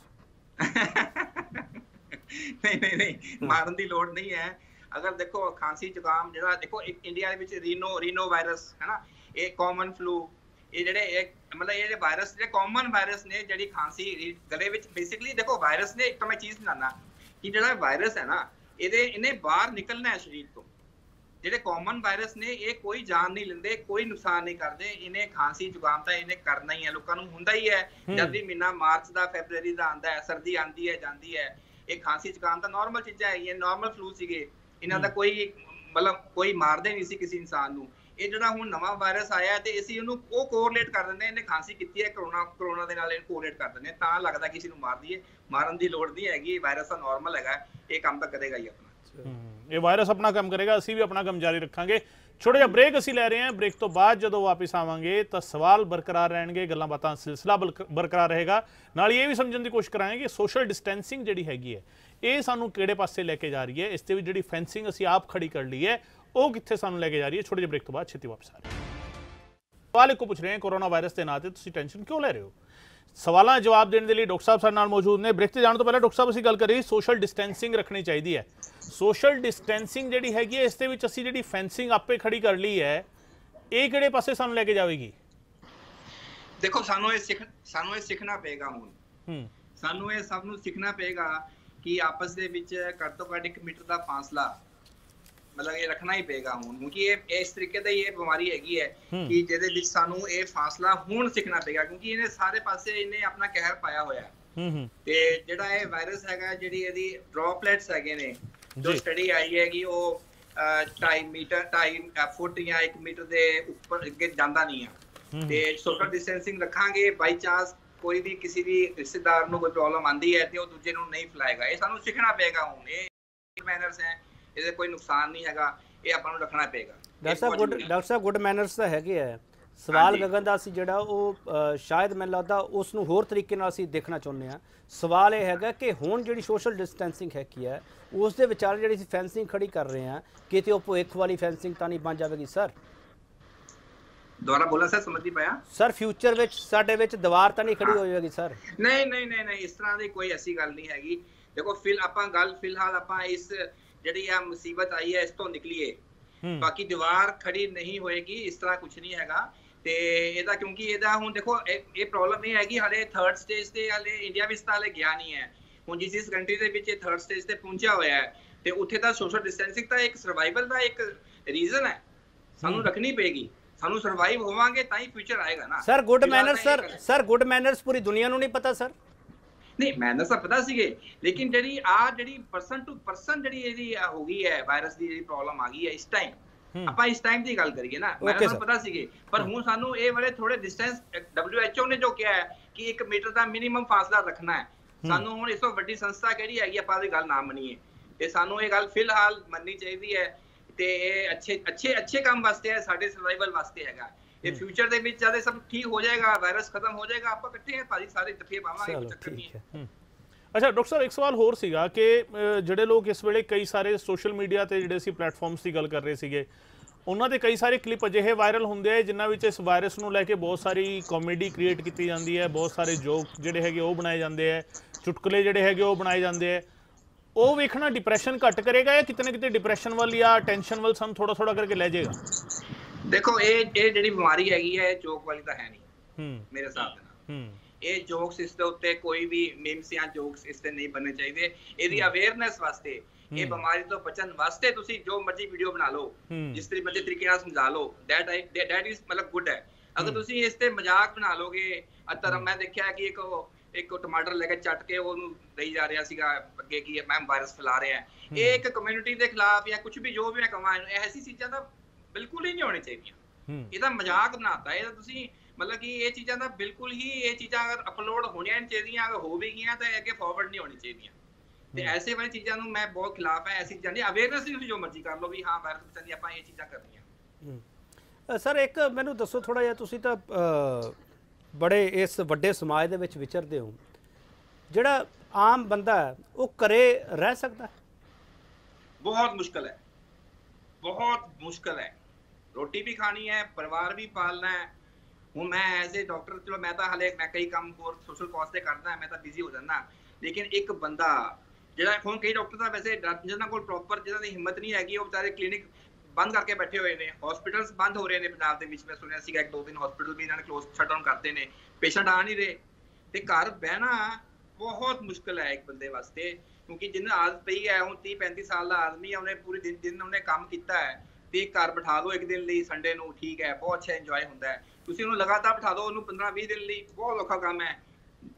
ਨਹੀਂ ਨਹੀਂ ਨਹੀਂ ਮਾਰਨ ਦੀ ਲੋੜ ਨਹੀਂ ਹੈ। ਅਗਰ ਦੇਖੋ ਖਾਂਸੀ ਜ਼ੁਕਾਮ ਜਿਹੜਾ ਦੇਖੋ ਇੰਡੀਆ ਦੇ ਵਿੱਚ ਰੀਨੋ ਰੀਨੋ ਵਾਇਰਸ ਹੈ ਨਾ? ਇਹ ਕਾਮਨ ਫਲੂ ਇਹ ਜਿਹੜੇ ਇਹ ਮਤਲਬ ਇਹ ਜਿਹੜੇ ਵਾਇਰਸ ਜਿਹੜੇ ਕਾਮਨ ਵਾਇਰਸ ਨੇ ਜਿਹੜੀ ਖਾਂਸੀ ਗਲੇ ਵਿੱਚ ਬੇਸਿਕਲੀ ਦੇਖੋ ਵਾਇਰਸ ਨੇ ਇੱਕ ਤਾਂ ਮੈਂ ਚੀਜ਼ ਸੁਣਾਉਣਾ ਕਿ ਜਿਹੜਾ ਵਾਇਰਸ ਹੈ ਨਾ ਇਹਦੇ ਇਹਨੇ ਬਾਹਰ ਨਿਕਲਣਾ ਹੈ ਸਰੀਰ ਤੋਂ। ਜਿਹੜੇ ਕਾਮਨ ਵਾਇਰਸ ਨੇ ਇਹ ਕੋਈ ਜਾਨ ਨਹੀਂ ਲੈਂਦੇ ਕੋਈ ਨੁਕਸਾਨ ਨਹੀਂ ਕਰਦੇ ਇਹਨੇ ਖਾਂਸੀ ਜ਼ੁਕਾਮ ਤਾਂ ਇਹਨੇ ਕਰਨਾ ਹੀ ਹੈ ਲੋਕਾਂ ਨੂੰ ਹੁੰਦਾ ਹੀ ਹੈ। ਹੂੰ। ਜਦ ਵੀ ਮਹੀਨਾ ਮਾਰਚ ਦਾ ਫੈਬਰੂਅਰੀ ਦਾ ਆਂਦਾ ਹੈ ਸਰਦੀ ਆਂਦੀ ਹੈ ਜਾਂਦੀ ਹੈ ਇਹ ਖਾਂਸੀ ਜ਼ੁਕਾਮ ਤਾਂ ਨਾਰਮਲ ਚੀਜ਼ਾਂ ਹੈਗੀਆਂ ਨਾਰਮਲ ਫਲੂ ਸੀਗੇ। ਇਹਨਾਂ ਦਾ ਕੋਈ ਮਤਲਬ ਕੋਈ ਮਾਰਦੇ ਨਹੀਂ ਸੀ ਕਿਸੇ ਇਨਸਾਨ ਨੂੰ। ਇਹ ਜਿਹੜਾ ਹੁਣ ਨਵਾਂ ਵਾਇਰਸ ਆਇਆ ਹੈ ਤੇ ਅਸੀਂ ਉਹਨੂੰ ਉਹ ਕੋਰਿਲੇਟ ਕਰ ਦਿੰਦੇ ਇਹਨੇ ਖਾਂਸੀ ਕੀਤੀ ਹੈ, ਕਰੋਨਾ ਕਰੋਨਾ ਦੇ ਨਾਲ ਇਹ ਕੋਰਿਲੇਟ ਕਰ ਦਿੰਦੇ ਤਾਂ ਲੱਗਦਾ ਕਿਸੇ ਨੂੰ ਮਾਰ ਦਈਏ, ਮਾਰਨ ਦੀ ਲੋੜ ਨਹੀਂ ਹੈਗੀ, ਇਹ ਵਾਇਰਸ ਤਾਂ ਨਾਰਮਲ ਹੈਗਾ, ਇਹ ਕੰਮ ਤਾਂ ਕਰੇਗਾ ਹੀ ਆਪਣਾ। ਇਹ ਵਾਇਰਸ ਆਪਣਾ ਕੰਮ ਕਰੇਗਾ, ਅਸੀਂ ਵੀ ਆਪਣਾ ਕੰਮ ਜਾਰੀ ਰੱਖਾਂਗੇ। ਛੋਟਾ ਜਿਹਾ ਬ੍ਰੇਕ ਅਸੀਂ ਲੈ ਰਹੇ ਹਾਂ ਬ੍ਰੇਕ ਤੋਂ ਬਾਅਦ ਜਦੋਂ ਵਾਪਸ ਆਵਾਂਗੇ, ਤਾਂ ਸਵਾਲ ਬਰਕਰਾਰ ਰਹਿਣਗੇ, ਗੱਲਾਂ ਬਾਤਾਂ ਦਾ ਸਿਲਸਿਲਾ ਬਲਕ- ਬਰਕਰਾਰ ਰਹੇਗਾ। ਨਾਲ ਹੀ ਇਹ ਵੀ ਸਮਝਣ ਦੀ ਕੋਸ਼ਿਸ਼ ਕਰਾਂਗੇ ਕਿ ਸੋਸ਼ਲ ਡਿਸਟੈਂਸਿੰਗ ਜਿਹੜੀ ਹੈਗੀ ਹੈ, ਇਹ ਸਾਨੂੰ ਕਿਹੜੇ ਪਾਸੇ ਲੈ ਕੇ ਜਾ ਰਹੀ ਹੈ? ਇਸ ਤੇ ਵੀ ਜਿਹੜੀ ਫੈਂਸਿੰਗ ਅਸੀਂ ਆਪ ਖੜੀ ਕਰ ਲਈ ਹੈ ਉਹ ਕਿੱਥੇ ਸਾਨੂੰ ਲੈ ਕੇ ਜਾ ਰਹੀ ਹੈ? ਛੋਟੇ ਜਿਹੇ ਬ੍ਰੇਕ ਤੋਂ ਬਾਅਦ ਛੇਤੀ ਵਾਪਸ ਆ ਰਹੇ ਹਾਂ। ਸਵਾਲ ਇੱਕੋ ਪੁੱਛ ਰਹੇ ਹਾਂ ਕੋਰੋਨਾ ਵਾਇਰਸ ਦੇ ਨਾਂ ਤੇ ਤੁਸੀਂ ਟੈਨਸ਼ਨ ਕਿਉਂ ਲੈ ਰਹੇ ਹੋ? ਸਵਾਲਾਂ ਜਵਾਬ ਦੇਣ ਦੇ ਲਈ ਡਾਕਟਰ ਸਾਹਿਬ ਸਾਡੇ ਨਾਲ ਮੌਜੂਦ ਨੇ। ਬ੍ਰੇਕ ਤੇ ਜਾਣ ਤੋਂ ਪਹਿਲਾਂ ਡਾਕਟਰ ਸਾਹਿਬ ਅਸੀਂ ਗੱਲ ਕਰ ਰਹੀ ਸੋਸ਼ਲ ਡਿਸਟੈਂਸਿੰਗ ਰੱਖਣੀ ਚਾਹੀਦੀ ਹੈ। ਸੋਸ਼ਲ ਡਿਸਟੈਂਸਿੰਗ ਜਿਹੜੀ ਹੈਗੀ ਹੈ ਇਸ ਦੇ ਵਿੱਚ ਅਸੀਂ ਜਿਹੜੀ ਫੈਂਸਿੰਗ ਆਪੇ ਖੜੀ ਕਰ ਲਈ ਹੈ ਇਹ ਕਿਹੜੇ ਪਾਸੇ ਸਾਨੂੰ ਲੈ ਕੇ ਜਾਵੇਗੀ? ਦੇਖੋ ਸਾਨੂੰ ਇਹ ਸਿੱਖ ਸਾਨੂੰ ਇਹ ਸਿੱਖਣਾ ਪਏਗਾ ਹੁਣ। ਹੂੰ। ਸਾਨੂੰ ਇਹ ਸਭ ਨੂੰ ਸਿੱਖਣਾ ਪਏਗਾ ਕਿ ਆਪਸ ਦੇ ਵਿੱਚ ਘੱਟ ਤੋਂ ਘੱਟ 1 ਮੀਟਰ ਦਾ ਫਾਸਲਾ ਮਤਲਬ ਇਹ ਰੱਖਣਾ ਹੀ ਪਏਗਾ ਹੁਣ ਕਿਉਂਕਿ ਇਹ ਇਸ ਤਰੀਕੇ ਦਾ ਹੀ ਇਹ ਬਿਮਾਰੀ ਹੈਗੀ ਹੈ। ਕਿ ਜਿਹਦੇ ਵਿੱਚ ਸਾਨੂੰ ਇਹ ਫਾਸਲਾ ਹੁਣ ਸਿੱਖਣਾ ਪਏਗਾ ਕਿਉਂਕਿ ਇਹਨੇ ਸਾਰੇ ਪਾਸੇ ਇਹਨੇ ਆਪਣਾ ਕਹਿਰ ਪਾਇਆ ਹੋਇਆ ਹੈ ਤੇ ਜਿਹੜਾ ਇਹ ਵਾਇਰਸ ਹੈਗਾ ਜਿਹੜੀ ਇਹਦੀ ਡ੍ਰੌਪਲੇਟਸ ਹੈਗੇ ਨੇ ਜੋ। ਸਟੱਡੀ ਆਈ ਹੈ ਕਿ ਉਹ 2.5 ਮੀਟਰ 2.5 ਫੁੱਟ ਜਾਂ 1 ਮੀਟਰ ਦੇ ਉੱਪਰ ਅੱਗੇ ਜਾਂਦਾ ਨਹੀਂ ਆ। ਤੇ ਸੋਸ਼ਲ ਡਿਸਟੈਂਸਿੰਗ ਰੱਖਾਂਗੇ ਬਾਈ ਚਾਂਸ ਕੋਈ ਵੀ ਕਿਸੇ ਵੀ ਰਿਸ਼ਤੇਦਾਰ ਨੂੰ ਕੋਈ ਪ੍ਰੋਬਲਮ ਆਂਦੀ ਹੈ ਤੇ ਉਹ ਦੂਜੇ ਨੂੰ ਨਹੀਂ ਫੈਲਾਏਗਾ ਇਹ ਸਾਨੂੰ ਸਿੱਖਣਾ ਪਏਗਾ ਹੁਣ ਇਹ ਮੈਨਰਸ ਹੈ ਇਹਦੇ ਕੋਈ ਨੁਕਸਾਨ ਨਹੀਂ ਹੈਗਾ ਇਹ ਆਪਾਂ ਨੂੰ ਰੱਖਣਾ ਪਏਗਾ। ਡਾਕਟਰ ਸਾਹਿਬ ਗੁੱਡ ਹੈ। ਡਾਕਟਰ ਸਾਹਿਬ ਗੁੱਡ ਮੈਨਰਸ ਤਾਂ ਹੈਗੇ ਆ। ਸਵਾਲ। ਗਗਨ ਦਾ ਸੀ ਜਿਹੜਾ ਉਹ ਸ਼ਾਇਦ ਮੈਨੂੰ ਲੱਗਦਾ ਉਸ ਨੂੰ ਹੋਰ ਤਰੀਕੇ ਨਾਲ ਅਸੀਂ ਦੇਖਣਾ ਚਾਹੁੰਦੇ ਆ ਸਵਾਲ ਇਹ ਹੈਗਾ ਕਿ ਹੁਣ ਜਿਹੜੀ ਸੋਸ਼ਲ ਡਿਸਟੈਂਸਿੰਗ ਹੈਗੀ ਹੈ ਉਸ ਦੇ ਵਿਚਾਲੇ ਜਿਹੜੀ ਅਸੀਂ ਫੈਂਸਿੰਗ ਖੜੀ ਕਰ ਰਹੇ ਆ ਕਿਤੇ ਉਹ ਭਵਿੱਖ ਵਾਲੀ ਫੈਂਸਿੰਗ ਤਾਂ ਨਹੀਂ ਬਣ ਜਾਵੇਗੀ ਸਰ ਦੁਬਾਰਾ ਬੋਲਾ ਸਰ ਸਮਝ ਪਾਇਆ? ਸਰ ਫਿਊਚਰ ਵਿੱਚ ਸਾਡੇ ਵਿੱਚ ਦੀਵਾਰ ਤਾਂ ਨਹੀਂ ਖੜੀ ਹੋ। ਜਾਵੇਗੀ ਸਰ ਨਹੀਂ ਨਹੀਂ ਨਹੀਂ ਨਹੀਂ ਇਸ ਤਰ੍ਹਾਂ ਦੀ ਕੋਈ ਐਸੀ ਗੱਲ ਨਹੀਂ ਹੈਗੀ। ਦੇਖੋ ਫਿਲ ਆਪਾਂ ਗੱਲ ਫਿਲਹਾਲ ਆਪਾਂ ਇਸ ਜਿਹੜੀ ਆ ਮੁਸੀਬਤ ਆਈ ਹੈ ਇਸ ਤੋਂ ਨਿਕਲੀਏ। ਬਾਕੀ ਦੀਵਾਰ ਖੜੀ ਨਹੀਂ ਹੋਏਗੀ ਇਸ ਤਰ੍ਹਾਂ ਕੁਝ ਨਹੀਂ ਹੈਗਾ। ਤੇ ਇਹਦਾ ਕਿਉਂਕਿ ਇਹਦਾ ਹੁਣ ਦੇਖੋ ਇਹ ਪ੍ਰੋਬਲਮ ਇਹ ਹੈਗੀ ਹਲੇ ਥਰਡ ਸਟੇਜ ਤੇ ਹਲੇ ਇੰਡੀਆ ਵਿੱਚ ਤਾਂ ਹਲੇ ਗਿਆ ਨਹੀਂ ਹੈ। ਹੁਣ ਜਿਸ ਇਸ ਕੰਟਰੀ ਦੇ ਵਿੱਚ ਇਹ ਥਰਡ ਸਟੇਜ ਤੇ ਪਹੁੰਚਿਆ ਹੋਇਆ ਹੈ ਤੇ ਉੱਥੇ ਤਾਂ ਸੋਸ਼ਲ ਡਿਸਟੈਂਸਿੰਗ ਤਾਂ ਇੱਕ ਸਰਵਾਈਵਲ ਦਾ ਇੱਕ ਰੀਜ਼ਨ ਹੈ। ਸਾਨੂੰ। ਰੱਖਣੀ ਪਏਗੀ। ਸਾਨੂੰ ਸਰਵਾਈਵ ਹੋਵਾਂਗੇ ਤਾਂ ਹੀ ਫਿਊਚਰ ਆਏਗਾ ਨਾ। Sir good manners sir sir good manners ਪੂਰੀ ਦੁਨੀਆ ਨੂੰ ਨਹੀਂ ਪਤਾ ਸਰ ਨਹੀਂ ਮੈਨਰਸ ਤਾਂ ਪਤਾ ਸੀਗੇ। ਲੇਕਿਨ ਜਿਹੜੀ ਆ ਜਿਹੜੀ ਪਰਸਨ ਟੂ ਪਰਸਨ ਜਿਹੜੀ ਇਹਦੀ ਹੋ ਗਈ ਹੈ ਵਾਇਰਸ ਦੀ ਜਿਹੜੀ ਪ੍ਰੋਬਲਮ ਆ ਗਈ ਹੈ ਇਸ ਟਾਈਮ ਆਪਾਂ ਇਸ ਟਾਈਮ ਦੀ ਗੱਲ ਕਰੀਏ ਨਾ ਮੈਨੂੰ sir. ਪਤਾ ਸੀਗੇ। ਪਰ ਹੁਣ ਸਾਨੂੰ ਇਹ ਵਾਲੇ ਥੋੜੇ ਡਿਸਟੈਂਸ WHO ਨੇ ਜੋ ਕਿਹਾ ਹੈ ਕਿ 1 ਮੀਟਰ ਦਾ ਮਿਨੀਮਮ ਫਾਸਲਾ ਰੱਖਣਾ ਹੈ। ਸਾਨੂੰ ਹੁਣ ਇਸ ਤੋਂ ਵੱਡੀ ਸੰਸਥਾ ਕਿਹੜੀ ਹੈਗੀ ਆਪਾਂ ਦੀ ਗੱਲ ਨਾ ਮੰਨੀਏ। ਤੇ ਸਾਨੂੰ ਇਹ ਗੱਲ ਫਿਲਹਾਲ ਮੰਨਣੀ ਚਾਹੀਦੀ ਹੈ। ਤੇ ਇਹ ਅੱਛੇ ਅੱਛੇ ਅੱਛੇ ਕੰਮ ਵਾਸਤੇ ਹੈ ਸਾਡੇ ਸਰਵਾਈਵਲ ਵਾਸਤੇ ਹੈਗਾ। ਇਹ ਫਿਊਚਰ ਦੇ ਵਿੱਚ ਜਦ ਸਭ ਠੀਕ ਹੋ ਜਾਏਗਾ ਵਾਇਰਸ ਖਤਮ ਹੋ ਜਾਏਗਾ ਆਪਾਂ ਇਕੱਠੇ ਹੈ ਭਾਜੀ ਸਾਰੇ ਦਫੇ ਪਾਵਾਂਗੇ ਕੋਈ ਚੱਕਰ ਨਹੀਂ ਹੈ। ਅੱਛਾ ਡਾਕਟਰ ਸਾਹਿਬ ਇੱਕ ਸਵਾਲ ਹੋਰ ਸੀਗਾ ਕਿ ਜਿਹੜੇ ਲੋਕ ਇਸ ਵੇਲੇ ਕਈ ਸਾਰੇ ਸੋਸ਼ਲ ਮੀਡੀਆ ਤੇ ਜਿਹੜੇ ਸੀ ਪਲੇਟਫਾਰਮਸ ਦੀ ਗੱਲ ਕਰ ਰਹੇ ਸੀਗੇ ਉਹਨਾਂ ਦੇ ਕਈ ਸਾਰੇ ਕਲਿੱਪ ਅਜਿਹੇ ਵਾਇਰਲ ਹੁੰਦੇ ਆ ਜਿਨ੍ਹਾਂ ਵਿੱਚ ਇਸ ਵਾਇਰਸ ਨੂੰ ਲੈ ਕੇ ਬਹੁਤ ਸਾਰੀ ਕਾਮੇਡੀ ਕ੍ਰੀਏਟ ਕੀਤੀ ਜਾਂਦੀ ਹੈ ਬਹੁਤ ਸਾਰੇ ਜੋਕ ਜਿਹੜੇ ਹੈਗੇ ਉਹ ਬਣਾਏ ਜਾਂਦੇ ਆ ਚੁਟਕਲੇ ਜਿਹੜੇ ਹੈਗੇ ਉਹ ਬਣਾਏ ਜਾਂਦੇ ਆ। ਉਹ ਵੇਖਣਾ ਡਿਪਰੈਸ਼ਨ ਘੱਟ ਕਰੇਗਾ ਜਾਂ ਕਿਤੇ ਨਾ ਕਿਤੇ ਡਿਪਰੈਸ਼ਨ ਵੱਲ ਜਾਂ ਟੈਨਸ਼ਨ ਵੱਲ ਸਾਨੂੰ ਥੋੜਾ ਥੋੜਾ ਕਰਕੇ ਲੈ ਜਾਏਗਾ? ਦੇਖੋ ਇਹ ਇਹ ਜਿਹੜੀ ਬਿਮਾਰੀ ਹੈਗੀ ਹੈ ਜੋਕ ਵਾਲੀ ਤਾਂ ਹੈ ਨਹੀਂ ਹੂੰ। ਮੇਰੇ ਹਿਸਾਬ ਦੇ ਨਾਲ। ਹੂੰ। ਇਹ ਜੋਕਸ ਇਸ ਦੇ ਉੱਤੇ ਕੋਈ ਵੀ ਮੀਮਸ ਜਾਂ ਜੋਕਸ ਇਸ ਤੇ ਨਹੀਂ ਬਣਨੇ ਚਾਹੀਦੇ। ਇਹਦੀ ਅਵੇਅਰਨੈਸ ਵਾਸਤੇ ਇਹ ਬਿਮਾਰੀ ਤੋਂ ਬਚਣ ਵਾਸਤੇ ਤੁਸੀਂ ਜੋ ਮਰਜ਼ੀ ਵੀਡੀਓ ਬਣਾ ਲਓ ਹੂੰ। ਜਿਸ ਤਰੀ ਮਰਜ਼ੀ ਤਰੀਕੇ ਨਾਲ ਸਮਝਾ ਲਓ। ਦੈਟ ਦੈਟ ਇਜ਼ ਮਤਲਬ ਗੁੱਡ ਹੈ। ਅਗਰ ਤੁਸੀਂ ਇਸ ਤੇ ਮਜ਼ਾਕ ਬਣਾ ਲੋਗੇ ਅਤਰ ਮੈਂ ਦੇਖਿਆ ਕਿ ਇੱਕ ਇੱਕ ਟਮਾਟਰ ਲੈ ਕੇ ਚੱਟ ਕੇ ਉਹਨੂੰ ਦੇਈ ਜਾ ਰਿਹਾ ਸੀਗਾ ਅੱਗੇ ਕੀ ਮੈਂ ਵਾਇਰਸ ਫੈਲਾ ਰਿਹਾ। ਇਹ ਇੱਕ ਕਮਿਊਨਿਟੀ ਦੇ ਖਿਲਾਫ ਜਾਂ ਕੁਝ ਵੀ ਜੋ ਵੀ ਮੈਂ ਕਹਾਂ ਇਹਨੂੰ ਐਸੀ ਚੀਜ਼ਾਂ ਤਾਂ ਬਿਲਕੁਲ ਹੀ ਨਹੀਂ ਹੋਣੀ ਚਾਹੀਦੀਆਂ। ਇਹਦਾ ਮਜ਼ਾਕ ਬਣਾਤਾ ਇਹਦਾ ਤੁਸੀਂ ਮਤਲਬ ਕਿ ਇਹ ਚੀਜ਼ਾਂ ਦਾ ਬਿਲਕੁਲ ਹੀ ਇਹ ਚੀਜ਼ਾਂ ਅਗਰ ਅਪਲੋਡ ਹੋਣੀਆਂ ਨਹੀਂ ਚਾਹੀਦੀਆਂ ਅਗਰ ਹੋ ਵੀ ਗਈਆਂ ਤਾਂ ਅੱਗੇ ਫਾਰਵਰਡ ਨਹੀਂ ਹੋਣੀ ਚਾਹੀਦੀਆਂ। ਤੇ ਐਸੇ ਵਾਲੀ ਚੀਜ਼ਾਂ ਨੂੰ ਮੈਂ ਬਹੁਤ ਖਿਲਾਫ ਹੈ ਐਸੀ ਚੀਜ਼ਾਂ ਦੀ ਅਵੇਅਰਨੈਸ ਤੁਸੀਂ ਜੋ ਮਰਜ਼ੀ ਕਰ ਲਓ ਵੀ ਹਾਂ ਵਾਇਰਸ ਬਚਣ ਦੀ ਆਪਾਂ ਇਹ ਚੀਜ਼ਾਂ ਕਰਨੀਆਂ। ਸਰ ਇੱਕ ਮੈਨੂੰ ਦੱਸੋ ਥੋੜਾ ਜਿਹਾ ਤੁਸੀਂ ਤਾਂ ਬੜੇ ਇਸ ਵੱਡੇ ਸਮਾਜ ਦੇ ਵਿੱਚ ਵਿਚਰਦੇ ਹੋ। ਜਿਹੜਾ ਆਮ ਬੰਦਾ ਉਹ ਘਰੇ ਰਹਿ ਸਕਦਾ? ਬਹੁਤ ਮੁਸ਼ਕਲ ਹੈ। ਬਹੁਤ ਮੁਸ਼ਕਲ ਹੈ। ਰੋਟੀ ਵੀ ਖਾਣੀ ਹੈ, ਪਰਿਵਾਰ ਵੀ ਪਾਲਣਾ ਹੈ। ਹੁਣ ਮੈਂ ਐਜ਼ ਅ ਡਾਕਟਰ ਚਲੋ ਮੈਂ ਤਾਂ ਹਲੇ ਮੈਂ ਕਈ ਕੰਮ ਹੋਰ ਸੋਸ਼ਲ ਕਾਜ਼ ਤੇ ਕਰਦਾ, ਮੈਂ ਤਾਂ ਬਿਜ਼ੀ ਹੋ ਜਾਂਦਾ। ਲੇਕਿਨ ਇੱਕ ਬੰਦਾ ਜਿਹੜਾ ਹੁਣ ਕਈ ਡਾਕਟਰ ਤਾਂ ਵੈਸੇ ਜਿਹਨਾਂ ਕੋਲ ਪ੍ਰੋਪਰ ਜਿਹਨਾਂ ਦੀ ਹਿੰਮਤ ਨਹੀਂ ਹੈਗੀ, ਉਹ ਵਿਚਾਰੇ ਕਲੀਨਿਕ ਬੰਦ ਕਰਕੇ ਬੈਠੇ ਹੋਏ ਨੇ ਹਸਪੀਟਲਸ ਬੰਦ ਹੋ ਰਹੇ ਨੇ ਪੰਜਾਬ ਦੇ ਵਿੱਚ। ਮੈਂ ਸੁਣਿਆ ਸੀਗਾ ਇੱਕ ਦੋ ਦਿਨ ਹਸਪੀਟਲ ਵੀ ਇਹਨਾਂ ਨੇ ਕਲੋਜ਼ ਸ਼ਟ ਡਾਊਨ ਕਰਦੇ ਨੇ ਪੇਸ਼ੈਂਟ ਆ ਨਹੀਂ ਰਹੇ। ਤੇ ਘਰ ਬਹਿਣਾ ਬਹੁਤ ਮੁਸ਼ਕਲ ਹੈ ਇੱਕ ਬੰਦੇ ਵਾਸਤੇ, ਕਿਉਂਕਿ ਜਿਹਨੂੰ ਆਦਤ ਪਈ ਹੈ, ਹੁਣ 30 35 ਸਾਲ ਦਾ ਆਦਮੀ ਹੈ, ਉਹਨੇ ਪੂਰੀ ਦਿਨ ਦਿਨ ਉਹਨੇ ਕੰਮ ਕੀਤਾ ਹੈ। ਤੇ ਘਰ ਬਿਠਾ ਦਿਓ ਇੱਕ ਦਿਨ ਲਈ ਸੰਡੇ ਨੂੰ ਠੀਕ ਹੈ ਬਹੁਤ ਅੱਛਾ ਇੰਜੋਏ ਹੁੰਦਾ ਹੈ। ਤੁਸੀਂ ਉਹਨੂੰ ਲਗਾਤਾਰ ਬਿਠਾ ਦਿਓ ਉਹਨੂੰ 15 20 ਦਿਨ ਲਈ ਬਹੁਤ ਔਖਾ ਕੰਮ ਹੈ।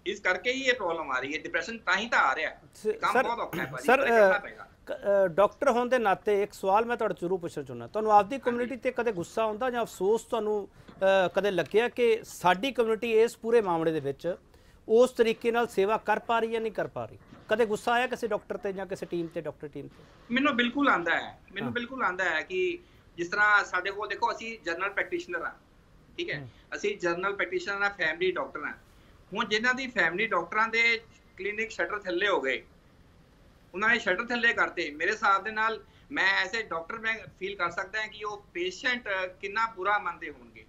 ਇਸ ਕਰਕੇ ਹੀ ਇਹ ਪ੍ਰੋਬਲਮ ਆ ਰਹੀ ਹੈ। ਡਿਪਰੈਸ਼ਨ ਤਾਂ ਹੀ ਤਾਂ ਆ ਰਿਹਾ। ਕੰਮ ਬਹੁਤ ਔਖਾ ਹੈ ਭਾਜੀ ਸਰ, ਡਾਕਟਰ ਹੋਣ ਦੇ ਨਾਤੇ ਇੱਕ ਸਵਾਲ ਮੈਂ ਤੁਹਾਡੇ ਜ਼ਰੂਰ ਪੁੱਛਣਾ ਚਾਹੁੰਦਾ। ਤੁਹਾਨੂੰ ਆਪਦੀ ਕਮਿਊਨਿਟੀ ਤੇ ਕਦੇ ਗੁੱਸਾ ਆਉਂਦਾ ਜਾਂ ਅਫਸੋਸ ਤੁਹਾਨੂੰ ਕਦੇ ਲੱਗਿਆ ਕਿ ਸਾਡੀ ਕਮਿਊਨਿਟੀ ਇਸ ਪੂਰੇ ਮਾਮਲੇ ਦੇ ਵਿੱਚ ਉਸ ਤਰੀਕੇ ਨਾਲ ਸੇਵਾ ਕਰ ਪਾ ਰਹੀ ਹੈ ਨਹੀਂ ਕਰ ਪਾ ਰਹੀ? ਕਦੇ ਗੁੱਸਾ ਆਇਆ ਕਿਸੇ ਡਾਕਟਰ ਤੇ ਜਾਂ ਕਿਸੇ ਟੀਮ ਤੇ ਡਾਕਟਰ ਟੀਮ ਤੇ? ਮੈਨੂੰ ਬਿਲਕੁਲ ਆਂਦਾ ਹੈ। ਮੈਨੂੰ ਬਿਲਕੁਲ ਆਂਦਾ ਹੈ ਕਿ ਜਿਸ ਤਰ੍ਹਾਂ ਸਾਡੇ ਕੋਲ ਦੇਖੋ ਅਸੀਂ ਜਨਰਲ ਪ੍ਰੈਕਟੀਸ਼ਨਰ ਆ ਠੀਕ ਹੈ? ਅਸੀਂ ਜਨਰਲ ਪ੍ਰੈਕਟੀਸ਼ਨਰ ਆ ਫੈਮਿਲੀ ਡਾਕਟਰ ਆ ਹੁਣ ਜਿਨ੍ਹਾਂ ਦੀ ਫੈਮਿਲੀ ਡਾਕਟਰਾਂ ਦੇ ਕਲੀਨਿਕ ਸ਼ਟਰ ਥੱਲੇ ਹੋ ਗਏ ਉਹਨਾਂ ਨੇ ਸ਼ਟਰ ਥੱਲੇ ਕਰਤੇ। ਮੇਰੇ ਹਿਸਾਬ ਦੇ ਨਾਲ ਮੈਂ ਐਸੇ ਡਾਕਟਰ ਮੈਂ ਫੀਲ ਕਰ ਸਕਦਾ ਹਾਂ ਕਿ ਉਹ ਪੇਸ਼ੈਂਟ ਕਿੰਨਾ ਬੁਰਾ ਮੰਨਦੇ ਹੋਣਗੇ।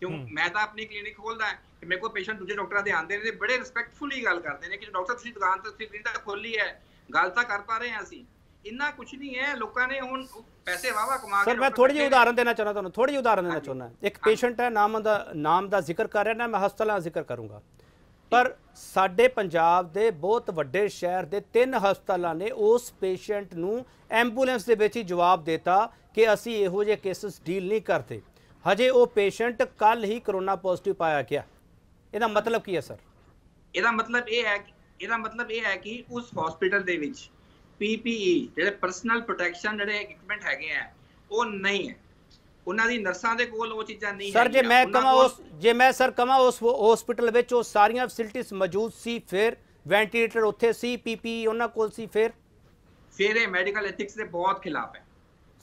ਕਿਉਂ? ਮੈਂ ਤਾਂ ਆਪਣੀ ਕਲੀਨਿਕ ਖੋਲਦਾ ਹੈ। ਕਿ ਮੇਰੇ ਕੋਲ ਪੇਸ਼ੈਂਟ ਦੂਜੇ ਡਾਕਟਰਾਂ ਦੇ ਆਉਂਦੇ ਨੇ ਤੇ ਬੜੇ ਰਿਸਪੈਕਟਫੁਲੀ ਗੱਲ ਕਰਦੇ ਨੇ ਕਿ ਡਾਕਟਰ ਤੁਸੀਂ ਦੁਕਾਨ ਤੇ ਤੁਸੀਂ ਕਲੀਨਿਕ ਖੋਲੀ ਹੈ ਗੱਲ ਤਾਂ ਕਰ ਪਾ ਰਹੇ ਹਾਂ ਅਸੀਂ। ਇੰਨਾ ਕੁਝ ਨਹੀਂ ਹੈ ਲੋਕਾਂ ਨੇ ਹੁਣ ਪੈਸੇ ਵਾਵਾ ਕਮਾ ਕੇ ਸਰ ਮੈਂ ਥੋੜੀ ਜਿਹੀ। ਉਦਾਹਰਨ ਦੇਣਾ ਚਾਹੁੰਦਾ ਤੁਹਾਨੂੰ ਥੋੜੀ ਜਿਹੀ ਉਦਾਹਰਨ ਦੇਣਾ ਚਾਹੁੰਦਾ। ਇੱਕ ਪੇਸ਼ੈਂਟ ਹੈ ਨਾਮ ਦਾ ਨਾਮ ਦਾ ਜ਼ਿਕਰ ਕਰ ਰਿਹਾ ਨਾ ਮੈਂ ਹਸਪਤਾਲਾਂ ਦਾ ਜ਼ਿਕਰ ਕਰੂੰਗਾ। ਪਰ ਸਾਡੇ ਪੰਜਾਬ ਦੇ ਬਹੁਤ ਵੱਡੇ ਸ਼ਹਿਰ ਦੇ ਤਿੰਨ ਹਸਪਤਾਲਾਂ ਨੇ ਉਸ ਪੇਸ਼ੈਂਟ ਨੂੰ ਐਂਬੂਲੈਂਸ ਦੇ ਵਿੱਚ ਹੀ ਜਵਾਬ ਦਿੱਤਾ ਕਿ ਅਸੀਂ ਇਹੋ ਜਿਹੇ ਕੇਸਸ ਡੀਲ ਨਹੀਂ ਕਰਦੇ। ਹਜੇ ਉਹ ਪੇਸ਼ੈਂਟ ਕੱਲ ਹੀ ਕਰੋਨਾ ਪੋਜ਼ਿਟਿਵ ਪਾਇਆ ਗਿਆ। ਇਹਦਾ ਮਤਲਬ ਕੀ ਹੈ ਸਰ? ਇਹਦਾ ਮਤਲਬ ਇਹ ਹੈ ਕਿ- ਇਹਦਾ ਮਤਲਬ ਇਹ ਹੈ ਕਿ ਉਸ ਹਸਪੀਟਲ ਦੇ ਵਿੱਚ ਪੀਪੀਈ ਜਿਹੜੇ ਪਰਸਨਲ ਪ੍ਰੋਟੈਕਸ਼ਨ ਜਿਹੜੇ ਇਕਵਿਪਮੈਂਟ ਹੈਗੇ ਆ ਉਹ ਨਹੀਂ ਹੈ। ਉਹਨਾਂ ਦੀ ਨਰਸਾਂ ਦੇ ਕੋਲ ਉਹ ਚੀਜ਼ਾਂ ਨਹੀਂ ਸਰ ਜੇ ਹੈਗੀਆਂ। ਮੈਂ ਉਹਨਾਂ ਕਮਾ ਕੋਲ- ਉਸ ਜੇ ਮੈਂ ਸਰ ਕਮਾ ਉਸ ਹਸਪੀਟਲ ਵਿੱਚ ਉਹ ਸਾਰੀਆਂ ਫੈਸਿਲਿਟੀਆਂ ਮੌਜੂਦ ਸੀ ਫਿਰ ਵੈਂਟੀਲੇਟਰ ਉੱਥੇ ਸੀ ਪੀਪੀ ਉਹਨਾਂ ਕੋਲ ਸੀ ਫਿਰ? ਫਿਰ ਇਹ ਮੈਡੀਕਲ ਐਥਿਕਸ ਦੇ ਬਹੁਤ ਖਿਲਾਫ ਹੈ।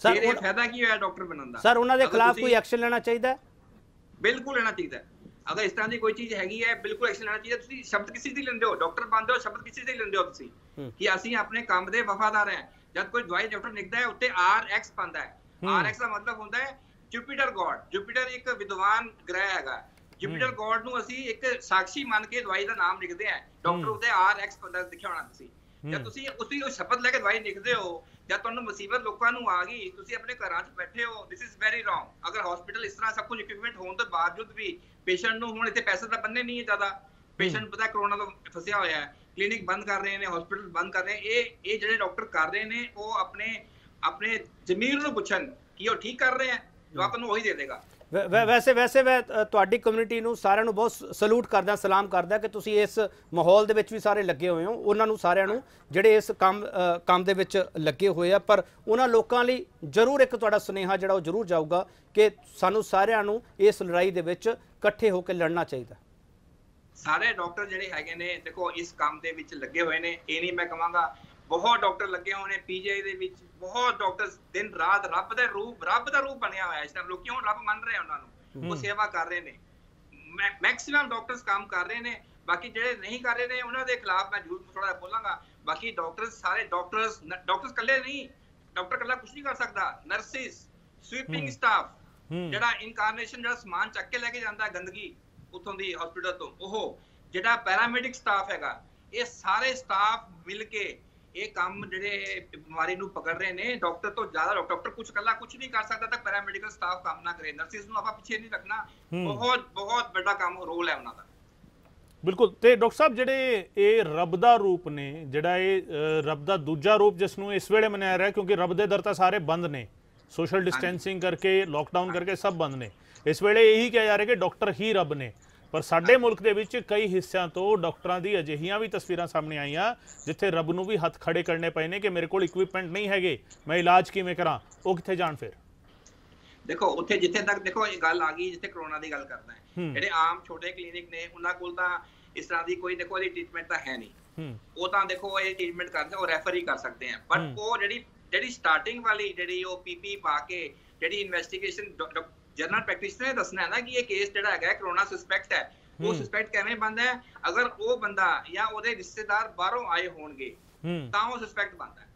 ਸਰ, ਫਿਰ ਇਹ ਉਹ- ਫਾਇਦਾ ਕੀ ਹੋਇਆ ਡਾਕਟਰ ਬਣਨ ਦਾ? ਸਰ ਉਹਨਾਂ ਦੇ ਅਗਰ ਖਿਲਾਫ ਤੁਸੀਂ- ਕੋਈ ਐਕਸ਼ਨ ਲੈਣਾ ਚਾਹੀਦਾ ਹੈ? ਬਿਲਕੁਲ ਲੈਣਾ ਚਾਹੀਦਾ ਹੈ। ਅਗਰ ਇਸ ਤਰ੍ਹਾਂ ਦੀ ਕੋਈ ਚੀਜ਼ ਹੈਗੀ ਹੈ ਬਿਲਕੁਲ ਐਕਸ਼ਨ ਲੈਣਾ ਚਾਹੀਦਾ ਤੁਸੀਂ ਸ਼ਬਦ ਕਿਸੇ ਦੀ ਲੈਂਦੇ ਹੋ ਡਾਕਟਰ ਬਣਦੇ ਹੋ ਸ਼ਬਦ ਕਿਸੇ ਦੀ ਲੈਂਦੇ ਹੋ ਤੁਸੀਂ। ਕਿ ਅਸੀਂ ਆਪਣੇ ਕੰਮ ਦੇ ਵਫਾਦਾਰ ਹਾਂ। ਜਦ ਕੋਈ ਦਵਾਈ ਡਾਕਟਰ ਲਿਖਦਾ ਹੈ ਉੱਤੇ ਆਰ ਐਕਸ ਪਾਉਂਦਾ ਹੈ। ਆਰ ਐਕਸ ਦਾ ਮਤਲਬ ਹੁੰਦਾ ਹੈ ਜੁਪੀਟਰ ਗੋਡ ਜੁਪੀਟਰ ਇੱਕ ਵਿਦਵਾਨ ਗ੍ਰਹਿ ਹੈਗਾ। ਜੁਪੀਟਰ ਗੋਡ ਨੂੰ ਅਸੀਂ ਇੱਕ ਸਾਖੀ ਮੰਨ ਕੇ ਦਵਾਈ ਦਾ ਨਾਮ ਲਿਖਦੇ ਹਾਂ। ਡਾਕਟਰ ਉੱਤੇ ਆਰ ਐਕਸ ਪਾਉਂਦਾ ਹੋਣਾ ਤੁਸੀਂ। ਜਦ ਤੁਸੀਂ ਉਸੇ ਉਹ ਸ਼ਬਦ ਲੈ ਕੇ ਦਵਾਈ ਲਿਖਦੇ ਹੋ ਜਦ ਤੁਹਾਨੂੰ ਮੁਸੀਬਤ ਲੋਕਾਂ ਨੂੰ ਆ ਗਈ ਤੁਸੀਂ ਆਪਣੇ ਘਰਾਂ 'ਚ ਬੈਠੇ ਹੋ ਥਿਸ ਇਜ਼ ਵੈਰੀ ਰੋਂਗ ਅਗਰ ਹਸਪੀਟਲ ਇਸ ਤਰ੍ਹਾਂ ਸਭ ਕੁਝ ਇਕਵਿਪਮੈਂਟ ਹੋਣ ਤੋਂ ਬਾਵਜੂਦ ਵੀ ਪੇਸ਼ੈਂਟ ਨੂੰ ਹੁਣ ਇੱਥੇ ਪੈਸੇ ਤਾਂ ਬੰਨੇ ਨਹੀਂ ਹੈ ਜ਼ਿਆਦਾ ਪੇਸ਼ੈਂਟ ਪਤਾ ਕਰੋਨਾ ਤੋਂ ਫਸਿਆ ਹੋਇਆ ਹੈ ਕਲੀਨਿਕ ਬੰਦ ਕਰ ਰਹੇ ਨੇ ਹਸਪੀਟਲ ਬੰਦ ਕਰ ਰਹੇ ਇਹ ਇਹ ਜਿਹੜੇ ਡਾਕਟਰ ਕਰ ਰਹੇ ਨੇ ਉਹ ਆਪਣੇ ਆਪਣੇ ਜ਼ਮੀਰ ਨੂੰ ਪੁੱਛਣ ਕਿ ਉਹ ਠੀਕ ਕਰ ਰਹੇ ਹੈ ਜਵਾਬ ਤੁਹਾਨੂੰ ਉਹੀ ਦੇ ਦੇਗਾ। ਵੈਸੇ ਵੈਸੇ ਮੈਂ ਤੁਹਾਡੀ ਕਮਿਊਨਿਟੀ ਨੂੰ ਸਾਰਿਆਂ ਨੂੰ ਬਹੁਤ ਸਲੂਟ ਕਰਦਾ, ਸਲਾਮ ਕਰਦਾ ਕਿ ਤੁਸੀਂ ਇਸ ਮਾਹੌਲ ਦੇ ਵਿੱਚ ਵੀ ਸਾਰੇ ਲੱਗੇ ਹੋਏ ਹੋ। ਉਹਨਾਂ ਨੂੰ ਸਾਰਿਆਂ ਨੂੰ ਜਿਹੜੇ ਇਸ ਕੰਮ ਕੰਮ ਦੇ ਵਿੱਚ ਲੱਗੇ ਹੋਏ ਆ, ਪਰ ਉਹਨਾਂ ਲੋਕਾਂ ਲਈ ਜ਼ਰੂਰ ਇੱਕ ਤੁਹਾਡਾ ਸੁਨੇਹਾ ਜਿਹੜਾ ਉਹ ਜ਼ਰੂਰ ਜਾਊਗਾ ਕਿ ਸਾਨੂੰ ਸਾਰਿਆਂ ਨੂੰ ਇਸ ਲੜਾਈ ਦੇ ਵਿੱਚ ਇਕੱਠੇ ਹੋ ਕੇ ਲੜਨਾ ਚਾਹੀਦਾ। ਸਾਰੇ ਡਾਕਟਰ ਜਿਹੜੇ ਹੈਗੇ ਨੇ, ਦੇਖੋ, ਇਸ ਕੰਮ ਦੇ ਵਿੱਚ ਲੱਗੇ ਹੋਏ ਨੇ। ਇਹ ਨਹੀਂ ਮੈਂ ਕਹਾਂਗਾ ਬਹੁਤ ਡਾਕਟਰ ਲੱਗੇ ਹੋਏ ਨੇ ਪੀਜੀਆਈ ਦੇ ਵਿੱਚ ਬਹੁਤ ਡਾਕਟਰ ਦਿਨ ਰਾਤ ਰੱਬ ਦਾ ਰੂਪ ਰੱਬ ਦਾ ਰੂਪ ਬਣਿਆ ਹੋਇਆ ਇਸ ਟਾਈਮ ਲੋਕ ਕਿਉਂ ਰੱਬ ਮੰਨ ਰਹੇ ਉਹਨਾਂ ਨੂੰ? ਉਹ ਸੇਵਾ ਕਰ ਰਹੇ ਨੇ। ਮੈਕਸਿਮਮ ਡਾਕਟਰਸ ਕੰਮ ਕਰ ਰਹੇ ਨੇ ਬਾਕੀ ਜਿਹੜੇ ਨਹੀਂ ਕਰ ਰਹੇ ਨੇ ਉਹਨਾਂ ਦੇ ਖਿਲਾਫ ਮੈਂ ਜ਼ਰੂਰ ਥੋੜਾ ਬੋਲਾਂਗਾ। ਬਾਕੀ ਡਾਕਟਰਸ ਸਾਰੇ ਡਾਕਟਰਸ ਡਾਕਟਰਸ ਇਕੱਲੇ ਨਹੀਂ ਡਾਕਟਰ ਇਕੱਲਾ ਕੁਝ ਨਹੀਂ ਕਰ ਸਕਦਾ। Nurses sweeping staff. ਜਿਹੜਾ ਇਨਕਾਰਨੇਸ਼ਨ ਜਿਹੜਾ ਸਮਾਨ ਚੱਕ ਕੇ ਲੈ ਕੇ ਜਾਂਦਾ ਹੈ ਗੰਦਗੀ ਉਥੋਂ ਦੀ ਹਸਪੀਟਲ ਤੋਂ ਉਹ ਜਿਹੜਾ ਪੈਰਾਮੈਡਿਕ ਸਟਾਫ ਹੈਗਾ ਇਹ ਸਾਰੇ ਸਟਾਫ ਮਿਲ ਕੇ ਇਹ ਕੰਮ ਜਿਹੜੇ ਬਿਮਾਰੀ ਨੂੰ ਪਕੜ ਰਹੇ ਨੇ ਡਾਕਟਰ ਤੋਂ ਜ਼ਿਆਦਾ ਡਾਕਟਰ ਕੁਝ ਇਕੱਲਾ ਕੁਝ ਨਹੀਂ ਕਰ ਸਕਦਾ ਤਾਂ ਪੈਰਾਮੈਡੀਕਲ ਸਟਾਫ ਕੰਮ ਨਾ ਕਰੇ। ਨਰਸਿਸ ਨੂੰ ਆਪਾਂ ਪਿੱਛੇ ਨਹੀਂ ਰੱਖਣਾ। ਬਹੁਤ ਬਹੁਤ ਵੱਡਾ ਕੰਮ ਰੋਲ ਹੈ ਉਹਨਾਂ ਦਾ। ਬਿਲਕੁਲ। ਤੇ ਡਾਕਟਰ ਸਾਹਿਬ ਜਿਹੜੇ ਇਹ ਰੱਬ ਦਾ ਰੂਪ ਨੇ ਜਿਹੜਾ ਇਹ ਰੱਬ ਦਾ ਦੂਜਾ ਰੂਪ ਜਿਸ ਨੂੰ ਇਸ ਵੇਲੇ ਮਨਾਇਆ ਰਿਹਾ ਕਿਉਂਕਿ ਰੱਬ ਦੇ ਦਰ ਤਾਂ ਸਾਰੇ ਬੰਦ ਨੇ। ਸੋਸ਼ਲ ਡਿਸਟੈਂਸਿੰਗ ਕਰਕੇ ਲੋਕਡਾਊਨ ਕਰਕੇ ਸਭ ਬੰਦ ਨੇ। ਇਸ ਵੇਲੇ ਇਹੀ ਕਿਹਾ ਜਾ ਰਿਹਾ ਕਿ ਡਾਕਟਰ ਹੀ ਰੱਬ ਨੇ। ਪਰ ਸਾਡੇ ਮੁਲਕ ਦੇ ਵਿੱਚ ਕਈ ਹਿੱਸਿਆਂ ਤੋਂ ਡਾਕਟਰਾਂ ਦੀ ਅਜਿਹੀਆਂ ਵੀ ਤਸਵੀਰਾਂ ਸਾਹਮਣੇ ਆਈਆਂ ਜਿੱਥੇ ਰੱਬ ਨੂੰ ਵੀ ਹੱਥ ਖੜੇ ਕਰਨੇ ਪਏ ਨੇ ਕਿ ਮੇਰੇ ਕੋਲ ਇਕਵਿਪਮੈਂਟ ਨਹੀਂ ਹੈਗੇ ਮੈਂ ਇਲਾਜ ਕਿਵੇਂ ਕਰਾਂ ਉਹ ਕਿੱਥੇ ਜਾਣ ਫਿਰ? ਦੇਖੋ ਉੱਥੇ ਜਿੱਥੇ ਤੱਕ ਦੇਖੋ ਇਹ ਗੱਲ ਆ ਗਈ ਜਿੱਥੇ ਕਰੋਨਾ ਦੀ ਗੱਲ ਕਰਦਾ ਹੈ। ਜਿਹੜੇ ਆਮ ਛੋਟੇ ਕਲੀਨਿਕ ਨੇ ਉਹਨਾਂ ਕੋਲ ਤਾਂ ਇਸ ਤਰ੍ਹਾਂ ਦੀ ਕੋਈ ਦੇਖੋ ਇਹਦੀ ਟ੍ਰੀਟਮੈਂਟ ਤਾਂ ਹੈ ਨਹੀਂ। ਉਹ ਤਾਂ ਦੇਖੋ ਇਹ ਟ੍ਰੀਟਮੈਂਟ ਕਰਦੇ ਉਹ ਰੈਫਰ ਹੀ ਕਰ ਸਕਦੇ ਆ। ਬਟ। ਉਹ ਜਿਹੜੀ ਜਿਹੜੀ ਸਟਾਰਟਿੰਗ ਵਾਲੀ ਜਿਹੜੀ ਉਹ ਪੀਪੀ ਪਾ ਕੇ ਜਿਹੜੀ ਇਨਵੈਸਟੀਗੇਸ਼ਨ ਜਨਰਲ ਪ੍ਰੈਕਟਿਸ਼ਨਰ ਨੇ ਦੱਸਣਾ ਹੈ ਨਾ ਕਿ ਇਹ ਕੇਸ ਜਿਹੜਾ ਹੈਗਾ ਕਰੋਨਾ ਸਸਪੈਕਟ ਹੈ। ਉਹ। ਸਸਪੈਕਟ ਕਿਵੇਂ ਬਣਦਾ ਹੈ? ਅਗਰ ਉਹ ਬੰਦਾ ਜਾਂ ਉਹਦੇ ਰਿਸ਼ਤੇਦਾਰ ਬਾਹਰੋਂ ਆਏ ਹੋਣਗੇ ਤਾਂ ਉਹ ਸਸਪੈਕਟ ਬਣਦਾ ਹੈ।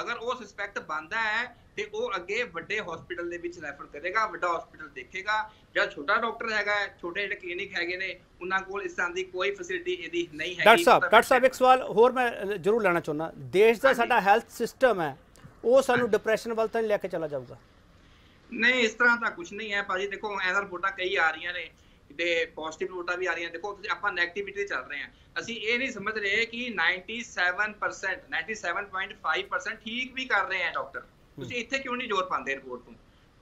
ਅਗਰ ਉਹ ਸਸਪੈਕਟ ਬਣਦਾ ਹੈ ਤੇ ਉਹ ਅੱਗੇ ਵੱਡੇ ਹਸਪੀਟਲ ਦੇ ਵਿੱਚ ਰੈਫਰ ਕਰੇਗਾ ਵੱਡਾ ਹਸਪੀਟਲ ਦੇਖੇਗਾ ਜਿਹੜਾ ਛੋਟਾ ਡਾਕਟਰ ਹੈਗਾ ਛੋਟੇ ਜਿਹੜੇ ਕਲੀਨਿਕ ਹੈਗੇ ਨੇ ਉਹਨਾਂ ਕੋਲ ਇਸ ਤਰ੍ਹਾਂ ਦੀ ਕੋਈ ਫੈਸਿਲਿਟੀ ਇਹਦੀ ਨਹੀਂ ਹੈਗੀ ਡਾਕਟਰ ਸਾਹਿਬ ਡਾਕਟਰ ਸਾਹਿਬ ਇੱਕ ਸਵਾਲ ਹੋਰ ਮੈਂ ਜ਼ਰੂਰ ਲੈਣਾ ਚਾਹੁੰਦਾ। ਦੇਸ਼ ਦਾ। ਸਾਡਾ ਹੈਲਥ ਸਿਸਟਮ ਹੈ ਉਹ ਸਾਨੂੰ ਡਿਪਰੈਸ਼ਨ ਵੱਲ ਤਾਂ ਨਹੀਂ ਲੈ ਕੇ ਚਲਾ ਜਾਊਗਾ। ਨਹੀਂ ਇਸ ਤਰ੍ਹਾਂ ਤਾਂ ਕੁਝ ਨਹੀਂ ਹੈ ਭਾਜੀ। ਦੇਖੋ ਐਸਾ ਰਿਪੋਰਟਾਂ ਕਈ ਆ ਰਹੀਆਂ ਨੇ ਤੇ ਪੋਜ਼ਿਟਿਵ ਰਿਪੋਰਟਾਂ ਵੀ ਆ ਰਹੀਆਂ ਦੇਖੋ ਤੁਸੀਂ ਆਪਾਂ ਨੈਗੇਟਿਵਿਟੀ ਤੇ ਚੱਲ ਰਹੇ ਹਾਂ। ਅਸੀਂ ਇਹ ਨਹੀਂ ਸਮਝ ਰਹੇ ਕਿ 97% 97.5% ਠੀਕ ਵੀ ਕਰ ਰਹੇ ਆ ਡਾਕਟਰ ਤੁਸੀਂ ਇੱਥੇ ਕਿਉਂ ਨਹੀਂ ਜ਼ੋਰ ਪਾਉਂਦੇ ਰਿਪੋਰਟ ਤੋਂ?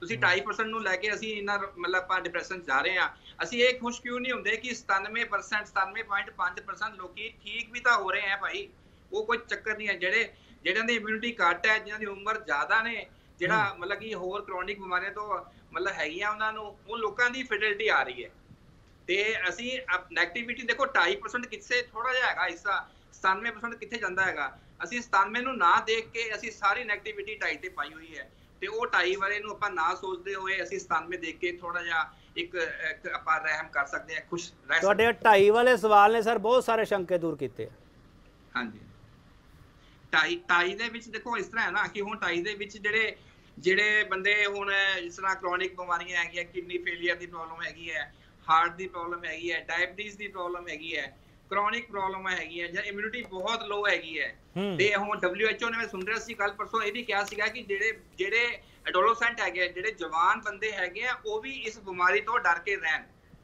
ਤੁਸੀਂ 2.5% ਨੂੰ ਲੈ ਕੇ ਅਸੀਂ ਇਹਨਾਂ ਮਤਲਬ ਆਪਾਂ ਡਿਪਰੈਸ਼ਨ ਜਾ ਰਹੇ ਆ ਅਸੀਂ ਇਹ ਖੁਸ਼ ਕਿਉਂ ਨਹੀਂ ਹੁੰਦੇ ਕਿ 97% 97.5% ਲੋਕੀ ਠੀਕ ਵੀ ਤਾਂ ਹੋ ਰਹੇ ਆ ਭਾਈ। ਉਹ ਕੋਈ ਚੱਕਰ ਨਹੀਂ ਹੈ। ਜਿਹੜੇ ਜਿਹੜਿਆਂ ਦੀ ਇਮਿਊਨਿਟੀ ਘੱਟ ਹੈ ਜਿਨ੍ਹਾਂ ਦੀ ਉਮਰ ਜ਼ਿਆਦਾ ਨੇ ਜਿਹੜਾ ਮਤਲਬ ਕਿ ਹੋਰ ਕ੍ਰੋਨਿਕ ਬਿਮਾਰੀਆਂ ਤੋਂ ਮਤਲਬ ਹੈਗੀਆਂ ਉਹਨਾਂ ਨੂੰ ਉਹ ਲੋਕਾਂ ਦੀ ਫਰਟੀਲਿਟੀ ਆ ਰਹੀ ਹੈ। ਤੇ ਅਸੀਂ ਨੈਗੇਟਿਵਿਟੀ ਦੇਖੋ 2.5% ਕਿੱਥੇ ਥੋੜਾ ਜਿਹਾ ਹੈਗਾ ਹਿੱਸਾ 97% ਕਿੱਥੇ ਜਾਂਦਾ ਹੈਗਾ। ਅਸੀਂ 97 ਨੂੰ ਨਾ ਦੇਖ ਕੇ ਅਸੀਂ ਸਾਰੀ ਨੈਗੇਟਿਵਿਟੀ 2.5 ਤੇ ਪਾਈ ਹੋਈ ਹੈ। ਤੇ ਉਹ 2.5 ਵਾਲੇ ਨੂੰ ਆਪਾਂ ਨਾ ਸੋਚਦੇ ਹੋਏ ਅਸੀਂ 97 ਦੇਖ ਕੇ ਥੋੜਾ ਜਿਹਾ ਇੱਕ ਆਪਾਂ ਰਹਿਮ ਕਰ ਸਕਦੇ ਹਾਂ ਖੁਸ਼ ਰਹਿ ਸਕਦੇ ਤੁਹਾਡੇ ਢਾਈ ਵਾਲੇ ਸਵਾਲ ਨੇ ਸਰ ਬਹੁਤ ਸਾਰੇ ਸ਼ੰਕੇ ਦੂਰ ਕੀਤੇ। ਹਾਂਜੀ। ਟਾਈ ਟਾਈ ਦੇ ਵਿੱਚ ਦੇਖੋ ਇਸ ਤਰ੍ਹਾਂ ਹੈ ਨਾ ਕਿ ਹੁਣ ਟਾਈ ਦੇ ਵਿੱਚ ਜਿਹੜੇ ਜਿਹੜੇ ਬੰਦੇ ਹੁਣ ਇਸ ਤਰ੍ਹਾਂ ਕ੍ਰੋਨਿਕ ਬਿਮਾਰੀਆਂ ਹੈਗੀਆਂ ਕਿਡਨੀ ਫੇਲਿਅਰ ਦੀ ਪ੍ਰੋਬਲਮ ਹੈਗੀ ਹੈ ਹਾਰਟ ਦੀ ਪ੍ਰੋਬਲਮ ਹੈਗੀ ਹੈ ਡਾਇਬੀਟੀਜ਼ ਦੀ ਪ੍ਰੋਬਲਮ ਹੈਗੀ ਹੈ ਕ੍ਰੋਨਿਕ ਪ੍ਰੋਬਲਮ ਹੈਗੀ ਹੈ ਜਾਂ ਇਮਿਊਨਿਟੀ ਬਹੁਤ ਲੋ ਹੈਗੀ ਹੈ। ਤੇ ਹੁਣ WHO ਨੇ ਮੈਂ ਸੁਣ ਰਿਹਾ ਸੀ ਕੱਲ ਪਰਸੋਂ ਇਹ ਵੀ ਕਿਹਾ ਸੀਗਾ ਕਿ ਜਿਹੜੇ ਜਿਹੜੇ ਐਡੋਲੋਸੈਂਟ ਹੈਗੇ ਜਿਹੜੇ ਜਵਾਨ ਬੰਦੇ ਹੈਗੇ ਆ ਉਹ ਵੀ ਇਸ ਬਿਮਾਰੀ ਤੋਂ ਡਰ ਕੇ ਰਹਿਣ।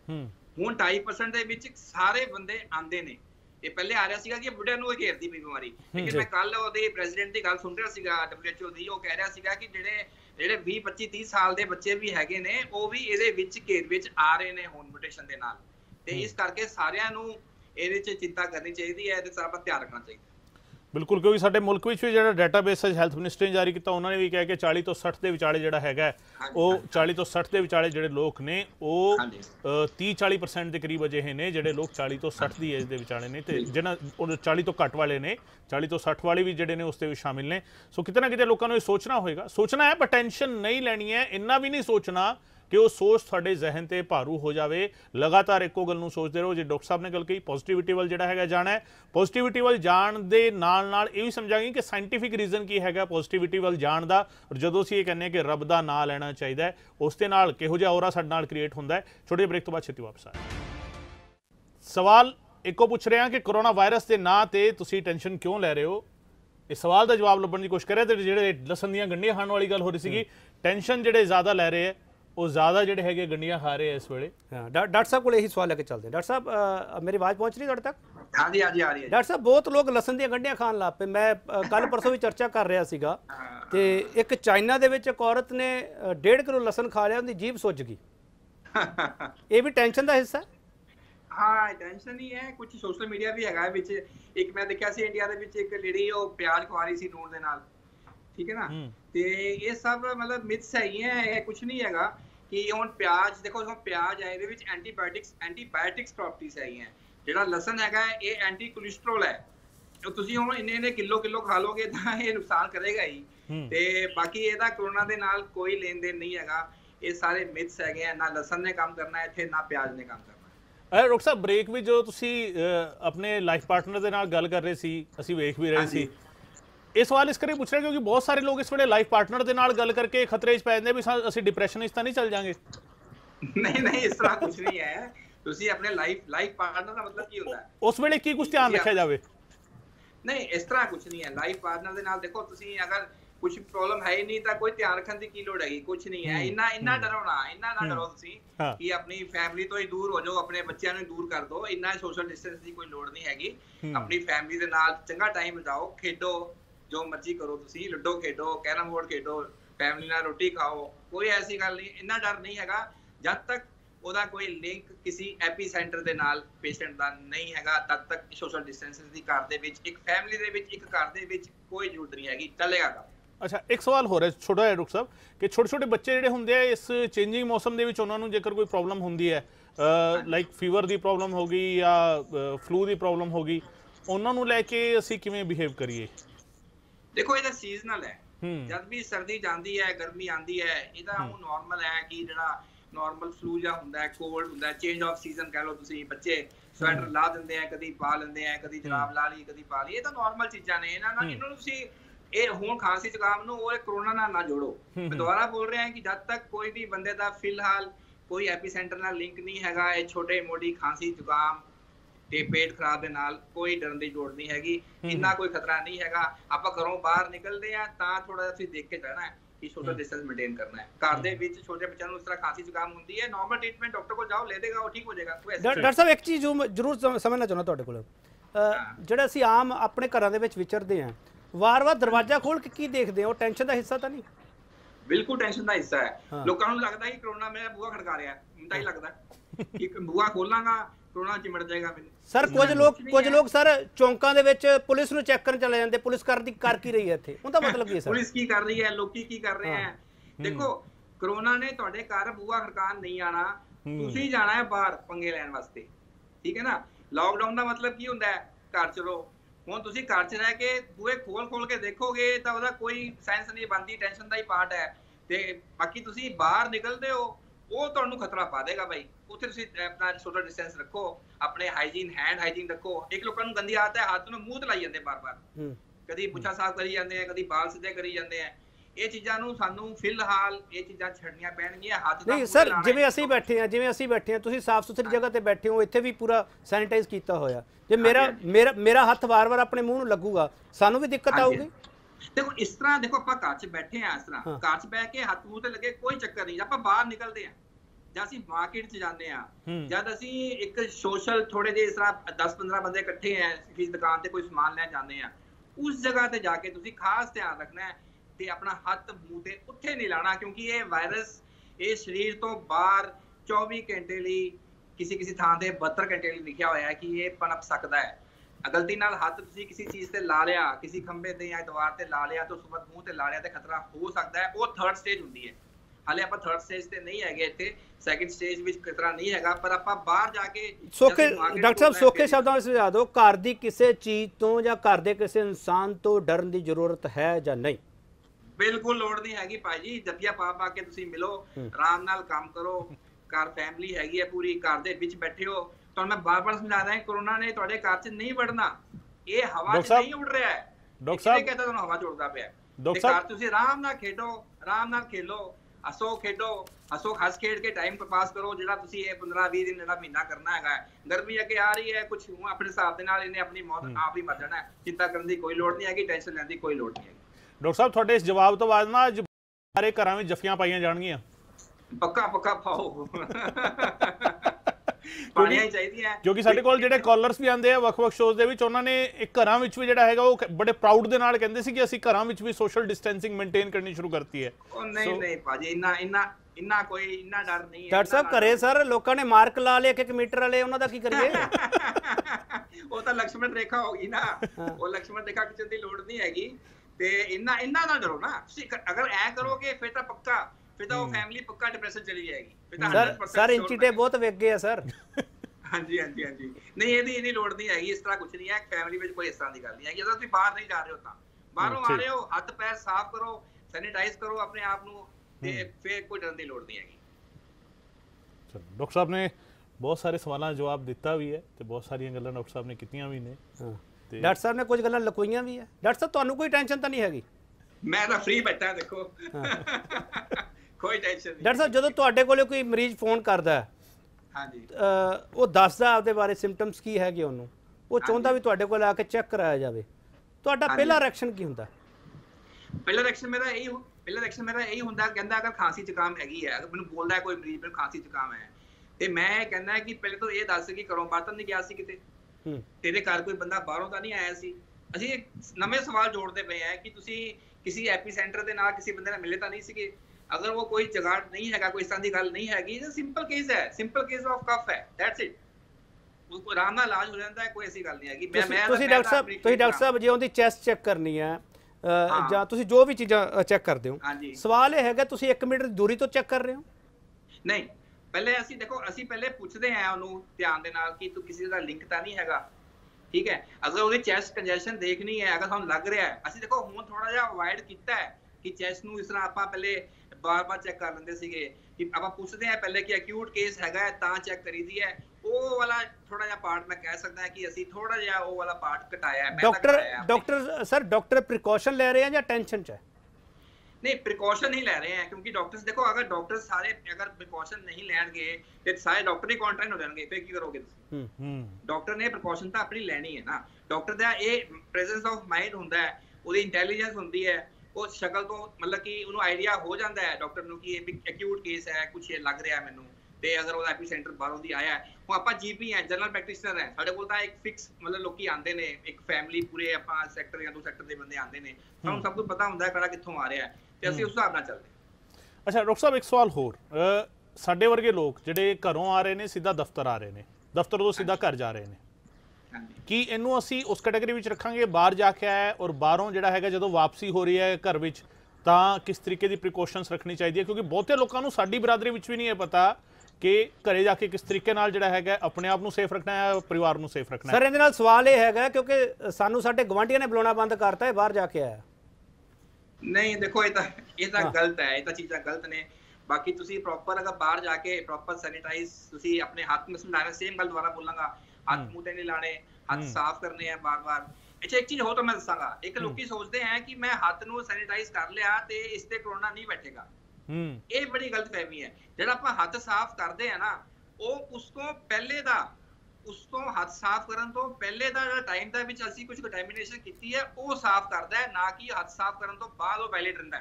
ਹੂੰ। ਹੁਣ 2.5% ਦੇ ਵਿੱਚ ਸਾਰੇ ਬੰਦੇ ਆਂਦੇ ਨੇ। ਇਹ ਪਹਿਲੇ ਆ ਰਿਹਾ ਸੀਗਾ ਕਿ ਬੁੱਢਿਆਂ ਨੂੰ ਇਹ ਘੇਰਦੀ ਪਈ ਬਿਮਾਰੀ। ਲੇਕਿਨ। ਮੈਂ ਕੱਲ ਉਹਦੇ ਪ੍ਰੈਜ਼ੀਡੈਂਟ ਦੀ ਗੱਲ ਸੁਣ ਰਿਹਾ ਸੀਗਾ WHO ਦੀ ਉਹ ਕਹਿ ਰਿਹਾ ਸੀਗਾ ਕਿ ਜਿਹੜੇ ਜਿਹੜੇ 20 25 30 ਸਾਲ ਦੇ ਬੱਚੇ ਵੀ ਹੈਗੇ ਨੇ ਉਹ ਵੀ ਇਹਦੇ ਵਿੱਚ ਘੇਰ ਵਿੱਚ ਆ ਰਹੇ ਨੇ ਹੁਣ ਮਿਊਟੇਸ਼ਨ ਦੇ ਨਾਲ। ਤੇ ਇਸ ਕਰਕੇ ਸਾਰਿਆਂ ਨੂੰ ਇਹਦੇ 'ਚ ਚਿੰਤਾ ਕਰਨੀ ਚਾਹੀਦੀ ਹੈ ਇਹਦੇ ਸਾਰਾ ਧਿਆਨ ਰੱਖਣਾ ਚਾਹੀਦਾ। ਬਿਲਕੁਲ ਕਿਉਂਕਿ ਸਾਡੇ ਮੁਲਕ ਵਿੱਚ ਵੀ ਜਿਹੜਾ ਡਾਟਾਬੇਸ ਹੈ ਹੈਲਥ ਮਿਨਿਸਟਰੀ ਨੇ ਜਾਰੀ ਕੀਤਾ ਉਹਨਾਂ ਨੇ ਵੀ ਕਿਹਾ ਕਿ 40 ਤੋਂ 60 ਦੇ ਵਿਚਾਲੇ ਜਿਹੜਾ ਹੈਗਾ ਉਹ ਹਾਂਜੀ। 40 ਤੋਂ 60 ਦੇ ਵਿਚਾਲੇ ਜਿਹੜੇ ਲੋਕ ਨੇ ਉਹ ਹਾਂਜੀ। 30-40% ਦੇ ਕਰੀਬ ਅਜਿਹੇ ਨੇ ਜਿਹੜੇ ਲੋਕ 40 ਤੋਂ 60 ਦੀ ਏਜ ਦੇ ਵਿਚਾਲੇ ਨੇ ਤੇ ਜਿਹਨਾਂ ਉਹ 40 ਤੋਂ ਘੱਟ ਵਾਲੇ ਨੇ 40 ਤੋਂ 60 ਵਾਲੇ ਵੀ ਜਿਹੜੇ ਨੇ ਉਸ ਦੇ ਵਿੱਚ ਸ਼ਾਮਿਲ ਨੇ ਸੋ ਕਿਤੇ ਨਾ ਕਿਤੇ ਲੋਕਾਂ ਨੂੰ ਇਹ ਸੋਚਣਾ ਹੋਏਗਾ ਸੋਚਣਾ ਹੈ ਪਰ ਟੈਨਸ਼ਨ ਨਹੀਂ ਲੈਣੀ ਹੈ ਇੰਨਾ ਵੀ ਨਹੀਂ ਸੋਚਣਾ ਕਿ ਉਹ ਸੋਚ ਤੁਹਾਡੇ ਜ਼ਿਹਨ ਤੇ ਭਾਰੂ ਹੋ ਜਾਵੇ। ਲਗਾਤਾਰ ਇੱਕੋ ਗੱਲ ਨੂੰ ਸੋਚਦੇ ਰਹੋ। ਜੇ ਡਾਕਟਰ ਸਾਹਿਬ ਨੇ ਗੱਲ ਕਹੀ ਪੋਜ਼ਿਟਿਵਿਟੀ ਵੱਲ ਜਿਹੜਾ ਹੈਗਾ ਜਾਣਾ ਹੈ। ਪੋਜ਼ਿਟਿਵਿਟੀ ਵੱਲ ਜਾਣ ਦੇ ਨਾਲ ਨਾਲ ਇਹ ਵੀ ਸਮਝਾਂਗੇ ਕਿ ਸਾਇੰਟੀਫਿਕ ਰੀਜ਼ਨ ਕੀ ਹੈਗਾ ਪੋਜ਼ਿਟਿਵਿਟੀ ਵੱਲ ਜਾਣ ਦਾ। ਔਰ ਜਦੋਂ ਅਸੀਂ ਇਹ ਕਹਿੰਦੇ ਹਾਂ ਕਿ ਰੱਬ ਦਾ ਨਾਮ ਲੈਣਾ ਚਾਹੀਦਾ ਹੈ ਉਸ ਦੇ ਨਾਲ ਕਿਹੋ ਜਿਹਾ ਔਰਾ ਸਾਡੇ ਨਾਲ ਕ੍ਰੀਏਟ ਹੁੰਦਾ ਹੈ। ਛੋਟੇ ਬ੍ਰੇਕ ਤੋਂ ਬਾਅਦ ਛੇਤੀ ਵਾਪਸ ਆ। ਸਵਾਲ ਇੱਕੋ ਪੁੱਛ ਰਿਹਾ ਕਿ ਕਰੋਨਾ ਵਾਇਰਸ ਦੇ ਨਾਂ ਤੇ ਤੁਸੀਂ ਟੈਨਸ਼ਨ ਕਿਉਂ ਲੈ ਰਹੇ ਹੋ? ਇਸ ਸਵਾਲ ਦਾ ਜਵਾਬ ਲੱਭਣ ਦੀ ਕੋਸ਼ਿਸ਼ ਕਰਿਆ ਤੇ ਜਿਹੜੇ ਲਸਣ ਦੀਆਂ ਗੰਢੀਆਂ ਖਾਣ ਵਾਲੀ ਗੱਲ ਹੋ ਰਹੀ ਸੀਗੀ ਟੈਨਸ਼ਨ ਜਿਹੜੇ ਜ਼ਿਆਦਾ ਲੈ ਰਹੇ ਹੈ ਉਹ ਜ਼ਿਆਦਾ ਜਿਹੜੇ ਹੈਗੇ ਗੰਢੀਆਂ ਖਾ ਰਹੇ ਇਸ ਵੇਲੇ। ਹਾਂ ਡਾਕਟਰ ਸਾਹਿਬ ਕੋਲ ਇਹੀ ਸਵਾਲ ਲੈ ਕੇ ਚੱਲਦੇ ਹਾਂ। ਡਾਕਟਰ ਸਾਹਿਬ ਮੇਰੀ ਆਵਾਜ਼ ਪਹੁੰਚ ਰਹੀ ਤੁਹਾਡੇ ਤੱਕ? ਹਾਂਜੀ ਹਾਂਜੀ ਆ ਰਹੀ ਹੈ। ਡਾਕਟਰ ਸਾਹਿਬ ਬਹੁਤ ਲੋਕ ਲਸਣ ਦੀਆਂ ਗੰਢੀਆਂ ਖਾਣ ਲੱਗ ਪਏ। ਮੈਂ ਕੱਲ ਪਰਸੋਂ ਵੀ ਚਰਚਾ ਕਰ ਰਿਹਾ ਸੀਗਾ ਤੇ ਇੱਕ ਚਾਈਨਾ ਦੇ ਵਿੱਚ ਇੱਕ ਔਰਤ ਨੇ 1.5 ਕਿਲੋ ਲਸਣ ਖਾ ਲਿਆ ਉਹਦੀ ਜੀਭ ਸੁੱਜ ਗਈ। ਇਹ ਵੀ ਟੈਨਸ਼ਨ ਦਾ ਹਿੱਸਾ? ਹੈ ਹਾਂ ਟੈਨਸ਼ਨ ਹੀ ਹੈ। ਕੁਝ ਸੋਸ਼ਲ ਮੀਡੀਆ ਵੀ ਹੈਗਾ ਵਿੱਚ। ਇੱਕ ਮੈਂ ਦੇਖਿਆ ਸੀ ਇੰਡੀਆ ਦੇ ਵਿੱਚ ਇੱਕ ਲੇਡੀ ਉਹ ਪਿਆਜ਼ ਖਵਾ ਰਹੀ ਸੀ ਨੂਨ ਦੇ ਨਾਲ। ਠੀਕ ਹੈ ਨਾ। ਤੇ ਇਹ ਸਭ ਮਤਲਬ ਮਿਥਸ ਹੈਗੀਆਂ ਇਹ ਕੁਝ ਨਹੀਂ ਹੈਗਾ। ਕਿ ਹੁਣ ਪਿਆਜ਼ ਦੇਖੋ ਹੁਣ ਪਿਆਜ਼ ਹੈ ਇਹਦੇ ਵਿੱਚ ਐਂਟੀਬਾਇਓਟਿਕਸ ਐਂਟੀਬਾਇਓਟਿਕਸ ਪ੍ਰੋਪਰਟੀਆਂ ਹੈਗੀਆਂ। ਜਿਹੜਾ ਲਸਣ ਹੈਗਾ ਇਹ ਐਂਟੀ ਕੋਲੇਸਟ੍ਰੋਲ ਹੈ ਤੁਸੀਂ ਹੁਣ ਇੰਨੇ ਇੰਨੇ ਕਿਲੋ ਕਿਲੋ ਖਾ ਲੋਗੇ ਤਾਂ ਇਹ ਨੁਕਸਾਨ ਕਰੇਗਾ ਹੀ। ਤੇ ਬਾਕੀ ਇਹਦਾ ਕਰੋਨਾ ਦੇ ਨਾਲ ਕੋਈ ਲੈਣ ਦੇਣ ਨਹੀਂ ਹੈਗਾ। ਇਹ ਸਾਰੇ ਮਿਥਸ ਹੈਗੇ ਆ ਨਾ ਲਸਣ ਨੇ ਕੰਮ ਕਰਨਾ ਇੱਥੇ ਨਾ ਪਿਆਜ਼ ਨੇ ਕੰਮ ਕਰਨਾ। ਅਰੇ ਡਾਕਟਰ ਸਾਹਿਬ ਬ੍ਰੇਕ ਵਿੱਚ ਜੋ ਤੁਸੀਂ ਆਪਣੇ ਲਾਈਫ ਪਾਰਟਨਰ ਦੇ ਨਾਲ ਗੱਲ ਕਰ ਰਹੇ ਸੀ ਅਸੀਂ ਵੇਖ ਵੀ ਰਹੇ ਸੀ। ਇਹ ਸਵਾਲ ਇਸ ਕਰਕੇ ਪੁੱਛ ਰਿਹਾ ਕਿਉਂਕਿ ਬਹੁਤ ਸਾਰੇ ਲੋਕ ਇਸ ਵੇਲੇ ਲਾਈਫ ਪਾਰਟਨਰ ਦੇ ਨਾਲ ਗੱਲ ਕਰਕੇ ਖਤਰੇ 'ਚ ਪੈ ਜਾਂਦੇ ਵੀ ਅਸੀਂ ਡਿਪਰੈਸ਼ਨ ਵਿੱਚ ਤਾਂ ਨਹੀਂ ਚੱਲ ਜਾਾਂਗੇ। ਨਹੀਂ ਨਹੀਂ ਇਸ ਤਰ੍ਹਾਂ ਕੁਝ ਨਹੀਂ ਹੈ। ਤੁਸੀਂ ਆਪਣੇ ਲਾਈਫ ਲਾਈਫ ਪਾਰਟਨਰ ਦਾ ਮਤਲਬ ਕੀ ਹੁੰਦਾ ਉਸ ਵੇਲੇ ਕੀ ਕੁਝ ਧਿਆਨ ਰੱਖਿਆ ਜਾਵੇ? ਨਹੀਂ ਇਸ ਤਰ੍ਹਾਂ ਕੁਝ ਨਹੀਂ ਹੈ। ਲਾਈਫ ਪਾਰਟਨਰ ਦੇ ਨਾਲ ਦੇਖੋ ਤੁਸੀਂ ਅਗਰ ਕੁਝ ਪ੍ਰੋਬਲਮ ਹੈ ਹੀ ਨਹੀਂ ਤਾਂ ਕੋਈ ਧਿਆਨ ਰੱਖਣ ਦੀ ਕੀ ਲੋੜ ਹੈਗੀ? ਕੁਝ ਨਹੀਂ ਹੈ। ਇੰਨਾ ਇੰਨਾ ਡਰੋ ਨਾ ਇੰਨਾ ਨਾ ਡਰੋ ਤੁਸੀਂ। ਕਿ ਆਪਣੀ ਫੈਮਿਲੀ ਤੋਂ ਹੀ ਦੂਰ ਹੋ ਜਾਓ ਆਪਣੇ ਬੱਚਿਆਂ ਨੂੰ ਦੂਰ ਕਰ ਦਿਓ। ਇੰਨਾ ਸੋਸ਼ਲ ਡਿਸਟੈਂਸ ਦੀ ਕੋਈ ਲੋੜ ਨਹੀਂ ਹੈਗੀ। ਆਪਣੀ ਫੈਮਿਲੀ ਦੇ ਨਾਲ ਚੰਗਾ ਟਾਈਮ ਬਿਤਾਓ ਖੇਡੋ। ਜੋ ਮਰਜ਼ੀ ਕਰੋ ਤੁਸੀਂ ਲੁੱਡੋ ਖੇਡੋ ਕੈਰਮ ਬੋਰਡ ਖੇਡੋ ਫੈਮਿਲੀ ਨਾਲ ਰੋਟੀ ਖਾਓ ਕੋਈ ਐਸੀ ਗੱਲ ਨਹੀਂ ਇੰਨਾ ਡਰ ਨਹੀਂ ਹੈਗਾ ਜਦ ਤੱਕ ਉਹਦਾ ਕੋਈ ਲਿੰਕ ਕਿਸੇ ਐਪੀ ਸੈਂਟਰ ਦੇ ਨਾਲ ਪੇਸ਼ੈਂਟ ਦਾ ਨਹੀਂ ਹੈਗਾ ਤਦ ਤੱਕ ਸੋਸ਼ਲ ਡਿਸਟੈਂਸਿੰਗ ਦੀ ਘਰ ਦੇ ਵਿੱਚ ਇੱਕ ਫੈਮਿਲੀ ਦੇ ਵਿੱਚ ਇੱਕ ਘਰ ਦੇ ਵਿੱਚ ਕੋਈ ਜ਼ਰੂਰਤ ਨਹੀਂ ਹੈਗੀ ਚੱਲੇਗਾ ਕੰਮ। ਅੱਛਾ ਇੱਕ ਸਵਾਲ ਹੋ ਰਿਹਾ ਛੋਟਾ ਜਿਹਾ ਡਾਕਟਰ ਸਾਹਿਬ ਕਿ ਛੋਟੇ ਛੋਟੇ ਬੱਚੇ ਜਿਹੜੇ ਹੁੰਦੇ ਆ ਇਸ ਚੇਂਜਿੰਗ ਮੌਸਮ ਦੇ ਵਿੱਚ ਉਹਨਾਂ ਨੂੰ ਜੇਕਰ ਕੋਈ ਪ੍ਰੋਬਲਮ ਹੁੰਦੀ ਹੈ ਲਾਈਕ ਫੀਵਰ ਦੀ ਪ੍ਰੋਬਲਮ ਹੋ ਗਈ ਜਾਂ ਫਲੂ ਦੀ ਪ੍ਰੋਬਲਮ ਹੋ ਗਈ ਉਹਨਾਂ ਨੂੰ ਲੈ ਕੇ ਅਸੀਂ ਕਿਵੇਂ ਬਿਹੇਵ ਕਰੀਏ? ਦੇਖੋ ਇਹਦਾ ਸੀਜ਼ਨਲ ਹੈ। ਜਦ ਵੀ ਸਰਦੀ ਜਾਂਦੀ ਹੈ ਗਰਮੀ ਆਂਦੀ ਹੈ ਇਹਦਾ ਉਹ ਨਾਰਮਲ ਹੈ ਕਿ ਜਿਹੜਾ ਨਾਰਮਲ ਫਲੂ ਜਾਂ ਹੁੰਦਾ ਹੈ ਕੋਲਡ ਹੁੰਦਾ ਹੈ ਚੇਂਜ ਆਫ ਸੀਜ਼ਨ ਕਹਿ ਲਓ ਤੁਸੀਂ ਬੱਚੇ ਸਵੈਟਰ ਲਾ ਦਿੰਦੇ ਆ ਕਦੀ ਪਾ ਲੈਂਦੇ ਆ ਕਦੀ ਜਰਾਬ ਲਾ ਲਈ ਕਦੀ ਪਾ ਲਈ ਇਹ ਤਾਂ ਨਾਰਮਲ ਚੀਜ਼ਾਂ ਨੇ। ਇਹਨਾਂ ਨਾਲ ਇਹਨਾਂ ਨੂੰ ਤੁਸੀਂ ਇਹ ਹੁਣ ਖਾਂਸੀ ਜ਼ੁਕਾਮ ਨੂੰ ਉਹ ਕਰੋਨਾ ਨਾਲ ਨਾ ਜੋੜੋ। ਮੈਂ ਦੁਬਾਰਾ ਬੋਲ ਰਿਹਾ ਹਾਂ ਕਿ ਜਦ ਤੱਕ ਕੋਈ ਵੀ ਬੰਦੇ ਦਾ ਫਿਲਹਾਲ ਕੋਈ ਐਪੀਸੈਂਟਰ ਨਾਲ ਲਿੰਕ ਨਹੀਂ ਹੈਗਾ ਇਹ ਛੋਟੇ ਮੋਟੀ ਖਾਂਸੀ ਜ਼ੁਕਾਮ ਤੇ ਪੇਟ ਖਰਾਬ ਦੇ ਨਾਲ ਕੋਈ ਡਰਨ ਦੀ ਲੋੜ ਨਹੀਂ ਹੈਗੀ ਇੰਨਾ ਕੋਈ ਖਤਰਾ ਨਹੀਂ ਹੈਗਾ। ਆਪਾਂ ਘਰੋਂ ਬਾਹਰ ਨਿਕਲਦੇ ਆ ਤਾਂ ਥੋੜਾ ਜਿਹਾ ਤੁਸੀਂ ਦੇਖ ਕੇ ਜਾਣਾ ਹੈ ਕਿ ਸੋਸ਼ਲ ਡਿਸਟੈਂਸ ਮੇਨਟੇਨ ਕਰਨਾ ਹੈ। ਘਰ ਦੇ ਵਿੱਚ ਛੋਟੇ ਬੱਚਿਆਂ ਨੂੰ ਇਸ ਤਰ੍ਹਾਂ ਖਾਂਸੀ ਜ਼ੁਕਾਮ ਹੁੰਦੀ ਹੈ ਨਾਰਮਲ ਟ੍ਰੀਟਮੈਂਟ ਡਾਕਟਰ ਕੋਲ ਜਾਓ ਲੈ ਦੇਗਾ ਉਹ ਠੀਕ ਹੋ ਜਾਏਗਾ ਡਾਕਟਰ ਸਾਹਿਬ ਇੱਕ ਚੀਜ਼ ਜ਼ਰੂਰ ਸਮ- ਸਮਝਣਾ ਚਾਹੁੰਦਾ ਤੁਹਾਡੇ ਕੋਲ। ਜਿਹੜਾ ਅਸੀਂ ਆਮ ਆਪਣੇ ਘਰਾਂ ਦੇ ਵਿੱਚ ਵਿਚਰਦੇ ਹਾਂ ਵਾਰ-ਵਾਰ ਦਰਵਾਜ਼ਾ ਖੋਲ ਕੇ ਕੀ ਦੇਖਦੇ ਹਾਂ? ਉਹ ਟੈਨਸ਼ਨ ਦਾ ਹਿੱਸਾ ਤਾਂ ਨਹੀਂ? ਬਿਲਕੁਲ ਟੈਨਸ਼ਨ ਦਾ ਹਿੱਸਾ ਹੈ। ਲੋਕਾਂ ਨੂੰ ਲੱਗਦਾ ਕਿ ਕਰੋਨਾ ਮੇਰਾ ਬੂਹਾ ਖੜਕਾ ਰਿਹਾ ਹੈ। ਮੈਨੂੰ ਤਾਂ ਹੀ। ਲੱਗਦਾ ਕਿ ਬੂਹਾ ਖੋਲਾਂਗਾ ਕਰੋਨਾ ਚਿਮੜ ਜਾਏਗਾ ਮੈਨੂੰ। ਸਰ ਕੁਝ ਲੋਕ ਕੁਝ ਲੋਕ ਸਰ ਚੌਂਕਾਂ ਦੇ ਵਿੱਚ ਪੁਲਿਸ ਨੂੰ ਚੈੱਕ ਕਰਨ ਚਲੇ ਜਾਂਦੇ ਪੁਲਿਸ ਕਰਦੀ ਕਰ ਕੀ ਰਹੀ ਹੈ ਇੱਥੇ? ਉਹਦਾ ਮਤਲਬ ਕੀ ਹੈ ਸਰ? ਪੁਲਿਸ ਕੀ ਕਰ ਰਹੀ ਹੈ ਲੋਕੀ ਕੀ ਕਰ ਰਹੇ ਹੈ। ਦੇਖੋ ਕਰੋਨਾ ਨੇ ਤੁਹਾਡੇ ਘਰ ਬੂਹਾ ਖੜਕਾਉਣ ਨਹੀਂ ਆਣਾ ਤੁਸੀਂ ਜਾਣਾ ਹੈ ਬਾਹਰ ਪੰਗੇ ਲੈਣ ਵਾਸਤੇ। ਠੀਕ ਹੈ ਨਾ? ਲਾਕਡਾਊਨ ਦਾ ਮਤਲਬ ਕੀ ਹੁੰਦਾ ਹੈ? ਘਰ ਚ ਰਹੋ ਹੁਣ ਤੁਸੀਂ ਘਰ ਚ ਰਹਿ ਕੇ ਬੂਹੇ ਖੋਲ ਖੋਲ ਕੇ ਦੇਖੋਗੇ ਤਾਂ ਉਹਦਾ ਕੋਈ ਸੈਂਸ ਨਹੀਂ ਬਣਦੀ ਟੈਨਸ਼ਨ ਦਾ ਹੀ ਪਾਰਟ ਹੈ। ਤੇ ਬਾਕੀ ਤੁਸੀਂ ਬਾਹਰ ਨਿਕਲਦੇ ਹੋ ਉਹ ਤੁਹਾਨੂੰ ਖਤਰਾ ਪਾ ਦੇਗਾ ਬਾਈ। ਉੱਥੇ ਤੁਸੀਂ ਆਪਣਾ ਸੋਸ਼ਲ ਡਿਸਟੈਂਸ ਰੱਖੋ ਆਪਣੇ ਹਾਈਜੀਨ ਹੈਂਡ ਹਾਈਜੀਨ ਰੱਖੋ। ਇੱਕ ਲੋਕਾਂ ਨੂੰ ਗੰਦੀ ਆਦਤ ਹੈ ਹੱਥ ਨੂੰ ਮੂੰਹ ਤੇ ਲਾਈ ਜਾਂਦੇ ਬਾਰ-ਬਾਰ। ਕਦੀ ਪੁੱਛਾ ਸਾਫ਼ ਕਰੀ ਜਾਂਦੇ ਆ ਕਦੀ ਬਾਲ ਸਿੱਧੇ ਕਰੀ ਜਾਂਦੇ ਆ। ਇਹ ਚੀਜ਼ਾਂ ਨੂੰ ਸਾਨੂੰ ਫਿਲਹਾਲ ਇਹ ਚੀਜ਼ਾਂ ਛੱਡਣੀਆਂ ਪੈਣਗੀਆਂ ਹੱਥ ਦਾ ਨਹੀਂ ਸਰ ਜਿਵੇਂ। ਅਸੀਂ ਬੈਠੇ ਹਾਂ ਜਿਵੇਂ ਅਸੀਂ ਬੈਠੇ ਹਾਂ ਤੁਸੀਂ ਸਾਫ਼ ਸੁਥਰੀ ਜਗ੍ਹਾ ਤੇ ਬੈਠੇ ਹੋ ਇੱਥੇ ਵੀ ਪੂਰਾ ਸੈਨੀਟਾਈਜ਼ ਕੀਤਾ ਹੋਇਆ। ਜੇ ਮੇਰਾ ਮੇਰਾ ਮੇਰਾ ਹੱਥ ਵਾਰ-ਵਾਰ ਆਪਣੇ ਮੂੰਹ ਨੂੰ ਲੱਗੂਗਾ ਸਾਨੂੰ ਵੀ ਦਿੱਕਤ। ਆਊਗੀ? ਦੇਖੋ ਇਸ ਤਰ੍ਹਾਂ ਦੇਖੋ ਆਪਾਂ ਘਰ 'ਚ ਬੈਠੇ ਆ ਇਸ ਤਰ੍ਹਾਂ। ਘਰ 'ਚ ਬਹਿ ਕੇ ਹੱਥ ਮੂੰਹ ਤੇ ਲੱਗੇ ਕੋਈ ਚੱਕਰ ਨਹੀਂ। ਆਪਾਂ ਬਾਹਰ ਨਿਕਲਦੇ ਆ ਜਾਂ ਅਸੀਂ ਮਾਰਕੀਟ 'ਚ ਜਾਂਦੇ ਆ। ਜਦ ਅਸੀਂ ਇੱਕ ਸੋਸ਼ਲ ਥੋੜੇ ਜਿਹੇ ਇਸ ਤਰ੍ਹਾਂ 10-15 ਬੰਦੇ ਇਕੱਠੇ ਆ ਕਿਸੇ ਦੁਕਾਨ ਤੇ ਕੋਈ ਸਮਾਨ ਲੈਣ ਜਾਂਦੇ ਆ ਉਸ ਜਗ੍ਹਾ ਤੇ ਜਾ ਕੇ ਤੁਸੀਂ ਖਾਸ ਧਿਆਨ ਰੱਖਣਾ ਹੈ ਤੇ ਆਪਣਾ ਹੱਥ ਮੂੰਹ ਤੇ ਉੱਥੇ ਨਹੀਂ ਲਾਣਾ ਕਿਉਂਕਿ ਇਹ ਵਾਇਰਸ ਇਹ ਸਰੀਰ ਤੋਂ ਬਾਹਰ 24 ਘੰਟੇ ਲਈ ਕਿਸੇ ਕਿਸੇ ਥਾਂ ਤੇ 72 ਘੰਟੇ ਲਈ ਲਿਖਿਆ ਹੋਇਆ ਹੈ ਕਿ ਇਹ ਪਨਪ ਸਕਦਾ ਹੈ। ਗਲਤੀ ਨਾਲ ਹੱਥ ਤੁਸੀਂ ਕਿਸੇ ਚੀਜ਼ ਤੇ ਲਾ ਲਿਆ ਕਿਸੇ ਖੰਭੇ ਤੇ ਜਾਂ ਦੀਵਾਰ ਤੇ ਲਾ ਲਿਆ ਤਾਂ ਉਸ ਤੋਂ ਬਾਅਦ ਮੂੰਹ ਤੇ ਲਾ ਲਿਆ ਤੇ ਖਤਰਾ ਹੋ ਸਕਦਾ ਹੈ ਉਹ ਥਰਡ ਸਟੇਜ ਹੁੰਦੀ ਹੈ। ਹਾਲੇ ਆਪਾਂ ਥਰਡ ਸਟੇਜ ਤੇ ਨਹੀਂ ਹੈਗੇ ਇੱਥੇ ਸੈਕਿੰਡ ਸਟੇਜ ਵਿੱਚ ਖਤਰਾ ਨਹੀਂ ਹੈਗਾ ਪਰ ਆਪਾਂ ਬਾਹਰ ਜਾ ਕੇ ਸੋਖੇ ਡਾਕਟਰ ਸਾਹਿਬ ਸੋਖੇ ਸ਼ਬਦਾਂ ਵਿੱਚ ਸਮਝਾ ਦਿਓ ਘਰ ਦੀ ਕਿਸੇ ਚੀਜ਼ ਤੋਂ ਜਾਂ ਘਰ ਦੇ ਕਿਸੇ ਇਨਸਾਨ ਤੋਂ ਡਰਨ ਦੀ ਜ਼ਰੂਰਤ ਹੈ ਜਾਂ ਨਹੀਂ? ਬਿਲਕੁਲ ਲੋੜ ਨਹੀਂ ਹੈਗੀ ਭਾਈ ਜੀ ਜੱਫੀਆਂ ਪਾ ਪਾ ਕੇ ਤੁਸੀਂ ਮਿਲੋ ਆਰਾਮ ਨਾਲ ਕੰਮ ਕਰੋ ਘਰ ਫੈਮਿਲੀ ਹੈਗੀ ਹੈ ਪੂਰੀ ਘਰ ਦੇ ਵਿੱਚ ਬੈਠੇ ਹੋ ਤੁਹਾਨੂੰ ਮੈਂ ਬਾਰ-ਬਾਰ ਸਮਝਾ ਰਿਹਾ ਕਰੋਨਾ ਨੇ ਤੁਹਾਡੇ ਘਰ 'ਚ ਨਹੀਂ ਵੜਨਾ ਇਹ ਹਵਾ ਡਾਕਟਰ 'ਚ ਸਾਹਿਬ- ਨਹੀਂ ਉੱਡ ਰਿਹਾ ਹੈ ਡਾਕਟਰ ਕਿਹਨੇ ਸਾਹਿਬ- ਕਹਿੰਦਾ ਤੁਹਾਨੂੰ ਹਵਾ 'ਚ ਉੱਡਦਾ ਪਿਆ ਹੈ? ਡਾਕਟਰ ਤੇ ਸਾਹਿਬ- ਘਰ ਤੁਸੀਂ ਆਰਾਮ ਨਾਲ ਖੇਡੋ ਆਰਾਮ ਨਾਲ ਖੇਲੋ ਹੱਸੋ ਖੇਡੋ ਹੱਸੋ ਹੱਸ ਖੇਡ ਕੇ ਟਾਈਮ ਪਾਸ ਕਰੋ ਜਿਹੜਾ ਤੁਸੀਂ ਇਹ 15 20 ਦਿਨ ਜਿਹੜਾ ਮਹੀਨਾ ਕਰਨਾ ਹੈਗਾ ਹੈ। ਗਰਮੀ ਅੱਗੇ ਆ ਰਹੀ ਹੈ ਕੁਝ ਆਪਣੇ ਹਿਸਾਬ ਦੇ ਨਾਲ ਇਹਨੇ ਆਪਣੀ ਮੌਤ ਆਪ ਹੀ ਮਰ ਜਾਣਾ ਹੈ ਚਿੰਤਾ ਕਰਨ ਦੀ ਕੋਈ ਲੋੜ ਨਹੀਂ ਹੈਗੀ ਟੈਨਸ਼ਨ ਲੈਣ ਦੀ ਕੋਈ ਲੋੜ ਨਹੀਂ ਹੈਗੀ ਡਾਕਟਰ ਸਾਹਿਬ ਤੁਹਾਡੇ ਇਸ ਜਵਾਬ ਤੋਂ ਬਾਅਦ ਨਾ ਅੱਜ ਸਾਰੇ ਘਰਾਂ ਵਿੱਚ ਜੱਫੀਆਂ ਪਾਈਆਂ ਜਾਣਗੀਆਂ ਪੱਕਾ ਪੱਕਾ ਪਾਓ ਪਾਣੀਆਂ ਚਾਹੀਦੀਆਂ ਕਿਉਂਕਿ ਸਾਡੇ ਕੋਲ ਜਿਹੜੇ ਕਾਲਰਸ ਵੀ ਆਂਦੇ ਆ ਵੱਖ-ਵੱਖ ਸ਼ੋਜ਼ ਦੇ ਵਿੱਚ ਉਹਨਾਂ ਨੇ ਇੱਕ ਘਰਾਂ ਵਿੱਚ ਵੀ ਜਿਹੜਾ ਹੈਗਾ ਉਹ ਬੜੇ ਪ੍ਰਾਊਡ ਦੇ ਨਾਲ ਕਹਿੰਦੇ ਸੀ ਕਿ ਅਸੀਂ ਘਰਾਂ ਵਿੱਚ ਵੀ ਸੋਸ਼ਲ ਡਿਸਟੈਂਸਿੰਗ ਮੇਨਟੇਨ ਕਰਨੀ ਸ਼ੁਰੂ ਕਰਤੀ ਹੈ। ਉਹ ਨਹੀਂ ਨਹੀਂ ਭਾਜੀ ਇੰਨਾ ਇੰਨਾ ਇੰਨਾ ਕੋਈ ਇੰਨਾ ਡਰ ਨਹੀਂ ਹੈ ਡਾਕਟਰ ਸਾਹਿਬ ਘਰੇ ਸਰ ਲੋਕਾਂ ਨੇ ਮਾਰਕ ਲਾ ਲਏ 1 ਮੀਟਰ ਵਾਲੇ ਉਹਨਾਂ ਦਾ ਕੀ ਕਰੀਏ? ਉਹ ਤਾਂ ਲక్ష్మణ ਰੇਖਾ ਹੋ ਗਈ ਨਾ। ਉਹ ਲక్ష్మణ ਰੇਖਾ ਕਿਸੇ ਦੀ ਲੋੜ ਨਹੀਂ ਹੈਗੀ। ਤੇ ਇੰਨਾ ਇੰਨਾ ਨਾ ਡਰੋ ਨਾ। ਅਗਰ ਐ ਕਰੋਗੇ ਫਿਰ ਤਾਂ ਪੱਕਾ। ਫਿਰ ਤਾਂ ਉਹ ਫੈਮਿਲੀ ਪੱਕਾ ਡਿਪਰੈਸ਼ਨ ਚਲੀ ਜਾਏਗੀ ਫਿਰ ਤਾਂ ਸਰ 100% ਸਰ sure ਇੰਚੀ ਟੇਪ ਬਹੁਤ ਵਿਕ ਗਏ ਆ ਸਰ ਹਾਂਜੀ ਹਾਂਜੀ ਹਾਂਜੀ ਨਹੀਂ ਇਹਦੀ ਇਹਦੀ ਲੋੜ ਨਹੀਂ ਹੈਗੀ ਇਸ ਤਰ੍ਹਾਂ ਕੁਝ ਨਹੀਂ ਹੈ ਫੈਮਿਲੀ ਵਿੱਚ ਕੋਈ ਇਸ ਤਰ੍ਹਾਂ ਦੀ ਗੱਲ ਨਹੀਂ ਹੈਗੀ ਜਦੋਂ ਤੁਸੀਂ ਬਾਹਰ ਨਹੀਂ ਜਾ ਰਹੇ ਹੋ ਤਾਂ ਬਾਹਰੋਂ ਆ ਠੀਕ। ਰਹੇ ਹੋ ਹੱਥ ਪੈਰ ਸਾਫ਼ ਕਰੋ ਸੈਨੀਟਾਈਜ਼ ਕਰੋ ਆਪਣੇ ਆਪ ਨੂੰ ਤੇ ਫਿਰ ਕੋਈ ਡਰਨ ਦੀ ਲੋੜ ਨਹੀਂ ਹੈਗੀ ਚਲੋ ਡਾਕਟਰ ਸਾਹਿਬ ਨੇ ਬਹੁਤ ਸਾਰੇ ਸਵਾਲਾਂ ਦਾ ਜਵਾਬ ਦਿੱਤਾ ਵੀ ਹੈ ਤੇ ਬਹੁਤ ਸਾਰੀਆਂ ਗੱਲਾਂ ਡਾਕਟਰ ਸਾਹਿਬ ਨੇ ਕੀਤੀਆਂ ਵੀ ਨੇ ਤੇ ਡਾਕਟਰ ਸਾਹਿਬ ਨੇ ਕੁਝ ਗੱਲਾਂ ਲਕੋਈਆਂ ਵੀ ਆ ਡਾਕਟਰ ਸਾਹਿਬ ਤੁਹਾਨੂੰ ਕੋਈ ਟੈਨਸ਼ਨ ਤਾਂ ਨਹੀਂ ਹੈਗੀ ਮੈਂ ਤਾਂ ਫ੍ਰੀ ਬੈਠਾ ਦੇਖੋ ਕੋਈ ਟੈਨਸ਼ਨ ਨਹੀਂ। ਡਾਕਟਰ ਸਾਹਿਬ ਜਦੋਂ ਤੁਹਾਡੇ ਕੋਲੇ ਕੋਈ ਮਰੀਜ਼ ਫੋਨ ਕਰਦਾ ਹੈ ਹਾਂਜੀ। ਉਹ ਦੱਸਦਾ ਆਪਦੇ ਬਾਰੇ ਸਿੰਪਟਮਸ ਕੀ ਹੈਗੇ ਉਹਨੂੰ? ਉਹ ਚਾਹੁੰਦਾ ਵੀ ਤੁਹਾਡੇ ਕੋਲ ਆ ਕੇ ਚੈੱਕ ਕਰਾਇਆ ਜਾਵੇ। ਤੁਹਾਡਾ। ਪਹਿਲਾ ਰਿਐਕਸ਼ਨ ਕੀ ਹੁੰਦਾ? ਪਹਿਲਾ ਰਿਐਕਸ਼ਨ ਮੇਰਾ ਇਹੀ ਹੁ- ਪਹਿਲਾ ਰਿਐਕਸ਼ਨ ਮੇਰਾ ਇਹੀ ਹੁੰਦਾ ਕਹਿੰਦਾ ਅਗਰ ਖਾਂਸੀ ਜ਼ੁਕਾਮ ਹੈਗੀ ਹੈ ਅਗਰ ਮੈਨੂੰ ਬੋਲਦਾ ਕੋਈ ਮਰੀਜ਼ ਮੈਨੂੰ ਖਾਂਸੀ ਜ਼ੁਕਾਮ ਹੈ। ਤੇ ਮੈਂ ਕਹਿੰਦਾ ਕਿ ਪਹਿਲੇ ਤਾਂ ਇਹ ਦੱਸ ਕਿ ਘਰੋਂ ਬਾਹਰ ਤਾਂ ਨਹੀਂ ਗਿਆ ਸੀ ਕਿਤੇ। ਹੂੰ। ਤੇਰੇ ਘਰ ਕੋਈ ਬੰਦਾ ਬਾਹਰੋਂ ਤਾਂ ਨਹੀਂ ਆਇਆ ਸੀ। ਅਸੀਂ ਨਵੇਂ ਸਵਾਲ ਜੋੜਦੇ ਪਏ ਆ ਕਿ ਤੁਸੀਂ ਕਿਸੇ ਐਪੀ ਸੈਂਟਰ ਦੇ ਨਾਲ ਕਿਸੇ ਬੰਦੇ ਨਾਲ ਮਿਲੇ ਤਾਂ ਨਹੀਂ ਸੀਗੇ। ਅਗਰ ਉਹ ਕੋਈ ਜਗਾੜ ਨਹੀਂ ਹੈਗਾ ਕੋਈ ਇਸ ਤਰ੍ਹਾਂ ਦੀ ਗੱਲ ਨਹੀਂ ਹੈਗੀ ਤਾਂ ਸਿੰਪਲ ਕੇਸ ਹੈ ਸਿੰਪਲ ਕੇਸ ਆਫ ਕਫ ਹੈ ਦੈਟਸ ਇਟ ਉਹ ਕੋਈ ਆਰਾਮ ਨਾਲ ਇਲਾਜ ਹੋ ਜਾਂਦਾ ਹੈ ਕੋਈ ਐਸੀ ਗੱਲ ਨਹੀਂ ਹੈਗੀ ਮੈਂ ਮੈਂ ਤੁਸੀਂ ਡਾਕਟਰ ਸਾਹਿਬ ਤੁਸੀਂ ਡਾਕਟਰ ਸਾਹਿਬ ਜੇ ਉਹਦੀ ਚੈਸਟ ਚੈੱਕ ਕਰਨੀ ਹੈ। ਜਾਂ ਤੁਸੀਂ ਜੋ ਵੀ ਚੀਜ਼ਾਂ ਚੈੱਕ ਕਰਦੇ ਹੋ ਸਵਾਲ ਇਹ ਹੈਗਾ ਤੁਸੀਂ 1 ਮੀਟਰ ਦੀ ਦੂਰੀ ਤੋਂ ਚੈੱਕ ਕਰ ਰਹੇ ਹੋ ਨਹੀਂ ਪਹਿਲੇ ਅਸੀਂ ਦੇਖੋ ਅਸੀਂ ਪਹਿਲੇ ਪੁੱਛਦੇ ਆ ਉਹਨੂੰ ਧਿਆਨ ਦੇ ਨਾਲ ਕਿ ਤੂੰ ਕਿਸੇ ਦਾ ਲਿੰਕ ਤਾਂ ਨਹੀਂ ਹੈਗਾ ਠੀਕ ਹੈ ਅਗਰ ਉਹਦੀ ਚੈਸਟ ਕੰਜੈਸ਼ਨ ਦੇਖਣੀ ਹੈ ਅਗਰ ਤੁਹਾਨੂੰ ਲੱਗ ਰਿਹਾ ਹੈ ਅਸੀਂ ਦੇਖੋ ਹੁਣ ਥੋੜਾ ਜਿਹਾ ਅਵੋਇਡ ਕੀਤਾ ਹੈ ਕਿ ਚੈਸਟ ਨੂੰ ਇਸ ਤਰ੍ਹਾਂ ਆਪਾਂ ਪਹਿਲੇ ਬਾਰ-ਬਾਰ ਚੈੱਕ ਕਰ ਲੈਂਦੇ ਸੀਗੇ ਕਿ ਆਪਾਂ ਪੁੱਛਦੇ ਆ ਪਹਿਲੇ ਕਿ ਅਕਿਊਟ ਕੇਸ ਹੈਗਾ ਹੈ ਤਾਂ ਚੈੱਕ ਕਰੀਦੀ ਹੈ। ਉਹ ਵਾਲਾ ਥੋੜਾ ਜਿਹਾ ਪਾਰਟ ਮੈਂ ਕਹਿ ਸਕਦਾ ਕਿ ਅਸੀਂ ਥੋੜਾ ਜਿਹਾ ਉਹ ਵਾਲਾ ਪਾਰਟ ਘਟਾਇਆ ਹੈ ਮੈਂ doctor. Doctor sir doctor precaution ਲੈ ਰਹੇ ਆ ਜਾਂ ਟੈਨਸ਼ਨ ਚ ਹੈ? ਨਹੀਂ ਪ੍ਰੀਕਾਸ਼ਨ ਨਹੀਂ ਲੈ ਰਹੇ ਹੈ ਕਿਉਂਕਿ ਡਾਕਟਰਸ ਦੇਖੋ ਅਗਰ ਡਾਕਟਰ ਸਾਰੇ ਅਗਰ ਪ੍ਰੀਕਾਸ਼ਨ ਨਹੀਂ ਲੈਣਗੇ ਤੇ ਸਾਰੇ ਡਾਕਟਰ ਹੀ ਕੰਟੈਂਟ ਹੋ ਜਾਣਗੇ ਫਿਰ ਕੀ ਕਰੋਗੇ ਤੁਸੀਂ? ਹੂੰ ਹੂੰ। ਡਾਕਟਰ ਨੇ ਪ੍ਰੀਕਾਸ਼ਨ ਤਾਂ ਆਪਣੀ ਲੈਣੀ ਹੈ ਨਾ। ਡਾਕਟਰ ਦਾ ਇਹ ਪ੍ਰੈਜ਼ੈਂਸ ਆਫ ਮਾਈਂਡ ਹੁੰਦਾ ਹੈ ਉਹਦੀ ਇੰਟੈਲੀਜੈਂਸ ਹੁੰਦੀ ਹੈ ਉਹ ਸ਼ਕਲ ਤੋਂ ਮਤਲਬ ਕਿ ਉਹਨੂੰ ਆਈਡੀਆ ਹੋ ਜਾਂਦਾ ਹੈ ਡਾਕਟਰ ਨੂੰ ਕਿ ਇਹ ਐਕਿਊਟ ਕੇਸ ਹੈ ਕੁਝ ਇਹ ਲੱਗ ਰਿਹਾ ਮੈਨੂੰ। ਤੇ ਅਗਰ ਉਹਦਾ ਐਪੀਸੈਂਟਰ ਬਾਹਰੋਂ ਦੀ ਆਇਆ ਹੈ ਉਹ ਆਪਾਂ ਜੀਪੀ ਹੈ ਜਨਰਲ ਪ੍ਰੈਕਟੀਸ਼ਨਰ ਹੈ ਸਾਡੇ ਕੋਲ ਤਾਂ ਇੱਕ ਫਿਕਸ ਮਤਲਬ ਲੋਕੀ ਆਉਂਦੇ ਨੇ ਇੱਕ ਫੈਮਿਲੀ ਪੂਰੇ ਆਪਾਂ ਸੈਕਟਰ ਜਾਂ ਦੋ ਸੈਕਟਰ ਦੇ ਬੰਦੇ ਆਉਂਦੇ ਨੇ। ਸਾਨੂੰ ਸਭ ਕੁਝ ਪਤਾ ਹੁੰਦਾ ਹੈ ਕਿਹੜਾ ਕਿੱਥੋਂ ਆ ਰਿਹਾ ਹੈ ਤੇ ਅਸੀਂ ਉਸ ਹਿਸਾਬ ਨਾਲ ਚੱਲਦੇ ਅੱਛਾ ਡਾਕਟਰ ਸਾਹਿਬ ਇੱਕ ਸਵਾਲ ਹੋਰ। ਸਾਡੇ ਵਰਗੇ ਲੋਕ ਜਿਹੜੇ ਘਰੋਂ ਆ ਰਹੇ ਨੇ ਸਿੱਧਾ ਦਫ਼ਤਰ ਆ ਰਹੇ ਨੇ। ਦਫ਼ਤਰ ਤੋਂ ਸਿੱਧਾ ਘਰ ਜਾ ਰਹੇ ਨੇ। ਕੀ ਇਹਨੂੰ ਅਸੀਂ ਉਸ ਕੈਟਾਗਰੀ ਵਿੱਚ ਰੱਖਾਂਗੇ? ਬਾਹਰ ਜਾ ਕੇ ਆਇਆ ਔਰ ਬਾਹਰੋਂ ਜਿਹੜਾ ਹੈਗਾ ਜਦੋਂ ਵਾਪਸੀ ਹੋ ਰਹੀ ਹੈ ਘਰ ਵਿੱਚ ਤਾਂ ਕਿਸ ਤਰੀਕੇ ਦੀ ਪ੍ਰੀਕਾਸ਼ਨਸ ਰੱਖਣੀ ਚਾਹੀਦੀ ਹੈ? ਕਿਉਂਕਿ ਬਹੁਤੇ ਲੋਕਾਂ ਨੂੰ ਸਾਡੀ ਬਰਾਦਰੀ ਵਿੱਚ ਵੀ ਨਹੀਂ ਇਹ ਪਤਾ ਕਿ ਘਰੇ ਜਾ ਕੇ ਕਿਸ ਤਰੀਕੇ ਨਾਲ ਜਿਹੜਾ ਹੈਗਾ ਆਪਣੇ ਆਪ ਨੂੰ ਸੇਫ ਰੱਖਣਾ ਹੈ ਪਰਿਵਾਰ ਨੂੰ ਸੇਫ ਰੱਖਣਾ ਹੈ। ਸਰ ਇਹਦੇ ਨਾਲ ਸਵਾਲ ਇਹ ਹੈਗਾ ਕਿਉਂਕਿ ਸਾਨੂੰ ਸਾਡੇ ਗਵਾਂਢੀਆਂ ਨੇ ਬੁਲਾਉਣਾ ਬੰਦ ਕਰਤਾ ਹੈ ਬਾਹਰ ਜਾ ਕੇ ਆਇਆ। ਨਹੀਂ ਦੇਖੋ ਇਹ ਤਾਂ ਇਹ ਤਾਂ। ਗਲਤ ਹੈ ਇਹ ਤਾਂ ਚੀਜ਼ਾਂ ਗਲਤ ਨੇ। ਬਾਕੀ ਤੁਸੀਂ ਪ੍ਰੋਪਰ ਅਗਰ ਬਾਹਰ ਜਾ ਕੇ ਪ੍ਰੋਪਰ ਸੈਨੀਟਾਈਜ਼ ਤੁਸੀਂ ਆਪਣੇ ਹੱਥ ਲਾਣਾ ਸੇਮ ਗੱਲ ਦੁਬਾਰਾ ਬੋਲਾਂਗਾ। ਹੱਥ ਮੂੰਹ ਤੇ ਨਹੀਂ ਲਾਣੇ ਹੱਥ। ਸਾਫ਼ ਕਰਨੇ ਆ ਬਾਰ-ਬਾਰ ਅੱਛਾ ਇੱਕ ਚੀਜ਼ ਹੋ ਤਾਂ ਮੈਂ ਦੱਸਾਂਗਾ। ਇੱਕ ਲੋਕੀ ਸੋਚਦੇ ਆ ਕਿ ਮੈਂ ਹੱਥ ਨੂੰ ਸੈਨੀਟਾਈਜ਼ ਕਰ ਲਿਆ ਤੇ ਇਸ ਤੇ ਕਰੋਨਾ ਨਹੀਂ ਬੈਠੇਗਾ। ਹੂੰ। ਇਹ ਬੜੀ ਗਲਤ ਫਹਿਮੀ ਹੈ। ਜਿਹੜਾ ਆਪਾਂ ਹੱਥ ਸਾਫ਼ ਕਰਦੇ ਆ ਨਾ ਉਹ ਉਸ ਤੋਂ ਪਹਿਲੇ ਦਾ ਉਸ ਤੋਂ ਹੱਥ ਸਾਫ਼ ਕਰਨ ਤੋਂ ਪਹਿਲੇ ਦਾ ਜਿਹੜਾ ਟਾਈਮ ਦਾ ਵਿੱਚ ਅਸੀਂ ਕੁਝ ਕੰਟੈਮੀਨੇਸ਼ਨ ਕੀਤੀ ਹੈ ਉਹ ਸਾਫ਼ ਕਰਦਾ ਹੈ ਨਾ ਕਿ ਹੱਥ ਸਾਫ਼ ਕਰਨ ਤੋਂ ਬਾਅਦ ਉਹ ਵੈਲਿਡ ਰਹਿੰਦਾ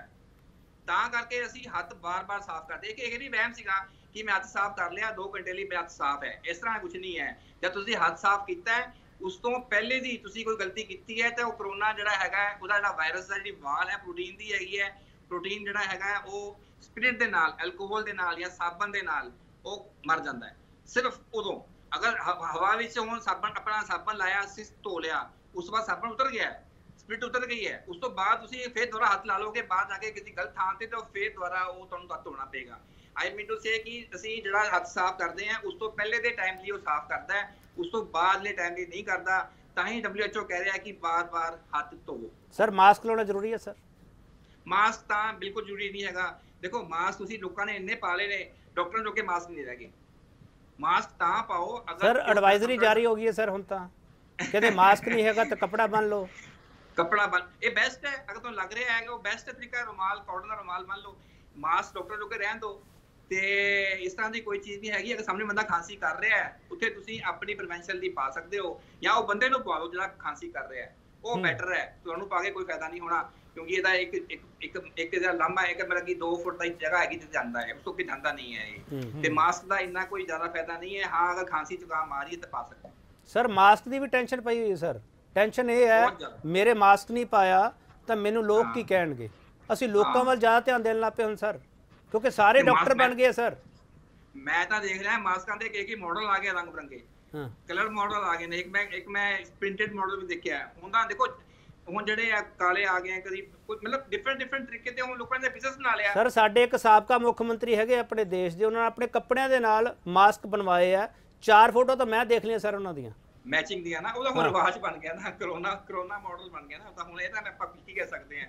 ਤਾਂ ਕਰਕੇ ਅਸੀਂ ਹੱਥ ਬਾਰ-ਬਾਰ ਸਾਫ਼ ਕਰਦੇ ਇੱਕ ਇਹ ਵੀ ਵਹਿਮ ਸੀਗਾ ਕਿ ਮੈਂ ਹੱਥ ਸਾਫ਼ ਕਰ ਲਿਆ 2 ਘੰਟੇ ਲਈ ਮੇਰਾ ਹੱਥ ਸਾਫ਼ ਹੈ। ਇਸ ਤਰ੍ਹਾਂ ਕੁਝ ਨਹੀਂ ਹੈ। ਜਦ ਤੁਸੀਂ ਹੱਥ ਸਾਫ਼ ਕੀਤਾ ਹੈ, ਉਸ ਤੋਂ ਪਹਿਲੇ ਦੀ ਤੁਸੀਂ ਕੋਈ ਗਲਤੀ ਕੀਤੀ ਹੈ, ਤਾਂ ਉਹ ਕਰੋਨਾ ਜਿਹੜਾ ਹੈਗਾ ਉਹਦਾ ਜਿਹੜਾ ਵਾਇਰਸ ਦਾ ਜਿਹੜੀ ਵਾਲ ਹੈ ਪ੍ਰੋਟੀਨ ਦੀ ਹੈਗੀ ਹੈ ਪ੍ਰੋਟੀਨ ਜਿਹੜਾ ਹੈਗਾ ਉਹ ਸਪਿਰਿਟ ਦੇ ਨਾਲ ਐਲਕੋਹਲ ਦੇ ਨਾਲ ਜਾਂ ਸਾਬਣ ਦੇ ਨਾਲ ਉਹ ਮਰ ਜਾਂਦਾ ਹੈ। ਸਿਰਫ ਉਦੋਂ। ਅਗਰ ਹਵਾ ਵਿੱਚ ਹੁਣ ਸਾਬਣ, ਆਪਣਾ ਸਾਬਣ ਲਾਇਆ ਅਸੀਂ ਧੋ ਲਿਆ, ਉਸ ਤੋਂ ਬਾਅਦ ਸਾਬਣ ਉਤਰ ਗਿਆ ਸਪਿਰਿਟ ਉਤਰ ਗਈ ਹੈ, ਉਸ ਤੋਂ ਬਾਅਦ ਤੁਸੀਂ ਫੇਰ ਦੁਬਾਰਾ ਹੱਥ ਲਾ ਲੋਗੇ ਬਾਅਦ ਜਾ ਕੇ ਕਿਸੇ ਗਲਤ ਥਾਂ ਤੇ, ਤਾਂ ਫੇਰ ਦੁਬਾਰਾ ਉਹ ਤੁਹਾਨੂੰ ਹੱਥ ਧੋਣਾ ਪਏਗਾ। ਆਈ ਮੀਨ ਟੂ ਸੇ ਕਿ ਅਸੀਂ ਜਿਹੜਾ ਹੱਥ ਸਾਫ਼ ਕਰਦੇ ਹਾਂ ਉਸ ਤੋਂ ਪਹਿਲੇ ਦੇ ਟਾਈਮ ਲਈ ਉਹ ਸਾਫ਼ ਕਰਦਾ ਹੈ ਉਸ ਤੋਂ ਬਾਅਦਲੇ ਟਾਈਮ ਲਈ ਨਹੀਂ ਕਰਦਾ ਤਾਂ ਹੀ WHO ਕਹਿ ਰਿਹਾ ਕਿ ਬਾਰ-ਬਾਰ ਹੱਥ ਧੋਵੋ। ਸਰ ਮਾਸਕ ਲਾਉਣਾ ਜ਼ਰੂਰੀ ਹੈ ਸਰ ਮਾਸਕ ਤਾਂ ਬਿਲਕੁਲ ਜ਼ਰੂਰੀ ਨਹੀਂ ਹੈਗਾ। ਦੇਖੋ ਮਾਸਕ ਤੁਸੀਂ ਲੋਕਾਂ ਨੇ ਇੰਨੇ ਪਾਲੇ ਨੇ ਡਾਕਟਰਾਂ ਜੋ ਕਿ ਮਾਸਕ ਨਹੀਂ ਰਹਿ ਗਏ। ਮਾਸਕ ਤਾਂ ਪਾਓ ਅਗਰ ਸਰ ਐਡਵਾਈਜ਼ਰੀ ਜਾਰੀ ਹੋ ਗਈ ਹੈ ਸਰ ਹੁਣ ਤਾਂ। ਕਹਿੰਦੇ ਮਾਸਕ ਨਹੀਂ ਹੈਗਾ ਤਾਂ ਕਪੜਾ ਬੰਨ ਲਓ। ਕਪੜਾ ਬਨ ਇਹ ਬੈਸਟ ਹੈ ਅਗਰ ਤੁਹਾਨੂੰ ਲੱਗ ਰਿਹਾ ਹੈ ਕਿ ਉਹ ਬੈਸਟ ਤਰੀਕਾ ਹੈ ਰੁਮਾਲ ਕਾਟਨ ਦਾ ਰੁਮਾਲ ਮੰਨ ਲਓ। ਮਾਸਕ ਡਾਕਟਰ ਜੋ ਕੇ ਰਹਿਣ ਦਿਓ। ਤੇ ਇਸ ਤਰ੍ਹਾਂ ਦੀ ਕੋਈ ਚੀਜ਼ ਨਹੀਂ ਹੈਗੀ ਅਗਰ ਸਾਹਮਣੇ ਬੰਦਾ ਖਾਂਸੀ ਕਰ ਰਿਹਾ ਹੈ ਉੱਥੇ ਤੁਸੀਂ ਆਪਣੀ ਪ੍ਰੀਵੈਂਸ਼ਨ ਦੀ ਪਾ ਸਕਦੇ ਹੋ ਜਾਂ ਉਹ ਬੰਦੇ ਨੂੰ ਪਵਾ ਲਓ ਜਿਹੜਾ ਖਾਂਸੀ ਕਰ ਰਿਹਾ ਹੈ ਉਹ ਬੈਟਰ ਹੈ ਤੁਹਾਨੂੰ ਪਾ ਕੇ ਕੋਈ ਫਾਇਦਾ ਨਹੀਂ ਹੋਣਾ ਕਿਉਂਕਿ ਇਹਦਾ ਇੱਕ ਇੱਕ ਇੱਕ ਇੱਕ ਜਿਹੜਾ ਲੰਮਾ ਹੈ ਕਿ ਮੇਰਾ ਕੀ 2 ਫੁੱਟ ਦੀ ਜਗ੍ਹਾ ਹੈਗੀ ਤੇ ਜਾਂਦਾ ਹੈ ਉਸ ਤੋਂ ਕਿ ਜਾਂਦਾ ਨਹੀਂ ਹੈ ਇਹ ਤੇ ਮਾਸਕ ਦਾ ਇੰਨਾ ਕੋਈ ਜ਼ਿਆਦਾ ਫਾਇਦਾ ਨਹੀਂ ਹੈ ਹਾਂ ਅਗਰ ਖਾਂਸੀ ਜ਼ੁਕਾਮ ਆ ਰਹੀ ਹੈ ਤਾਂ ਪਾ ਸਕਦੇ। ਸਰ ਮਾਸਕ ਦੀ ਵੀ ਟੈਨਸ਼ਨ ਪਈ ਹੋਈ ਹੈ ਸਰ ਟੈਨਸ਼ਨ ਇਹ ਹੈ। ਮੇਰੇ ਮਾਸਕ ਨਹੀਂ ਪਾਇਆ ਤਾਂ ਮੈਨੂੰ ਲੋਕ। ਕੀ ਕਹਿਣਗੇ ਅਸੀਂ ਲੋਕਾਂ। ਵੱਲ ਜ਼ਿਆਦਾ ਧਿਆਨ ਦੇਣ ਲੱਗ ਪਏ ਹੁਣ ਸਰ ਕਿਉਂਕਿ ਸਾਰੇ ਡਾਕਟਰ ਬਣ ਗਏ ਸਰ। ਮੈਂ ਤਾਂ ਦੇਖ ਰਿਹਾ ਮਾਸਕਾਂ ਦੇ ਕਿ ਕੀ ਮਾਡਲ ਆ ਗਏ ਰੰਗ ਬਰੰਗੇ। ਹਾਂ। ਕਲਰ ਮਾਡਲ ਆ ਗਏ ਨੇ। ਇੱਕ ਮੈਂ ਇੱਕ ਮੈਂ ਪ੍ਰਿੰਟਡ ਮਾਡਲ ਵੀ ਦੇਖਿਆ ਹੈ। ਹੁਣ ਤਾਂ ਦੇਖੋ ਹੁਣ ਜਿਹੜੇ ਆ ਕਾਲੇ ਆ ਗਏ ਆ ਕਦੀ ਕੋਈ ਮਤਲਬ ਡਿਫਰੈਂਟ ਡਿਫਰੈਂਟ ਤਰੀਕੇ ਤੇ ਹੁਣ ਲੋਕਾਂ ਨੇ ਬਿਜ਼ਨਸ ਬਣਾ ਲਿਆ। ਸਰ ਸਾਡੇ ਇੱਕ ਸਾਬਕਾ ਮੁੱਖ ਮੰਤਰੀ ਹੈਗੇ ਆਪਣੇ ਦੇਸ਼ ਦੇ। ਉਹਨਾਂ ਨੇ ਆਪਣੇ ਕੱਪੜਿਆਂ ਦੇ ਨਾਲ ਮਾਸਕ ਬਣਵਾਏ ਆ। ਚਾਰ ਫੋਟੋ ਤਾਂ ਮੈਂ ਦੇਖ ਲਈਆਂ ਸਰ ਉਹਨਾਂ ਦੀਆਂ। ਮੈਚਿੰਗ ਦੀਆਂ ਨਾ ਉਹਦਾ ਹੁਣ। ਰਿਵਾਜ ਬਣ ਗਿਆ ਨਾ ਕਰੋਨਾ ਕਰੋਨਾ ਮਾਡਲ ਬਣ ਗਿਆ ਨਾ ਤਾਂ ਹੁਣ ਇਹ ਤਾਂ ਆਪਾਂ ਕੀ ਕਹਿ ਸਕਦੇ ਹਾਂ।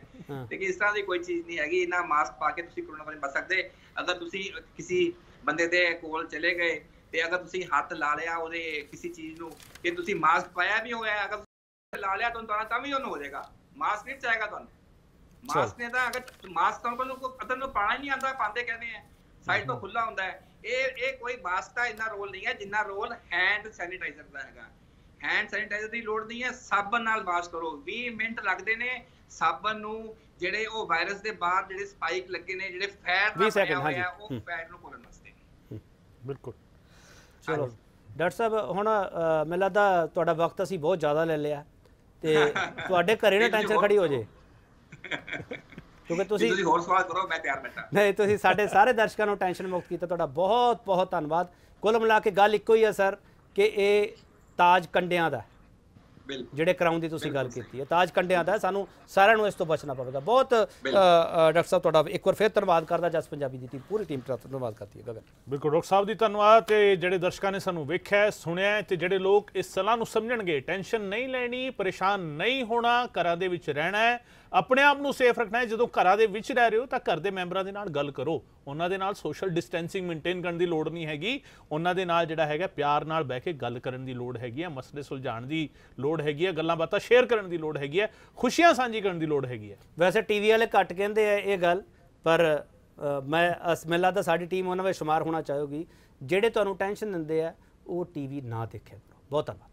ਲੇਕਿਨ ਇਸ ਤਰ੍ਹਾਂ ਦੀ ਕੋਈ ਚੀਜ਼ ਨਹੀਂ ਹੈਗੀ ਨਾ ਮਾਸਕ ਪਾ ਕੇ ਤੁਸੀਂ ਕਰੋਨਾ ਤੋਂ ਬਚ ਸਕਦੇ। ਅਗਰ ਤੁਸੀਂ ਕਿਸੇ ਬੰਦੇ ਦੇ ਕੋਲ ਚਲੇ ਗਏ ਤੇ ਅਗਰ ਤੁਸੀਂ ਹੱਥ ਲਾ ਲਿਆ ਉਹਦੇ ਕਿਸੇ ਚੀਜ਼ ਨੂੰ ਕਿ ਤੁਸੀਂ ਮਾਸਕ ਪਾਇਆ ਵੀ ਹੋਇਆ ਅਗਰ ਲਾ ਲਿਆ ਤਾਂ ਤੁਹਾਨੂੰ ਤਾਂ ਵੀ ਉਹਨੂੰ ਹੋ ਜਾਏਗਾ। ਮਾਸਕ ਨਹੀਂ ਚਾਹੇਗਾ ਤੁਹਾਨੂੰ। ਮਾਸਕ ਨੇ ਤਾਂ ਅਗਰ ਮਾਸਕ ਤਾਂ ਕੋਲ ਕੋ ਅਦਰ ਨੂੰ ਪਾਣਾ ਹੀ ਨਹੀਂ ਆਂਦਾ ਪਾਉਂਦੇ ਕਹਿੰਦੇ ਆ? ਸਾਈਡ ਤੋਂ ਖੁੱਲਾ ਹੁੰਦਾ ਹੈ। ਇਹ ਇਹ ਕੋਈ ਮਾਸਕ ਦਾ ਇੰਨਾ ਰੋਲ ਨਹੀਂ ਹੈ ਜਿੰਨਾ ਰੋਲ ਹੈਂਡ ਸੈਨੀਟਾਈਜ਼ਰ ਦਾ ਹੈਗਾ। ਹੈਂਡ ਸੈਨੀਟਾਈਜ਼ਰ ਦੀ ਲੋੜ ਨਹੀਂ ਹੈ ਸਾਬਣ ਨਾਲ ਵਾਸ਼ ਕਰੋ। 20 ਮਿੰਟ ਲੱਗਦੇ ਨੇ ਸਾਬਣ ਨੂੰ ਜਿਹੜੇ ਉਹ ਵਾਇਰਸ ਦੇ ਬਾਹਰ ਜਿਹੜੇ ਸਪਾਈਕ ਲੱਗੇ ਨੇ ਜਿਹੜੇ ਫੈਟ 20 second, ਹਾਂਜੀ। ਉਹ। ਫੈਟ ਨੂੰ ਖੋਲਣ ਵਾਸਤੇ। ਬਿਲਕੁਲ। ਚਲੋ। ਡਾਕਟਰ ਸਾਹਿਬ ਹੁਣ ਮੈਨੂੰ ਲੱਗਦਾ ਤੁਹਾਡਾ ਵਕਤ ਅਸੀਂ ਬਹੁਤ ਜ਼ਿਆਦਾ ਲੈ ਲਿਆ। ਤੇ ਤੁਹਾਡੇ ਘਰੇ ਨਾ ਟੈਨਸ਼ਨ ਖੜੀ ਹੋ। ਜੇ। ਕਿਉਂਕਿ ਤੁਸੀਂ ਤੁਸੀਂ ਹੋਰ ਸਵਾਲ ਕਰੋ ਮੈਂ ਤਿਆਰ ਬੈਠਾ। ਨਹੀਂ ਤੁਸੀਂ ਸਾਡੇ ਸਾਰੇ ਦਰਸ਼ਕਾਂ ਨੂੰ ਟੈਨਸ਼ਨ ਮੁਕਤ ਕੀਤਾ ਤੁਹਾਡਾ ਬਹੁਤ ਬਹੁਤ ਧੰਨਵਾਦ। ਕੁੱਲ ਮਿਲਾ ਕੇ ਗੱਲ ਇੱਕੋ ਹੀ ਹੈ ਸਰ ਕਿ ਇਹ ਤਾਜ ਕੰਡਿਆਂ ਦਾ ਜਿਹੜੇ ਕਰਾਉਣ ਦੀ ਤੁਸੀਂ ਗੱਲ ਕੀਤੀ ਹੈ ਤਾਜ ਕੰਡਿਆਂ ਦਾ ਸਾਨੂੰ ਸਾਰਿਆਂ ਨੂੰ ਇਸ ਤੋਂ ਬਚਣਾ ਪਵੇਗਾ। ਬਹੁਤ ਡਾਕਟਰ ਸਾਹਿਬ ਤੁਹਾਡਾ ਇੱਕ ਵਾਰ ਫਿਰ ਧੰਨਵਾਦ ਕਰਦਾ। ਜਸ ਪੰਜਾਬੀ ਦੀ ਟੀਮ ਪੂਰੀ ਟੀਮ ਦਾ ਧੰਨਵਾਦ ਕਰਦੀ ਹੈ ਗਗਨ। ਬਿਲਕੁਲ ਡਾਕਟਰ ਸਾਹਿਬ ਦੀ ਧੰਨਵਾਦ ਤੇ ਜਿਹੜੇ ਦਰਸ਼ਕਾਂ ਨੇ ਸਾਨੂੰ ਵੇਖਿਆ ਸੁਣਿਆ ਤੇ ਜਿਹੜੇ ਲੋਕ ਇਸ ਸਲਾਹ ਨੂੰ ਸਮਝਣਗੇ ਟੈਨਸ਼ਨ ਨਹੀਂ ਲੈਣੀ ਪਰੇਸ਼ਾਨ ਨਹੀਂ ਹੋਣਾ ਘਰਾਂ ਦੇ ਵਿੱਚ ਰਹਿਣਾ ਹੈ। ਆਪਣੇ ਆਪ ਨੂੰ ਸੇਫ ਰੱਖਣਾ ਹੈ। ਜਦੋਂ ਘਰਾਂ ਦੇ ਵਿੱਚ ਰਹਿ ਰਹੇ ਹੋ ਤਾਂ ਘਰ ਦੇ ਮੈਂਬਰਾਂ ਦੇ ਨਾਲ ਗੱਲ ਕਰੋ। ਉਹਨਾਂ ਦੇ ਨਾਲ ਸੋਸ਼ਲ ਡਿਸਟੈਂਸਿੰਗ ਮੇਨਟੇਨ ਕਰਨ ਦੀ ਲੋੜ ਨਹੀਂ ਹੈਗੀ। ਉਹਨਾਂ ਦੇ ਨਾਲ ਜਿਹੜਾ ਹੈਗਾ ਪਿਆਰ ਨਾਲ ਬਹਿ ਕੇ ਗੱਲ ਕਰਨ ਦੀ ਲੋੜ ਹੈਗੀ ਹੈ ਮਸਲੇ ਸੁਲਝਾਉਣ ਦੀ ਲੋੜ ਹੈਗੀ ਹੈ ਗੱਲਾਂ ਬਾਤਾਂ ਸ਼ੇਅਰ ਕਰਨ ਦੀ ਲੋੜ ਹੈਗੀ ਹੈ ਖੁਸ਼ੀਆਂ ਸਾਂਝੀ ਕਰਨ ਦੀ ਲੋੜ ਹੈਗੀ ਹੈ ਵੈਸੇ ਟੀਵੀ ਵਾਲੇ ਘੱਟ ਕਹਿੰਦੇ ਆ ਇਹ ਗੱਲ, ਪਰ ਮੈਂ ਅਸ- ਮੈਨੂੰ ਲੱਗਦਾ ਸਾਡੀ ਟੀਮ ਉਹਨਾਂ ਵਿੱਚ ਸ਼ੁਮਾਰ ਹੋਣਾ ਚਾਹੋਗੀ। ਜਿਹੜੇ ਤੁਹਾਨੂੰ ਟੈਨਸ਼ਨ ਦਿੰਦੇ ਆ, ਉਹ ਟੀਵੀ ਨਾ ਦੇਖਿਆ ਕਰੋ। ਬਹੁਤ ਧੰਨਵਾਦ।